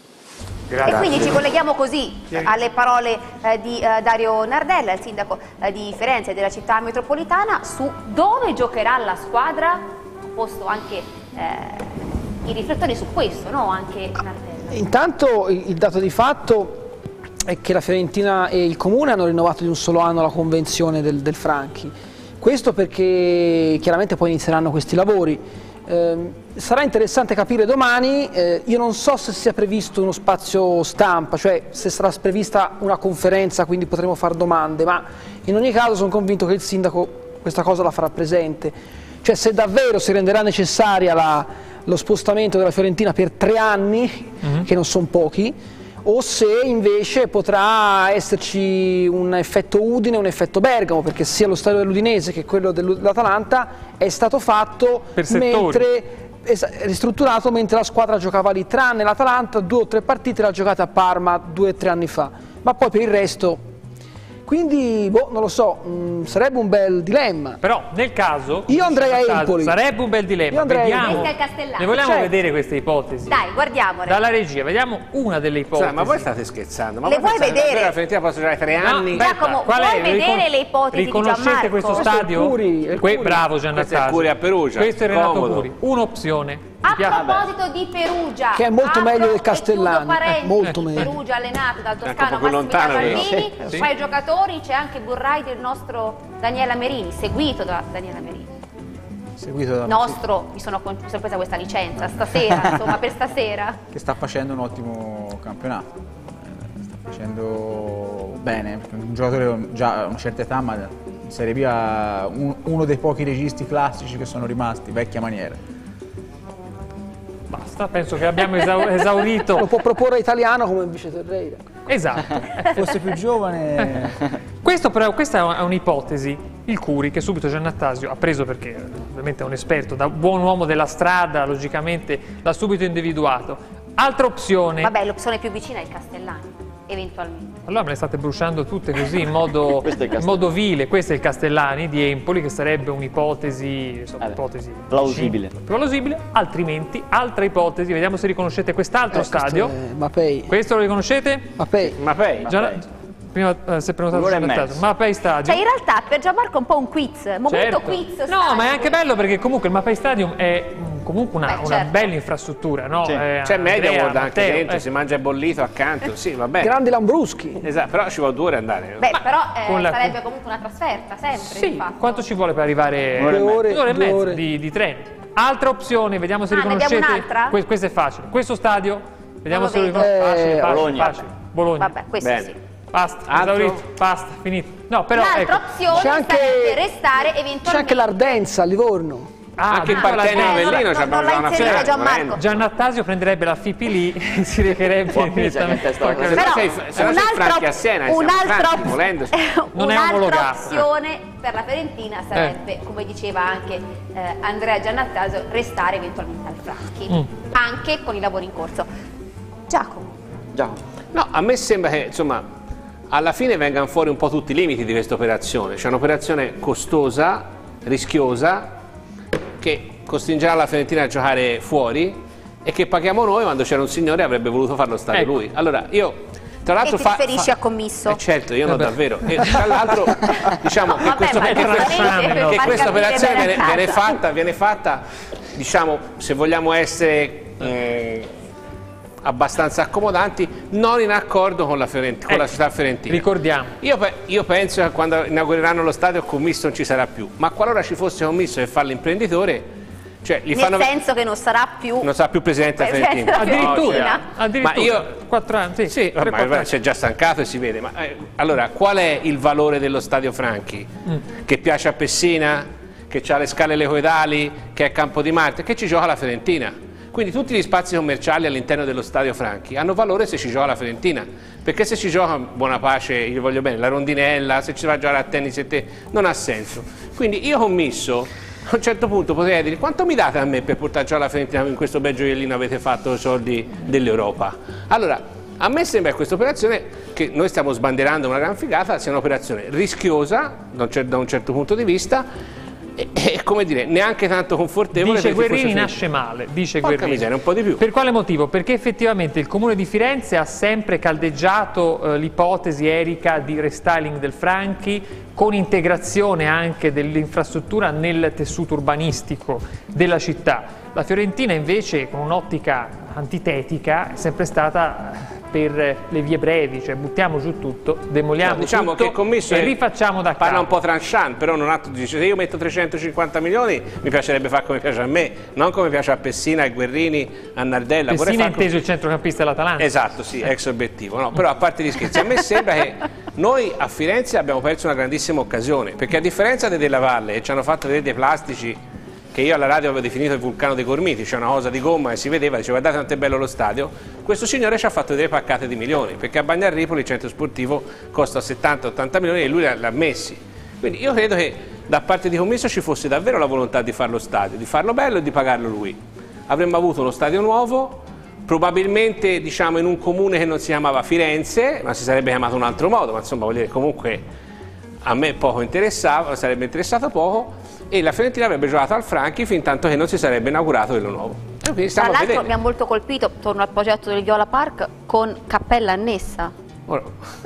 Grazie. E quindi ci colleghiamo così alle parole eh, di eh, Dario Nardella, il sindaco eh, di Firenze e della città metropolitana, su dove giocherà la squadra, ho posto anche eh, i riflettori su questo, no? Anche Nardella. Intanto il dato di fatto è che la Fiorentina e il Comune hanno rinnovato di un solo anno la convenzione del, del Franchi. Questo perché chiaramente poi inizieranno questi lavori. Eh, sarà interessante capire domani, eh, io non so se sia previsto uno spazio stampa, cioè se sarà prevista una conferenza, quindi potremo fare domande, ma in ogni caso sono convinto che il sindaco questa cosa la farà presente. Cioè se davvero si renderà necessaria la, lo spostamento della Fiorentina per tre anni, mm -hmm. che non sono pochi, o se invece potrà esserci un effetto Udine e un effetto Bergamo, perché sia lo stadio dell'Udinese che quello dell'Atalanta è stato fatto mentre ristrutturato mentre la squadra giocava lì, tranne l'Atalanta due o tre partite l'ha giocata a Parma due o tre anni fa, ma poi per il resto quindi, boh, non lo so, mh, mm, sarebbe un bel dilemma. Però nel caso... Io andrei a Empoli. Sarebbe un bel dilemma. Vediamo. Ne vogliamo certo. vedere queste ipotesi? Dai, guardiamole. Dalla regia, vediamo una delle ipotesi. Cioè, ma voi state scherzando? Ma le vuoi vedere? La Fiorentina può giocare tre anni? No, Giacomo, vuoi è? vedere Ricon le ipotesi Riconoscete questo stadio? Questo è Curi, è Curi. bravo Giannatasio. Questo è Curi a Perugia. Questo è Renato Curi. Un'opzione a proposito di Perugia, che è molto meglio del Castellano, eh, molto meglio. Perugia allenato dal toscano Massimiliano Salvini, sì. fra i giocatori c'è anche Burrai del nostro Daniela Merini, seguito da Daniela Merini. Seguito da nostro, mi sono, mi sono presa questa licenza stasera, insomma per stasera. Che sta facendo un ottimo campionato, eh, sta facendo bene, un giocatore già a una certa età ma in Serie B un, uno dei pochi registi classici che sono rimasti, vecchia maniera. Basta, penso che abbiamo esaurito. Lo può proporre italiano come vice Terreira. Esatto. Fosse più giovane. Questo però, questa è un'ipotesi. Il Curi, che subito Giannattasio ha preso perché ovviamente è un esperto, da buon uomo della strada, logicamente l'ha subito individuato. Altra opzione. Vabbè, l'opzione più vicina è il Castellani eventualmente. Allora me le state bruciando tutte così in modo, in modo vile. Questo è il Castellani di Empoli, che sarebbe un'ipotesi ipotesi plausibile. plausibile. Altrimenti, altra ipotesi, vediamo se riconoscete quest'altro eh, stadio. Mapei. Questo lo riconoscete? Mapei. Mapei. Già, prima eh, si è prenotato il Mapei Stadium. Cioè in realtà per Gianmarco è un po' un quiz, momento certo. quiz. No, stadio. ma è anche bello perché comunque il Mapei Stadium è comunque una, Beh, certo. una bella infrastruttura, no? Sì. Eh, C'è Media World anche Matteo, dentro, eh. si mangia bollito accanto, sì, va bene. Grandi Lambruschi. Esatto, però ci vuole due ore andare. Beh, Ma però eh, la... sarebbe comunque una trasferta, sempre. Sì, quanto ci vuole per arrivare? Due ore, due ore e mezza di, di treno. Altra opzione, vediamo se ah, riconoscete. Que questo è facile. Questo stadio, vediamo se lo riconoscete. Facile, facile, Bologna. facile. Bologna. Vabbè, questo Bene. sì. Basta, esaurito, basta, finito. No, però L'altra ecco. opzione c'è anche, restare eventualmente. C'è anche l'Ardenza Livorno. Ah, anche il Partene Avellino ci abbiamo già una finale. Gianmarco. Giannattasio prenderebbe la FIPI lì e si recherebbe direttamente se no sei, se sei Franchi a Siena un altro un'altra opzione per la Fiorentina sarebbe eh. come diceva anche eh, Andrea Giannattasio restare eventualmente al Franchi mm. anche con i lavori in corso Giacomo Giacomo no a me sembra che insomma alla fine vengano fuori un po' tutti i limiti di questa operazione c'è un'operazione costosa rischiosa che costringerà la Fiorentina a giocare fuori e che paghiamo noi quando c'era un signore avrebbe voluto farlo stare ecco. lui. Allora io tra l'altro fa, riferisci fa... a commisso? Eh certo, io non davvero. E tra l'altro diciamo no, che, vabbè, questo, che, que che questa operazione viene, viene, fatta, viene fatta, diciamo, se vogliamo essere eh, abbastanza accomodanti, non in accordo con la, Fiorent con eh, la città fiorentina. Ricordiamo. Io, io, penso che quando inaugureranno lo stadio commisso non ci sarà più, ma qualora ci fosse commisso e fa l'imprenditore, cioè, Nel fanno... senso che non sarà più non sarà più presidente della Fiorentina. addirittura, no, addirittura. ma io quattro anni sì, sì ormai si è già stancato e si vede ma eh, allora qual è il valore dello stadio Franchi? Mm. che piace a Pessina? Che ha le scale lecoidali che è Campo di Marte? Che ci gioca la Fiorentina quindi tutti gli spazi commerciali all'interno dello stadio Franchi hanno valore se ci gioca la Fiorentina, perché se ci gioca, buona pace, io voglio bene, la rondinella, se ci va a giocare a tennis e te, non ha senso. Quindi io commisso, a un certo punto potrei dire quanto mi date a me per portare già la Fiorentina in questo bel gioiellino avete fatto i soldi dell'Europa? Allora, a me sembra questa operazione, che noi stiamo sbanderando una gran figata, sia un'operazione rischiosa da un certo punto di vista, e, come dire, neanche tanto confortevole. Dice Guerrini nasce male, dice Porca Guerrini. Miseria, un po' di più. Per quale motivo? Perché effettivamente il Comune di Firenze ha sempre caldeggiato eh, l'ipotesi Erika di restyling del Franchi con integrazione anche dell'infrastruttura nel tessuto urbanistico della città. La Fiorentina invece con un'ottica antitetica è sempre stata per le vie brevi, cioè buttiamo giù tutto, demoliamo no, diciamo tutto che commesso e rifacciamo da parla capo. un po' tranchant, però non ha, dice se io metto 350 milioni mi piacerebbe fare come piace a me, non come piace a Pessina, a Guerrini, a Nardella. Pessina inteso come... il centrocampista dell'Atalanta. Esatto, sì, ex obiettivo, no, però a parte gli scherzi, a me sembra che noi a Firenze abbiamo perso una grandissima occasione, perché a differenza dei Della Valle che ci hanno fatto vedere dei plastici che io alla radio avevo definito il vulcano dei Gormiti, cioè una cosa di gomma e si vedeva, diceva guardate quanto è bello lo stadio, questo signore ci ha fatto vedere paccate di milioni, perché a Bagnarripoli il centro sportivo costa 70-80 milioni e lui l'ha messi. Quindi io credo che da parte di commesso ci fosse davvero la volontà di fare lo stadio, di farlo bello e di pagarlo lui. Avremmo avuto uno stadio nuovo, probabilmente diciamo in un comune che non si chiamava Firenze, ma si sarebbe chiamato in un altro modo, ma insomma voglio dire comunque a me poco interessava, sarebbe interessato poco, e la Fiorentina avrebbe giocato al Franchi fin tanto che non si sarebbe inaugurato quello nuovo. Tra l'altro mi ha molto colpito, torno al progetto del Viola Park, con cappella annessa. Oh,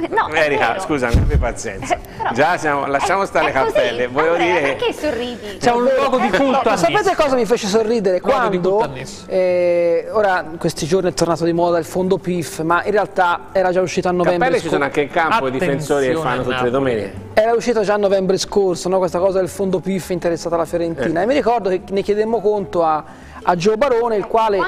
no, Erika, scusami, abbi pazienza. Eh, Già siamo, lasciamo stare le cappelle. Volevo Andrea, dire. Perché sorridi? C'è un luogo di culto. No, sapete cosa mi fece sorridere? Quando eh, ora in questi giorni è tornato di moda il fondo PIF, ma in realtà era già uscito a novembre. Cappelle ci sono anche in campo i difensori che fanno tutte le domeniche. Era uscito già a novembre scorso, no? questa cosa del fondo PIF interessata alla Fiorentina. Eh. E mi ricordo che ne chiedemmo conto a a Gio Barone, il quale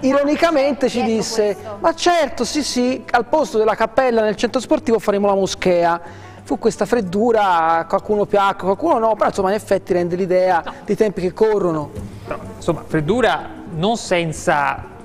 ironicamente ci disse questo? ma certo, sì sì, al posto della cappella nel centro sportivo faremo la moschea. Fu questa freddura, qualcuno piacque, qualcuno no, però insomma in effetti rende l'idea no. dei tempi che corrono. No, insomma, freddura non senza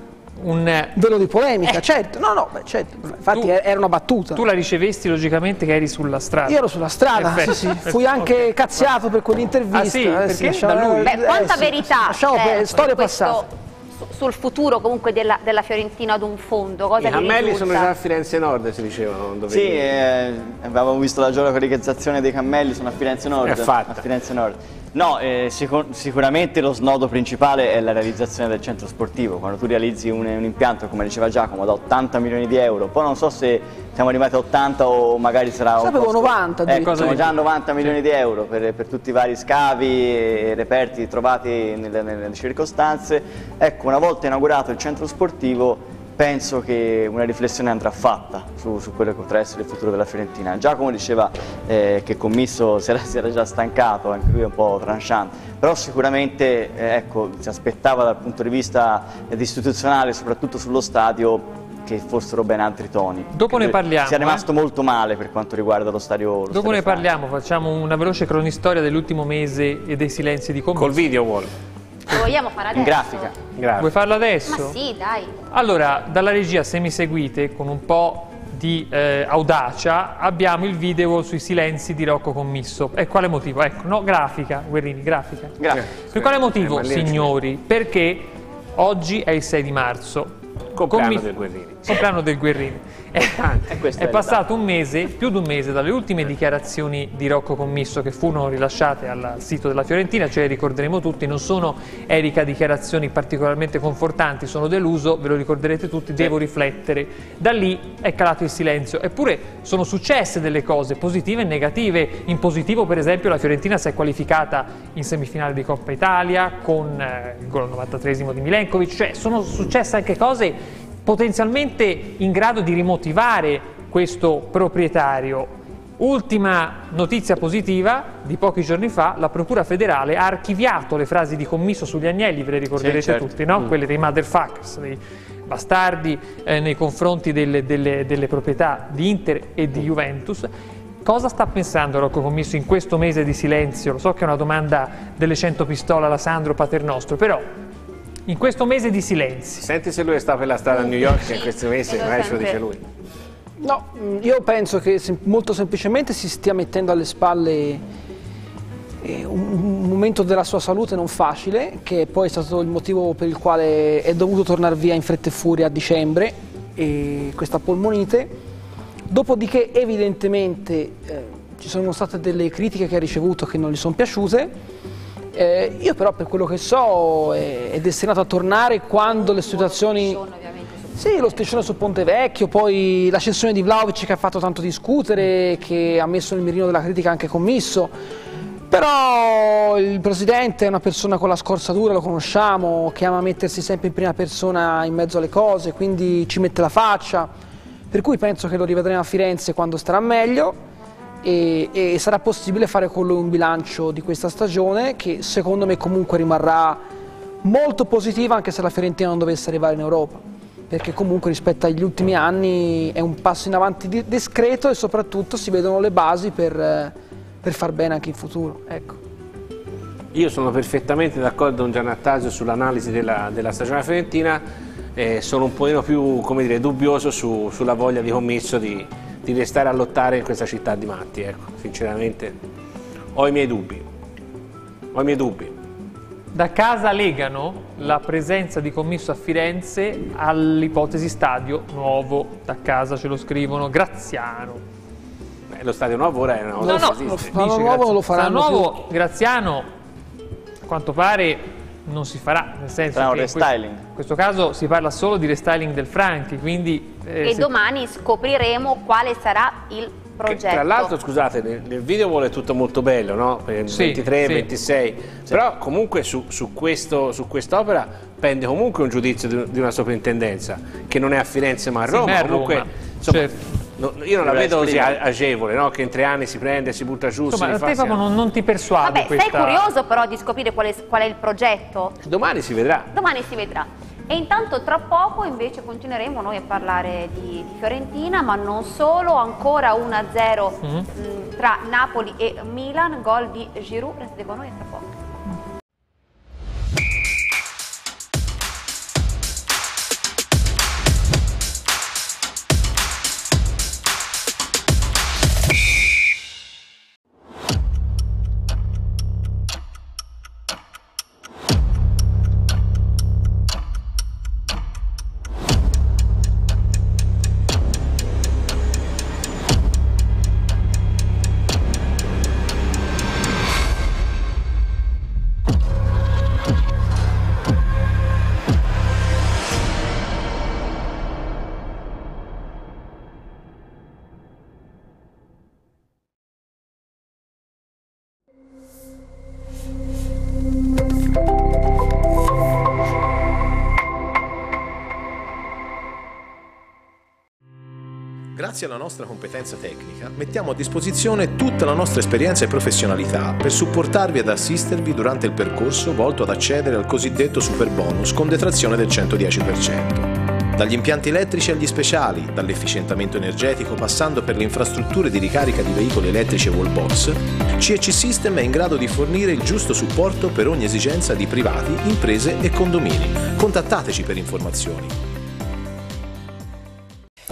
un velo di polemica, eh. certo. No, no, beh, certo. infatti tu, era una battuta. Tu la ricevesti logicamente che eri sulla strada. Io ero sulla strada, Perfetto. sì, sì. Fui anche okay. cazziato per quell'intervista. Ah, sì? Eh, Perché? Sì, lasciamo, Beh, quanta eh, verità lasciamo per storie passate sul futuro comunque della, della, Fiorentina ad un fondo? Cosa I cammelli sono già a Firenze Nord, si dicevano. Sì, eh, avevamo visto la geolocalizzazione dei cammelli, sono a Firenze Nord. È fatta. A Firenze Nord. No, eh, sicur sicuramente lo snodo principale è la realizzazione del centro sportivo. Quando tu realizzi un, un, impianto, come diceva Giacomo, da 80 milioni di euro, poi non so se siamo arrivati a 80 o magari sarà un Sapevo 90 ecco, sono già 90 milioni di euro per, per, tutti i vari scavi e reperti trovati nelle, nelle circostanze. Ecco, una volta inaugurato il centro sportivo penso che una riflessione andrà fatta su, su, quello che potrà essere il futuro della Fiorentina. Giacomo diceva eh, che Commisso si era, si era, già stancato, anche lui è un po' tranchant, però sicuramente eh, ecco, si aspettava dal punto di vista eh, istituzionale, soprattutto sullo stadio, che fossero ben altri toni. Dopo ne parliamo. Si è rimasto eh? molto male per quanto riguarda lo stadio. Lo Dopo stadio ne parliamo, facciamo una veloce cronistoria dell'ultimo mese e dei silenzi di Commisso. Col video vuole. Vogliamo fare adesso? In grafica. Grafica. Vuoi farlo adesso? Ma sì, dai. Allora, dalla regia, se mi seguite, con un po' di eh, audacia, abbiamo il video sui silenzi di Rocco Commisso. E quale motivo? Ecco, no, grafica, Guerrini, grafica. Grazie. Per quale motivo, signori? Perché oggi è il 6 di marzo. Compleanno Commi- del Guerrini. Compleanno del Guerrini. È, è passato un mese, più di un mese, dalle ultime dichiarazioni di Rocco Commisso che furono rilasciate al sito della Fiorentina, ce le ricorderemo tutti, non sono Erika dichiarazioni particolarmente confortanti, sono deluso, ve lo ricorderete tutti, devo riflettere. Da lì è calato il silenzio, eppure sono successe delle cose positive e negative. In positivo per esempio la Fiorentina si è qualificata in semifinale di Coppa Italia con eh, il gol al 93 di Milenkovic, cioè sono successe anche cose potenzialmente in grado di rimotivare questo proprietario. Ultima notizia positiva, di pochi giorni fa la Procura federale ha archiviato le frasi di commisso sugli agnelli, ve le ricorderete sì, certo. tutti, no? mm. quelle dei motherfuckers, dei bastardi eh, nei confronti delle, delle, delle proprietà di Inter e di Juventus. Cosa sta pensando Rocco Commisso in questo mese di silenzio? Lo so che è una domanda delle 100 pistole alla Sandro Paternostro, però in questo mese di silenzi. Senti se lui sta per la strada a New York in questo mese, magari ce lo dice lui. No, io penso che molto semplicemente si stia mettendo alle spalle eh, un momento della sua salute non facile, che poi è stato il motivo per il quale è dovuto tornare via in fretta e furia a dicembre, e questa polmonite. Dopodiché evidentemente eh, ci sono state delle critiche che ha ricevuto che non gli sono piaciute, eh, io però per quello che so è, è destinato a tornare quando le situazioni... Sì, lo striscione su Ponte Vecchio, poi la cessione di Vlaovic che ha fatto tanto discutere, che ha messo nel mirino della critica anche commisso. Però il presidente è una persona con la scorsatura, lo conosciamo, che ama mettersi sempre in prima persona in mezzo alle cose, quindi ci mette la faccia. Per cui penso che lo rivedremo a Firenze quando starà meglio e, e, sarà possibile fare con lui un bilancio di questa stagione che secondo me comunque rimarrà molto positiva anche se la Fiorentina non dovesse arrivare in Europa perché comunque rispetto agli ultimi anni è un passo in avanti discreto e soprattutto si vedono le basi per, per far bene anche in futuro. Ecco. Io sono perfettamente d'accordo con Giannattasio sull'analisi della, della, stagione fiorentina, eh, sono un pochino più dire, dubbioso su, sulla voglia di commisso di, di restare a lottare in questa città di matti, ecco, sinceramente ho i miei dubbi, ho i miei dubbi. Da casa legano la presenza di commisso a Firenze all'ipotesi stadio nuovo, da casa ce lo scrivono, Graziano. Beh, lo stadio nuovo ora è una cosa no, no, lo stadio nuovo lo faranno stadio nuovo, più. Graziano, a quanto pare non si farà, nel senso Sarà che in questo, in questo, caso si parla solo di restyling del Franchi, quindi... Eh, e se... domani scopriremo quale sarà il progetto. Che, tra l'altro, scusate, nel, nel, video vuole tutto molto bello, no? Per sì, 23, sì. 26, sì. però comunque su, su, questo, su quest'opera pende comunque un giudizio di, di, una soprintendenza, che non è a Firenze ma a Roma. comunque, Roma. Insomma, certo No, io non la vedo così agevole, no? che in tre anni si prende, si butta giù. Insomma, si te proprio non, non, ti persuade. Vabbè, questa... sei curioso però di scoprire qual è, qual è, il progetto? Domani si vedrà. Domani si vedrà. E intanto tra poco invece continueremo noi a parlare di, di Fiorentina, ma non solo, ancora 1-0 mm -hmm. tra Napoli e Milan, gol di Giroud, restate con noi a tra poco. Grazie alla nostra competenza tecnica mettiamo a disposizione tutta la nostra esperienza e professionalità per supportarvi ed assistervi durante il percorso volto ad accedere al cosiddetto super bonus con detrazione del 110%. Dagli impianti elettrici agli speciali, dall'efficientamento energetico passando per le infrastrutture di ricarica di veicoli elettrici e wallbox, CEC System è in grado di fornire il giusto supporto per ogni esigenza di privati, imprese e condomini. Contattateci per informazioni.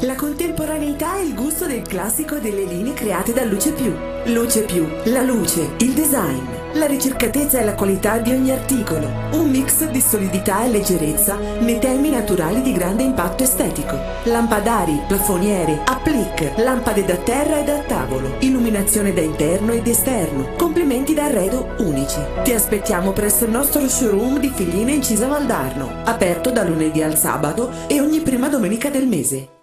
La contemporaneità è il gusto del classico delle linee create da Luce Più. Luce Più, la luce, il design, la ricercatezza e la qualità di ogni articolo. Un mix di solidità e leggerezza nei temi naturali di grande impatto estetico. Lampadari, plafoniere, applique, lampade da terra e da tavolo, illuminazione da interno ed esterno, complementi d'arredo unici. Ti aspettiamo presso il nostro showroom di Figline Incisa Valdarno, aperto da lunedì al sabato e ogni prima domenica del mese.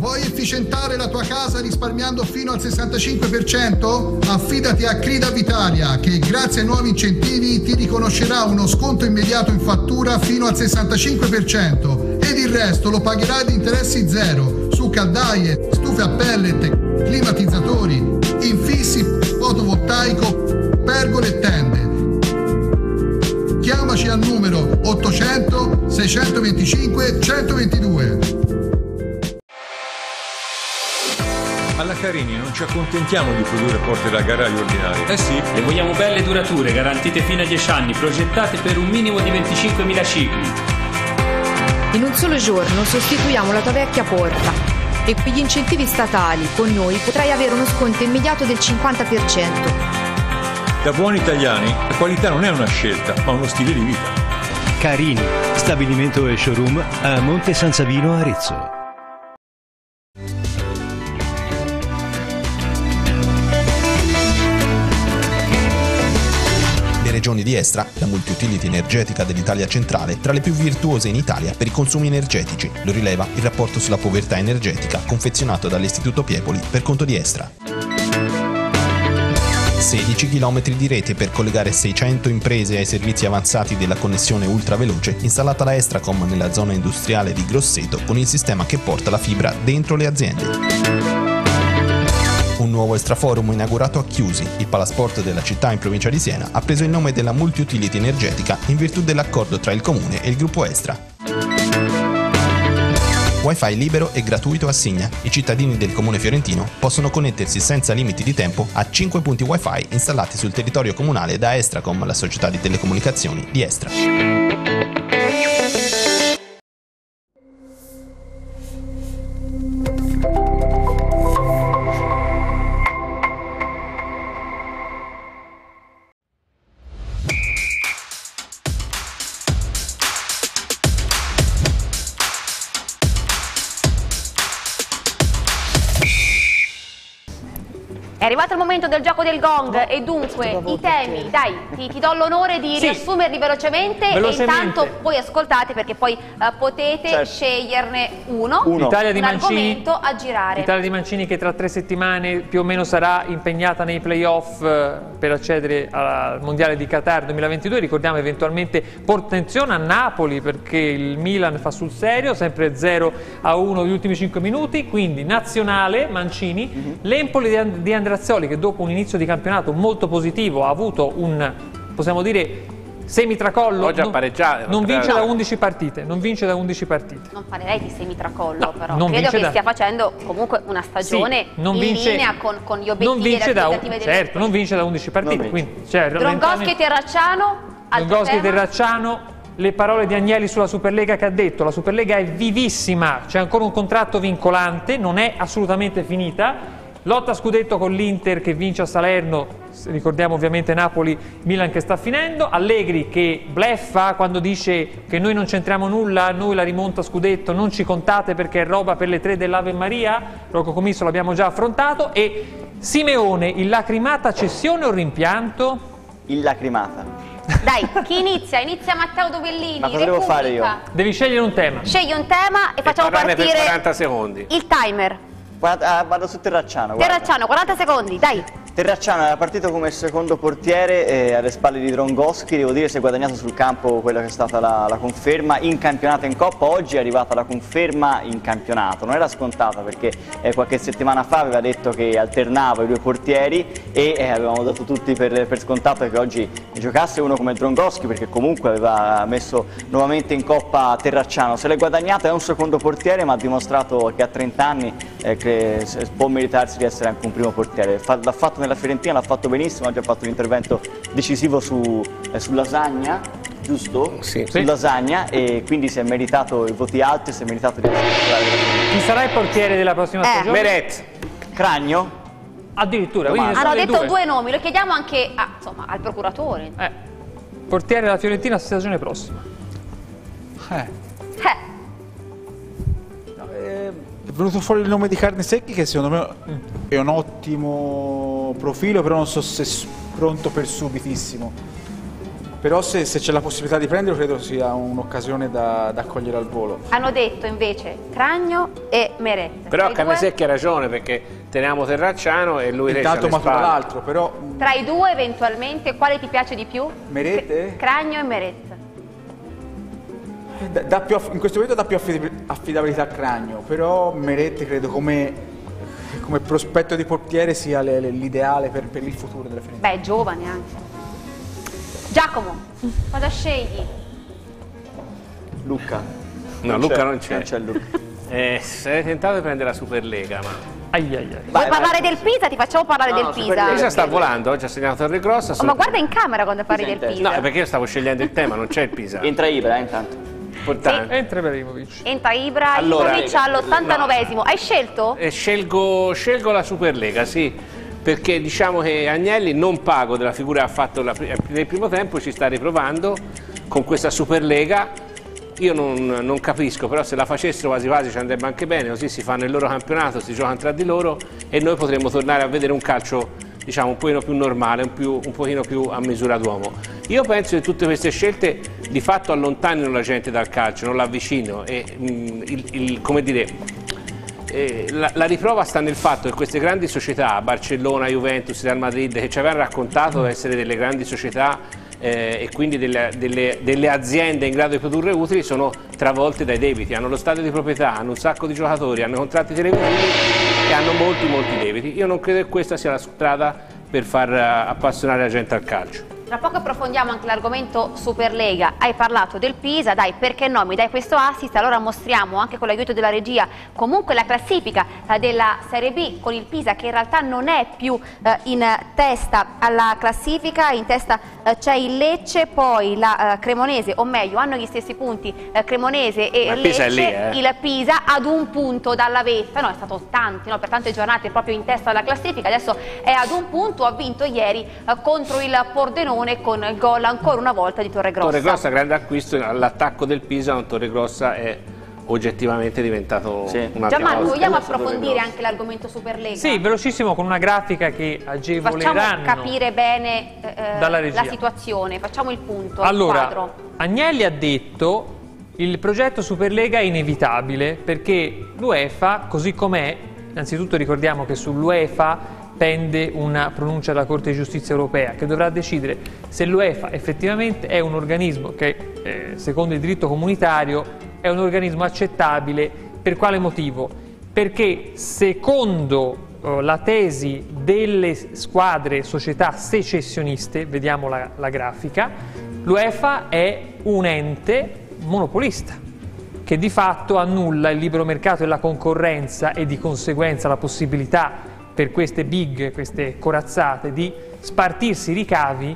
Vuoi efficientare la tua casa risparmiando fino al 65%? Affidati a Crida Vitalia che grazie ai nuovi incentivi ti riconoscerà uno sconto immediato in fattura fino al 65% ed il resto lo pagherai ad interessi zero su caldaie, stufe a pellet, climatizzatori, infissi fotovoltaico, pergole e tende. Chiamaci al numero 800 625 122. Alla Carini non ci accontentiamo di produrre porte da garage ordinarie. Eh sì. Le vogliamo belle e durature, garantite fino a 10 anni, progettate per un minimo di 25.000 cicli. In un solo giorno sostituiamo la tua vecchia porta e con gli incentivi statali con noi potrai avere uno sconto immediato del 50%. Da buoni italiani, la qualità non è una scelta, ma uno stile di vita. Carini, stabilimento e showroom a Monte San Savino Arezzo. Regioni di Estra, la multi-utility energetica dell'Italia centrale, tra le più virtuose in Italia per i consumi energetici. Lo rileva il rapporto sulla povertà energetica confezionato dall'Istituto Piepoli per conto di Estra. 16 km di rete per collegare 600 imprese ai servizi avanzati della connessione ultraveloce installata da Estracom nella zona industriale di Grosseto con il sistema che porta la fibra dentro le aziende. Un nuovo extraforum inaugurato a Chiusi, il palasport della città in provincia di Siena, ha preso il nome della multi-utility energetica in virtù dell'accordo tra il comune e il gruppo Estra. Wi-Fi libero e gratuito a Signa. I cittadini del comune fiorentino possono connettersi senza limiti di tempo a 5 punti Wi-Fi installati sul territorio comunale da Estracom, la società di telecomunicazioni di Estra. Gong e dunque i temi, dai, ti, ti do l'onore di sì. riassumerli velocemente, velocemente, e intanto poi ascoltate perché poi uh, potete certo. sceglierne uno, uno. Italia di Mancini, a girare. L'Italia di Mancini che tra tre settimane più o meno sarà impegnata nei playoff uh, per accedere al Mondiale di Qatar 2022, ricordiamo eventualmente porta attenzione a Napoli perché il Milan fa sul serio, sempre 0 a 1 gli ultimi 5 minuti, quindi nazionale Mancini, mm -hmm. l'Empoli di Andrea Grazioli che dopo un inizio di campionato molto positivo ha avuto un, possiamo dire, semitracollo. Oggi ha pareggiato. Non vince da 11 partite, non vince da 11 partite. Non parlerei di semitracollo no, però, credo che da... stia facendo comunque una stagione sì, in vince, linea con, con, gli obiettivi non vince da, un, Certo, non vince da 11 partite, quindi... Cioè, Drongoschi Terracciano, Drongoschi Terracciano, le parole di Agnelli sulla Superlega che ha detto la Superlega è vivissima, c'è ancora un contratto vincolante, non è assolutamente finita Lotta scudetto con l'Inter che vince a Salerno, ricordiamo ovviamente Napoli, Milan che sta finendo, Allegri che bleffa quando dice che noi non c'entriamo nulla, noi la rimonta scudetto, non ci contate perché è roba per le tre dell'Ave Maria, Rocco Commisso l'abbiamo già affrontato e Simeone, il lacrimata cessione o rimpianto? Il lacrimata. Dai, chi inizia? Inizia Matteo Dovellini. Ma cosa devo fare io? Devi scegliere un tema. Scegli un tema e, e facciamo partire per 40 secondi. il timer. Guarda, ah, vado su Terracciano. Guarda. Terracciano, 40 secondi, dai. Terracciano era partito come secondo portiere eh, alle spalle di Drongoschi, devo dire si è guadagnato sul campo quella che è stata la, la, conferma in campionato e in Coppa, oggi è arrivata la conferma in campionato, non era scontata perché eh, qualche settimana fa aveva detto che alternava i due portieri e eh, avevamo dato tutti per, per, scontato che oggi giocasse uno come Drongoschi perché comunque aveva messo nuovamente in Coppa Terracciano, se l'è guadagnata è un secondo portiere ma ha dimostrato che a 30 anni eh, può meritarsi di essere anche un primo portiere, l'ha fatto nella Fiorentina, l'ha fatto benissimo, ha già fatto un intervento decisivo su, eh, su Lasagna, giusto? Sì. Su Lasagna e quindi si è meritato i voti alti, si è meritato di. Chi sarà il portiere della prossima Eh. stagione? Meret. Cragno? Addirittura, quindi Hanno detto due. due nomi, lo chiediamo anche a- insomma, al procuratore. Eh, portiere della Fiorentina stagione prossima. Eh. Eh, È venuto fuori il nome di Carne Secchi che secondo me è un ottimo profilo, però non so se è pronto per subitissimo. Però se, se c'è la possibilità di prenderlo credo sia un'occasione da, da cogliere al volo. hanno detto invece Cragno e Meret. Però Tra i due- Carnesecchi ha ragione perché teniamo Terracciano e lui Intanto resta alle l'altro, però Tra i due eventualmente quale ti piace di più? Merete? Cragno e Meret. Dà- più aff- in questo momento dà più affidab- affidabilità a Cragno, però Merette credo come, come prospetto di portiere sia le- le- l'ideale per, per il futuro della Fiorentina. Beh, è giovane anche. Giacomo, cosa scegli? Luca. No, Luca non c'è. Non c'è Luca. Eh, sarei tentato di prendere la Superlega, ma... Ai ai ai. Vuoi parlare del Pisa? Ti facciamo parlare del Pisa. Pisa sta volando, oggi ha segnato Torre Grossa. Oh, ma guarda in camera quando parli del Pisa. No, è perché io stavo scegliendo il tema, non c'è il Pisa. Entra Ibra, eh, intanto. Importante. Entra Ibrahimovic. Entra Ibra, Allora, Ibrahimovic all'89esimo. Hai scelto? Eh, scelgo, scelgo la Superlega, sì, perché diciamo che Agnelli non pago della figura che ha fatto la- nel primo tempo, ci sta riprovando con questa Superlega. Io non, non capisco, però se la facessero quasi quasi ci andrebbe anche bene, così si fanno il loro campionato, si giocano tra di loro e noi potremmo tornare a vedere un calcio diciamo un pochino più normale, un, più, un pochino più a misura d'uomo. Io penso che tutte queste scelte di fatto allontanino la gente dal calcio, non l'avvicino e mm, il- il- come dire, eh, la, la riprova sta nel fatto che queste grandi società, Barcellona, Juventus, Real Madrid, che ci avevano raccontato essere delle grandi società eh, e quindi delle, delle- delle aziende in grado di produrre utili, sono travolte dai debiti. Hanno lo stato di proprietà, hanno un sacco di giocatori, hanno contratti televisivi e hanno molti, molti debiti. Io non credo che questa sia la strada per far eh, appassionare la gente al calcio. Tra poco approfondiamo anche l'argomento Superlega. Hai parlato del Pisa, dai, perché no? Mi dai questo assist, allora mostriamo anche con l'aiuto della regia comunque la classifica eh, della Serie B con il Pisa che in realtà non è più eh, in testa alla classifica, in testa eh, c'è il Lecce, poi la eh, Cremonese, o meglio, hanno gli stessi punti Cremonese e Ma il Lecce, lì, il Pisa ad un punto dalla vetta, no, è stato tanti, no, per tante giornate proprio in testa alla classifica, adesso è ad un punto, ha vinto ieri contro il Pordenone con il gol ancora una volta di Torregrossa. Torregrossa, grande acquisto, all'attacco del Pisa, un Torregrossa è oggettivamente diventato una Gianmarco, cosa. vogliamo approfondire anche l'argomento Superlega? Sì, velocissimo con una grafica che Facciamo agevoleranno. capire bene eh, la situazione, facciamo il punto, il Allora, quadro. Agnelli ha detto il progetto Superlega è inevitabile perché l'UEFA, così com'è, innanzitutto ricordiamo che sull'UEFA pende una pronuncia della Corte di Giustizia europea che dovrà decidere se l'UEFA effettivamente è un organismo che, eh, secondo il diritto comunitario, è un organismo accettabile. Per quale motivo? Perché secondo eh, la tesi delle squadre società secessioniste, vediamo la, la grafica, l'UEFA è un ente monopolista che di fatto annulla il libero mercato e la concorrenza e di conseguenza la possibilità per queste big, queste corazzate di spartirsi i ricavi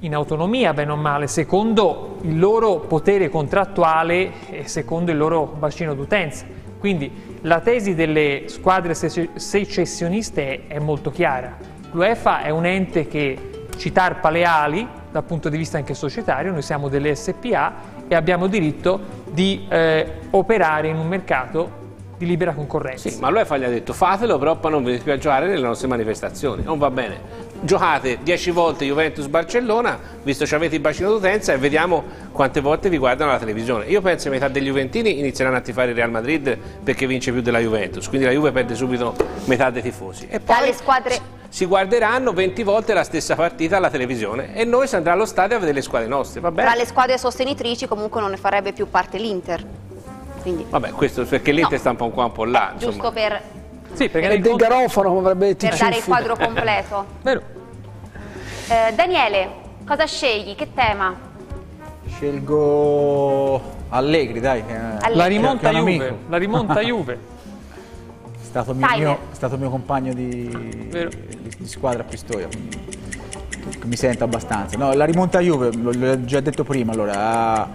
in autonomia, bene o male, secondo il loro potere contrattuale e secondo il loro bacino d'utenza. Quindi la tesi delle squadre sece- secessioniste è molto chiara. L'UEFA è un ente che ci tarpa le ali dal punto di vista anche societario, noi siamo delle SPA e abbiamo diritto di eh, operare in un mercato di libera concorrenza. Sì, ma l'UEFA gli ha detto fatelo, però poi non venite più a giocare nelle nostre manifestazioni. Non va bene. Giocate 10 volte Juventus-Barcellona, visto che avete il bacino d'utenza, e vediamo quante volte vi guardano alla televisione. Io penso che metà degli Juventini inizieranno a tifare il Real Madrid perché vince più della Juventus, quindi la Juve perde subito metà dei tifosi. E poi Dalle squadre si guarderanno 20 volte la stessa partita alla televisione e noi si andrà allo stadio a vedere le squadre nostre, va bene? Tra le squadre sostenitrici comunque non ne farebbe più parte l'Inter. Quindi... Vabbè, questo perché l'Inter no. sta un po' qua un po' là. Giusto insomma. per... Sì, perché è del garofano avrebbe Per dare il quadro completo. Vero. Eh, Daniele, cosa scegli? Che tema? Scelgo Allegri, dai. Allegri. La rimonta Juve. La rimonta Juve. È stato mio, mio, è stato mio compagno di, di, di squadra a Pistoia, mi sento abbastanza. No, la rimonta Juve, l'ho già detto prima, allora,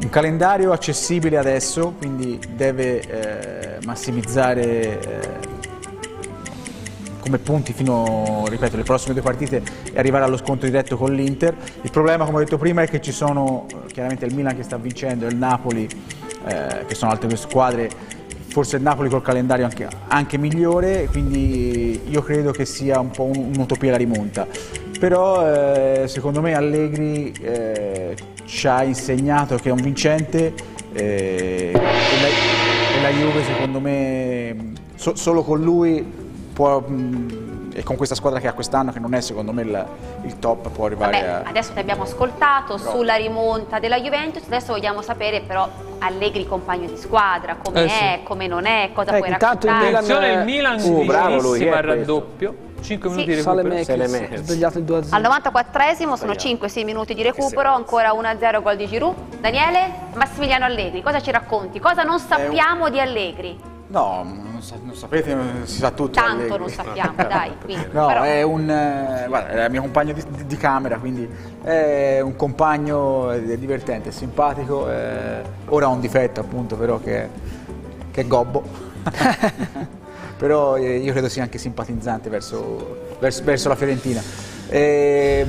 un calendario accessibile adesso, quindi deve eh, massimizzare eh, come punti fino, ripeto, le prossime due partite e arrivare allo scontro diretto con l'Inter. Il problema, come ho detto prima, è che ci sono chiaramente il Milan che sta vincendo e il Napoli, eh, che sono altre due squadre, forse il Napoli col calendario anche, anche migliore, quindi io credo che sia un po' un'utopia la rimonta. Però eh, secondo me Allegri eh, ci ha insegnato che è un vincente eh, e, la, e, la, Juve secondo me so, solo con lui può, mh, e con questa squadra che ha quest'anno, che non è secondo me il, il top, può arrivare Vabbè, a... Adesso ti abbiamo ascoltato però. sulla rimonta della Juventus, adesso vogliamo sapere però Allegri compagno di squadra, come eh, è, sì. come non è, cosa eh, puoi raccontare. Attenzione il Milan, uh, bravo lui, il raddoppio. 5 minuti sì. di recupero. Svegliato il 2 Al 94esimo sono 5-6 minuti di recupero, ancora 1-0 gol di Giroud. Daniele, Massimiliano Allegri, cosa ci racconti? Cosa non sappiamo un... di Allegri? No, non, sa, non, sapete, si sa tutto. Tanto Allegri. non sappiamo, dai. Quindi, no, però... è un eh, guarda, è il mio compagno di, di, di, camera, quindi è un compagno è divertente, è simpatico. È... Ora ha un difetto, appunto, però che, che è gobbo. però eh, io credo sia anche simpatizzante verso, verso, verso la Fiorentina. E,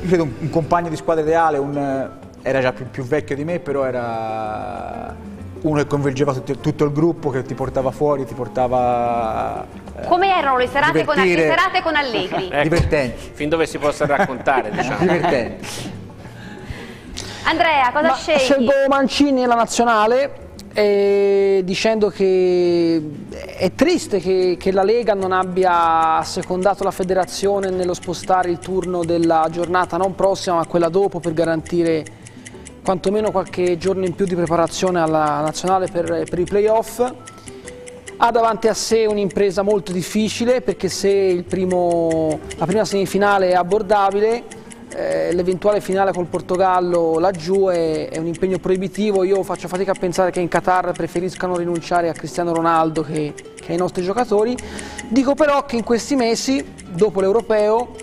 io credo un, un, compagno di squadra ideale, un, era già più, più vecchio di me, però era uno che coinvolgeva tutto, tutto, il gruppo, che ti portava fuori, ti portava... Eh, Come erano le serate, con, le serate con, Allegri? ecco, Divertenti. Fin dove si possa raccontare, diciamo. Divertenti. Andrea, cosa Ma scegli? Scelgo Mancini nella nazionale eh, dicendo che è triste che, che, la Lega non abbia secondato la federazione nello spostare il turno della giornata non prossima ma quella dopo per garantire quantomeno qualche giorno in più di preparazione alla nazionale per, per i playoff. Ha davanti a sé un'impresa molto difficile perché se primo, la prima semifinale è abbordabile, eh, l'eventuale finale col Portogallo laggiù è, è, un impegno proibitivo. Io faccio fatica a pensare che in Qatar preferiscano rinunciare a Cristiano Ronaldo che, che ai nostri giocatori. Dico però che in questi mesi, dopo l'Europeo,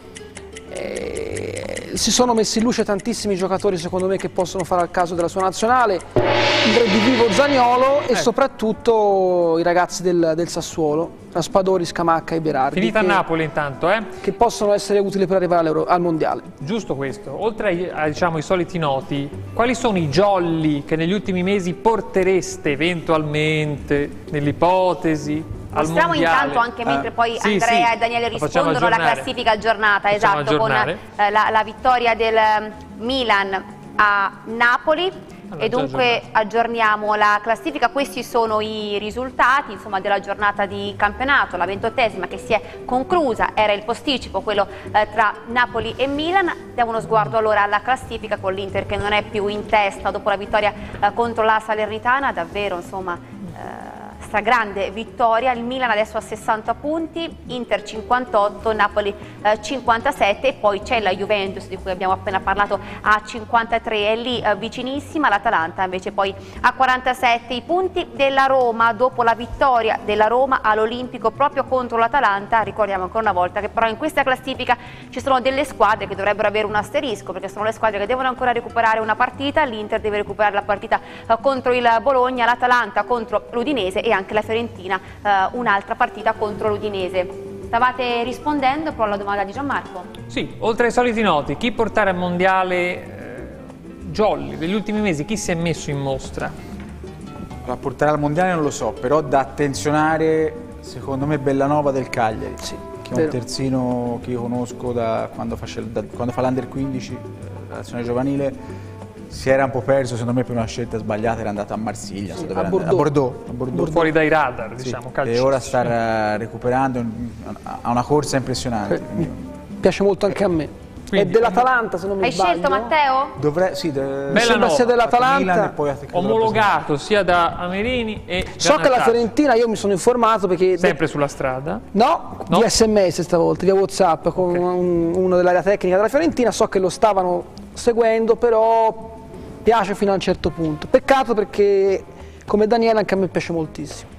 eh, si sono messi in luce tantissimi giocatori secondo me che possono fare al caso della sua nazionale, il redivivo Zagnolo e eh. soprattutto i ragazzi del, del, Sassuolo, Raspadori, Scamacca e Berardi. Finita che, a Napoli intanto, eh? Che possono essere utili per arrivare al Mondiale. Giusto questo. Oltre ai, a, diciamo, soliti noti, quali sono i jolly che negli ultimi mesi portereste eventualmente, nell'ipotesi, Mostriamo intanto anche eh, mentre poi sì, Andrea sì, e Daniele rispondono la classifica aggiornata, esatto, con eh, la, la, vittoria del mm, Milan a Napoli. E dunque aggiorniamo la classifica, questi sono i risultati insomma, della giornata di campionato, la ventottesima che si è conclusa, era il posticipo, quello eh, tra Napoli e Milan, diamo uno sguardo allora alla classifica con l'Inter che non è più in testa dopo la vittoria eh, contro la Salernitana, davvero insomma... Eh, grande vittoria, il Milan adesso ha 60 punti, Inter 58, Napoli eh, 57 e poi c'è la Juventus di cui abbiamo appena parlato a 53, è lì eh, vicinissima, l'Atalanta invece poi a 47 i punti della Roma dopo la vittoria della Roma all'Olimpico proprio contro l'Atalanta, ricordiamo ancora una volta che però in questa classifica ci sono delle squadre che dovrebbero avere un asterisco perché sono le squadre che devono ancora recuperare una partita, l'Inter deve recuperare la partita eh, contro il Bologna, l'Atalanta contro l'Udinese e anche la Fiorentina eh, un'altra partita contro l'Udinese. Stavate rispondendo però alla domanda di Gianmarco? Sì, oltre ai soliti noti, chi portare al mondiale eh, Jolly degli ultimi mesi, chi si è messo in mostra? A portare al mondiale non lo so, però da attenzionare secondo me Bellanova del Cagliari, sì, che è un terzino che io conosco da quando, da quando fa l'Under 15, la nazione giovanile si era un po' perso secondo me per una scelta sbagliata era andato a Marsiglia Sì, so a Bordeaux. andato. a Bordeaux, a Bordeaux. Fuori dai radar, Sì, diciamo, e calcistici. ora sta eh, recuperando ha una corsa impressionante Piace molto anche a me. è dell'Atalanta se non mi Hai sbaglio. scelto Matteo? Dovrei, sì, de- Mi sembra sia dell'Atalanta. omologato sia da Amerini e So che la. Fiorentina, io mi sono informato perché... sempre sulla strada No, via sms stavolta, via whatsapp con un- uno dell'area tecnica della Fiorentina, so che lo stavano seguendo, però piace fino a un certo punto. Peccato perché come Daniele anche a me piace moltissimo.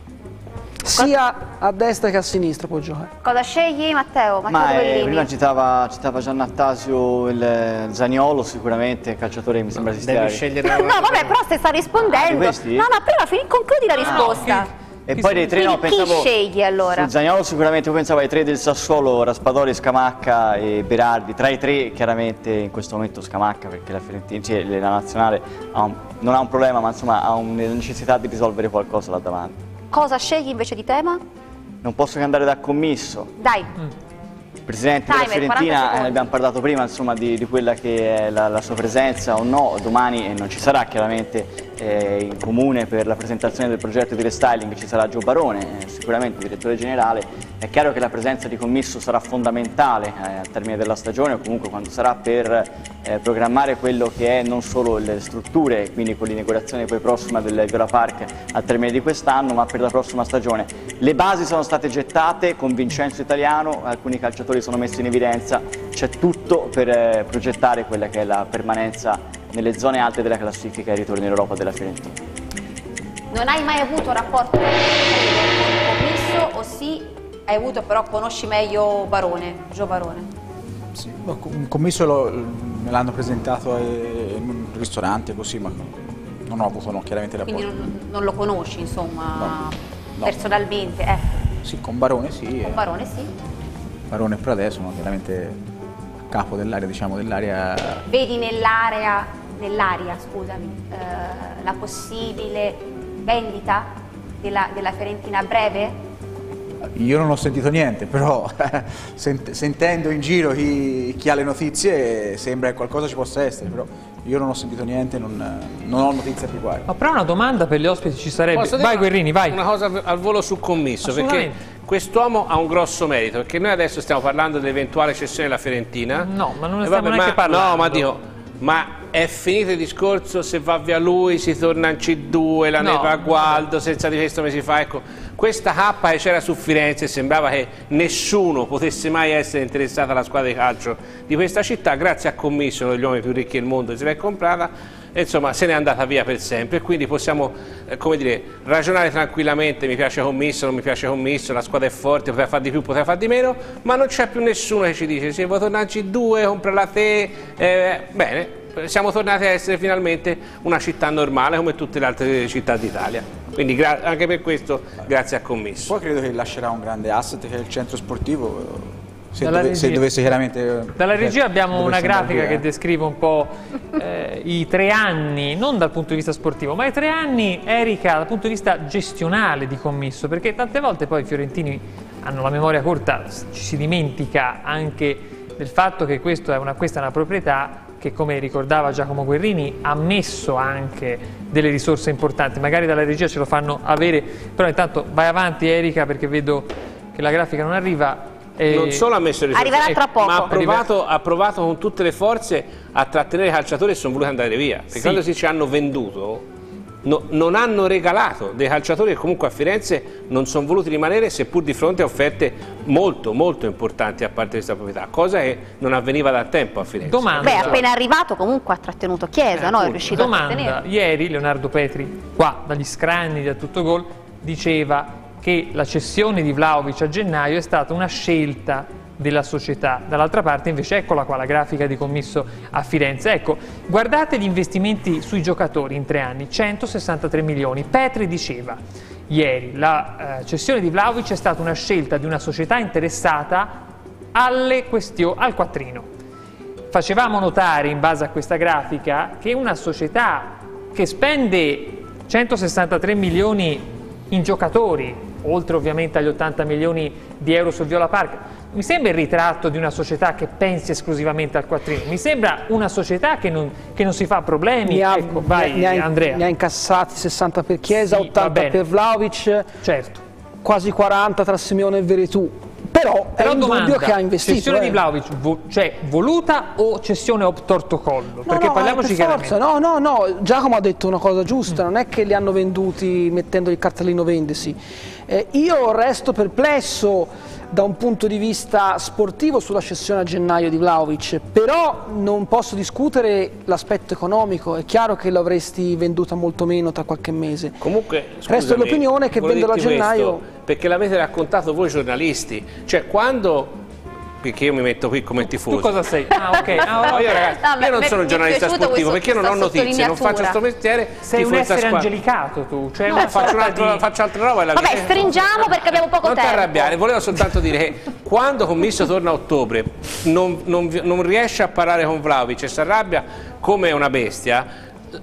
Sia a destra che a sinistra può giocare. Cosa scegli Matteo? Matteo Ma eh, prima citava, citava Giannattasio il Zaniolo, sicuramente calciatore mi sembra si stia... No, vabbè, però se sta rispondendo. di questi? No, no, prima concludi la risposta. E poi dei tre no, pensavo... chi scegli allora? Su Zaniolo sicuramente io pensavo ai tre del Sassuolo, Raspadori, Scamacca e Berardi. Tra i tre chiaramente in questo momento Scamacca perché la Fiorentina, cioè, la nazionale ha un- non ha un problema ma insomma ha una necessità di risolvere qualcosa là davanti. Cosa scegli invece di tema? Non posso che andare da commisso. Dai. Il presidente Timer, della 40 Fiorentina, eh, abbiamo parlato prima insomma, di, di quella che è la, la sua presenza o no, domani eh, non ci sarà chiaramente eh, in comune per la presentazione del progetto di restyling, ci sarà Gio Barone, eh, sicuramente direttore generale, è chiaro che la presenza di commisso sarà fondamentale eh, al termine della stagione o comunque quando sarà per programmare quello che è non solo le strutture, quindi con l'inaugurazione poi prossima del Viola Park al termine di quest'anno, ma per la prossima stagione. Le basi sono state gettate con Vincenzo Italiano, alcuni calciatori sono messi in evidenza, c'è tutto per eh, progettare quella che è la permanenza nelle zone alte della classifica e il ritorno in Europa della Fiorentina. Non hai mai avuto rapporto con commisso o sì? Hai avuto però conosci meglio Barone, Gio Barone. Sì, un commisso lo- me l'hanno presentato eh, in un ristorante così, ma non ho avuto no, chiaramente Quindi rapporto. non, non lo conosci, insomma, no. personalmente. Ecco, Sì, con Barone sì, con eh. Barone sì. Barone e Pradè sono chiaramente a capo dell'area, diciamo, dell'area Vedi nell'area, nell'aria, scusami, eh, la possibile vendita della, della Fiorentina a breve? Io non ho sentito niente, però sent- sentendo in giro chi, chi ha le notizie sembra che qualcosa ci possa essere, però io non ho sentito niente, non, non ho notizie al riguardo. Ma però una domanda per gli ospiti ci sarebbe. Posso dire Vai Guerrini, vai. Una cosa al volo su commisso, perché. Quest'uomo ha un grosso merito, perché noi adesso stiamo parlando dell'eventuale cessione della Fiorentina. No, ma non ne stiamo vabbè, neanche ma- parlando. No, ma dico, ma è finito il discorso, se va via lui si torna in C2, la No. ne va Gualdo, senza di questo mesi fa, ecco. Questa K che c'era su Firenze sembrava che nessuno potesse mai essere interessato alla squadra di calcio di questa città, grazie a Commisso, uno degli uomini più ricchi del mondo, se l'è comprata insomma se n'è andata via per sempre e quindi possiamo eh, come dire, ragionare tranquillamente, mi piace Commisso, non mi piace Commisso, la squadra è forte, poteva fare di più, poteva fare di meno, ma non c'è più nessuno che ci dice se vuoi tornare in C2, comprala te, eh, bene, siamo tornati a essere finalmente una città normale come tutte le altre città d'Italia. Quindi anche per questo grazie a Commisso. Poi credo che lascerà un grande asset che è il centro sportivo, se, Dalla dove- se regia. dovesse chiaramente... Dalla regia abbiamo una grafica via. che descrive un po' eh, i tre anni, non dal punto di vista sportivo, ma i tre anni, Erika, dal punto di vista gestionale di commisso, perché tante volte poi i fiorentini hanno la memoria corta, ci si dimentica anche del fatto che è una, questa è una proprietà che, come ricordava Giacomo Guerrini, ha messo anche delle risorse importanti, magari dalla regia ce lo fanno avere, però intanto vai avanti Erika perché vedo che la grafica non arriva. E- Non solo ha messo le risorse, Arriverà tra poco. ma ha provato, ha provato con tutte le forze a trattenere i calciatori e sono voluti andare via. Perché Sì. quando si ci hanno venduto, no- non hanno regalato dei calciatori che comunque a Firenze non sono voluti rimanere, seppur di fronte a offerte molto, molto importanti a parte di questa proprietà, cosa che non avveniva da tempo a Firenze. Domanda. Beh, appena arrivato comunque ha trattenuto Chiesa, no? È riuscito a Domanda, trattenere. ieri Leonardo Petri, qua dagli scranni da tutto gol, diceva che la cessione di Vlaovic a gennaio è stata una scelta della società. Dall'altra parte invece eccola qua la grafica di commisso a Firenze. Ecco, guardate gli investimenti sui giocatori in tre anni, 163 milioni. Petri diceva ieri la eh, cessione di Vlaovic è stata una scelta di una società interessata questio- al quattrino. Facevamo notare in base a questa grafica che una società che spende 163 milioni in giocatori, oltre ovviamente agli 80 milioni di euro sul Viola Park, mi sembra il ritratto di una società che pensi esclusivamente al quattrino, mi sembra una società che non, che non si fa problemi. Ne ha, ecco, vai, ne ha, Andrea. Ne ha incassati 60 per Chiesa, sì, 80 per Vlaovic, certo. quasi 40 tra Simeone e Veretù. Però, Però è un domanda, dubbio che ha investito. Cessione eh. di Vlaovic, vo cioè voluta o cessione obtortocollo? Perché no, parliamoci per. Forza, no, no, no, Giacomo ha detto una cosa giusta, mm. non è che li hanno venduti mettendo il cartellino vendesi. Eh, io resto perplesso da un punto di vista sportivo sulla cessione a gennaio di Vlaovic, però non posso discutere l'aspetto economico, è chiaro che l'avresti venduta molto meno tra qualche mese. Comunque, scusami, resto dell'opinione che venderlo a gennaio... Questo, perché l'avete raccontato voi giornalisti, cioè quando perché io mi metto qui come tifoso. Tu cosa sei? Ah, ok. Ah, no, io, ragazzi, no, io non sono un giornalista sportivo perché io non ho notizie, non faccio questo mestiere. Sei un essere squadra. angelicato tu. Cioè no, faccio, altro, di... faccio, altra roba. Vabbè, mia... stringiamo perché abbiamo poco non tempo. Non ti arrabbiare, volevo soltanto dire che quando Commisso torna a ottobre non, non, non riesce a parlare con Vlaovic e si arrabbia come una bestia,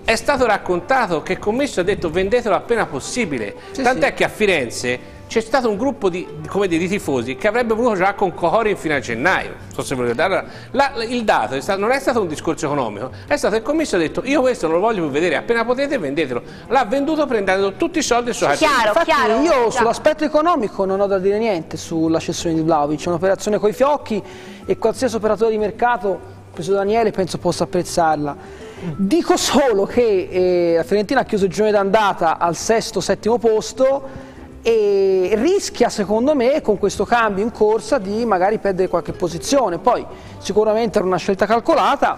è stato raccontato che Commisso ha detto vendetelo appena possibile. Sì, Tant'è sì. che a Firenze c'è stato un gruppo di, dire, di, tifosi che avrebbe voluto giocare con Cohori fino a gennaio. So se allora, la, il dato è stato, non è stato un discorso economico, è stato il commesso ha detto io questo non lo voglio più vedere, appena potete vendetelo. L'ha venduto prendendo tutti i soldi su cartellino. Chiaro, Infatti chiaro, io chiaro. sull'aspetto economico non ho da dire niente sulla cessione di Vlaovic, è un'operazione coi fiocchi e qualsiasi operatore di mercato, preso Daniele, penso possa apprezzarla. Dico solo che eh, la Fiorentina ha chiuso il giorno d'andata al sesto-settimo posto e rischia secondo me con questo cambio in corsa di magari perdere qualche posizione. Poi sicuramente era una scelta calcolata,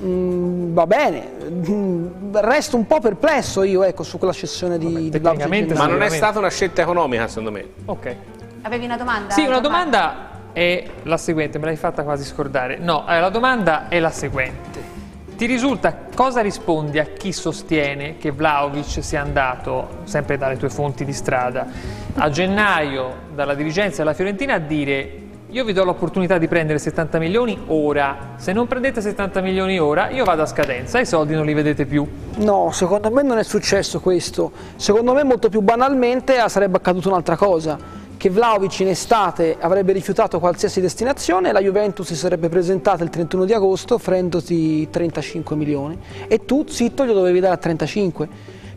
mh, mm, va bene, mh, mm, resto un po' perplesso io ecco, su quella cessione di, Vabbè, di Ma non è stata una scelta economica secondo me. Ok. Avevi una domanda? Sì, una domanda è la seguente, me l'hai fatta quasi scordare. No, eh, la domanda è la seguente. Ti risulta cosa rispondi a chi sostiene che Vlaovic sia andato, sempre dalle tue fonti di strada, a gennaio dalla dirigenza della Fiorentina a dire io vi do l'opportunità di prendere 70 milioni ora, se non prendete 70 milioni ora io vado a scadenza, i soldi non li vedete più. No, secondo me non è successo questo, secondo me molto più banalmente sarebbe accaduto un'altra cosa che Vlaovic in estate avrebbe rifiutato qualsiasi destinazione e la Juventus si sarebbe presentata il 31 di agosto offrendoti 35 milioni e tu zitto glielo dovevi dare a 35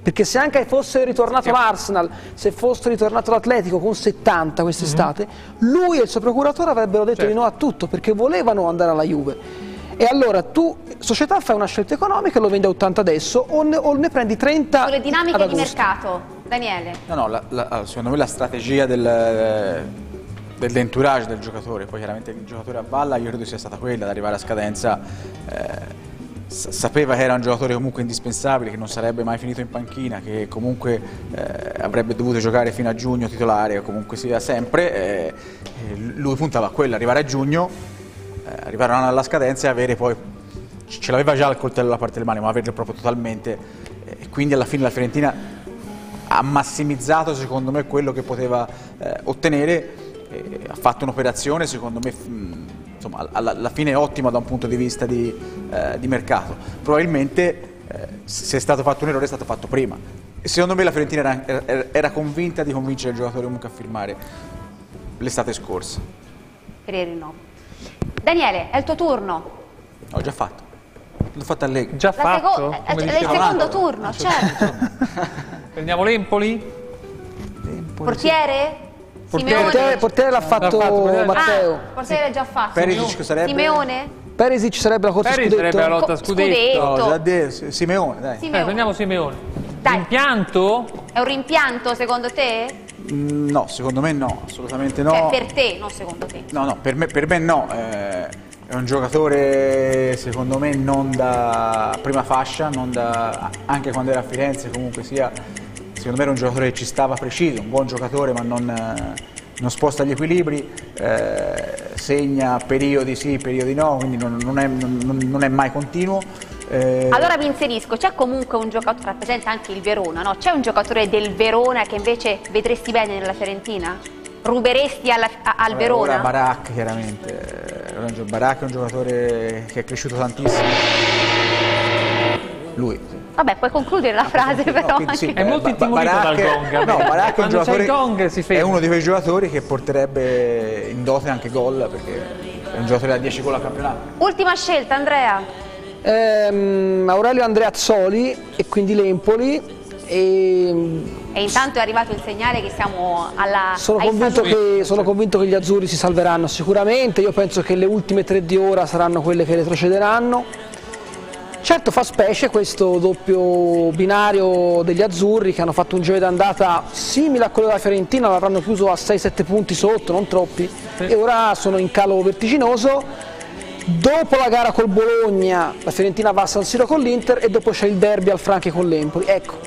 perché se anche fosse ritornato l'Arsenal, se fosse ritornato l'Atletico con 70 quest'estate, mm-hmm. lui e il suo procuratore avrebbero detto certo. di no a tutto perché volevano andare alla Juve. E allora tu, società, fai una scelta economica e lo vendi a 80 adesso o ne, o ne prendi 30 Sulle dinamiche di mercato, Daniele. No, no, la, la, secondo me la strategia del, dell'entourage del giocatore, poi chiaramente il giocatore a balla, io credo sia stata quella, ad arrivare a scadenza. Eh, sapeva che era un giocatore comunque indispensabile, che non sarebbe mai finito in panchina, che comunque eh, avrebbe dovuto giocare fino a giugno titolare o comunque sia sempre, eh, lui puntava a quello, arrivare a giugno eh, arrivare alla scadenza e avere poi, ce l'aveva già il coltello alla parte delle mani, ma averlo proprio totalmente, eh, e quindi alla fine la Fiorentina ha massimizzato secondo me quello che poteva eh, ottenere, ha fatto un'operazione secondo me insomma, alla, alla, fine ottima da un punto di vista di, eh, di mercato. Probabilmente eh, se è stato fatto un errore è stato fatto prima. E secondo me la Fiorentina era, era, era convinta di convincere il giocatore comunque a firmare l'estate scorsa. Per no. Daniele, è il tuo turno. Ho già fatto. L'ho fatto a Lega. Già La fatto? È, è il secondo turno, certo. Prendiamo l'Empoli? L'Empoli Portiere? Sì. Portiere, portiere l'ha fatto, fatto Matteo. Ah, portiere è già fatto. Perisic sarebbe? Simeone? Perisic sarebbe la corsa Perisic scudetto. sarebbe la lotta scudetto. scudetto. No. Simeone, dai. Simeone. Eh, prendiamo Simeone. Dai. Rimpianto? È un rimpianto secondo te? Mm, no, secondo me no, assolutamente no. Cioè, per te, non secondo te? No, no, per me, per me no. Eh, è un giocatore, secondo me, non da prima fascia, da, anche quando era a Firenze, comunque sia, secondo me era un giocatore che ci stava preciso, un buon giocatore ma non, non sposta gli equilibri, eh, segna periodi sì, periodi no, quindi non, non, è, non è mai continuo. Eh... Allora mi inserisco, c'è comunque un giocatore, rappresenta anche il Verona, no? C'è un giocatore del Verona che invece vedresti bene nella Fiorentina? Ruberesti alla, a, al Vabbè, Verona? Ora Barak chiaramente, Barak è un giocatore che è cresciuto tantissimo. Lui, sì. Vabbè, puoi concludere la frase però. No, sì, È molto intimorito dal gong. No, Baracca è, un gong si è uno di quei giocatori che porterebbe in dote anche gol perché è un giocatore da 10 gol al campionato. Ultima scelta, Andrea. Ehm, Aurelio Andreazzoli e quindi l'Empoli. E E intanto è arrivato il segnale che siamo alla, sono, convinto che, sono convinto che gli azzurri si salveranno sicuramente. Io penso che le ultime tre di ora saranno quelle che retrocederanno. Certo fa specie questo doppio binario degli azzurri che hanno fatto un giro d'andata simile a quello della Fiorentina, l'avranno chiuso a 6-7 punti sotto, non troppi, e ora sono in calo vertiginoso. Dopo la gara col Bologna, la Fiorentina va a San Siro con l'Inter e dopo c'è il derby al Franchi con l'Empoli. Ecco,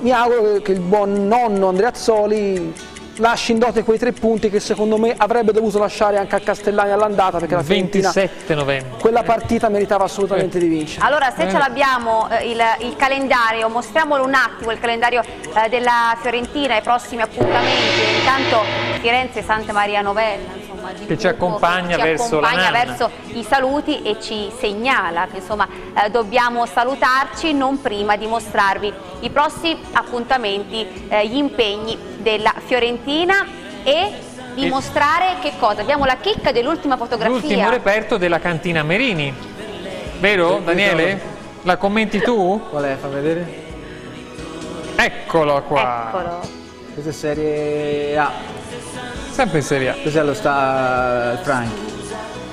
mi auguro che, il buon nonno Andreazzoli lasci in dote quei tre punti che secondo me avrebbe dovuto lasciare anche a Castellani all'andata perché la Fiorentina 27 novembre. quella partita meritava assolutamente di vincere. Allora, se ce l'abbiamo eh, il, il calendario, mostriamolo un attimo, il calendario eh, della Fiorentina, i prossimi appuntamenti. Intanto Firenze, Santa Maria Novella, insomma, Che ci accompagna ci verso accompagna verso i saluti e ci segnala che insomma eh, dobbiamo salutarci non prima di mostrarvi i prossimi appuntamenti, eh, gli impegni della Fiorentina e di E- mostrare che cosa? Abbiamo la chicca dell'ultima L'ultimo fotografia. reperto della cantina Merini. Vero, Daniele? La commenti tu? Qual è? Fa vedere? Eccolo qua. Eccolo. Questa è serie A. Sempre in Serie A. Questo è lo sta il Franchi.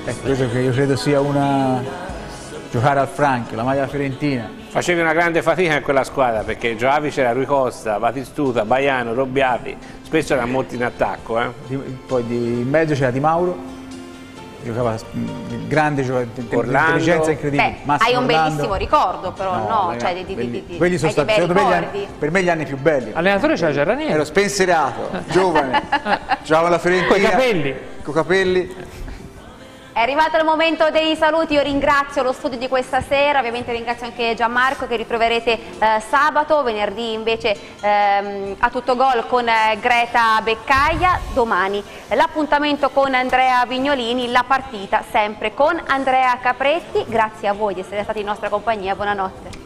Ecco, questo che io credo sia una giocare al Franchi, la maglia fiorentina. Facevi una grande fatica in quella squadra perché giocavi c'era Rui Costa, Batistuta, Baiano, Robbiavi, spesso erano molti in attacco. Eh? Poi di, in mezzo c'era Di Mauro, giocava mm, grande giocatore, intelligenza incredibile. Beh, hai un Orlando. bellissimo ricordo però, no? ragazzi, Cioè, di, di, quelli, di, di, quelli sono stati secondo me, anni, per me gli anni più belli. Allenatore c'era Gerranieri. Ero spensierato, giovane, giocavo alla Fiorentina. Coi capelli. Coi capelli. È arrivato il momento dei saluti, io ringrazio lo studio di questa sera, ovviamente ringrazio anche Gianmarco che ritroverete eh, sabato, venerdì invece ehm, a tutto gol con eh, Greta Beccaia, domani l'appuntamento con Andrea Vignolini, la partita sempre con Andrea Capretti, grazie a voi di essere stati in nostra compagnia, buonanotte.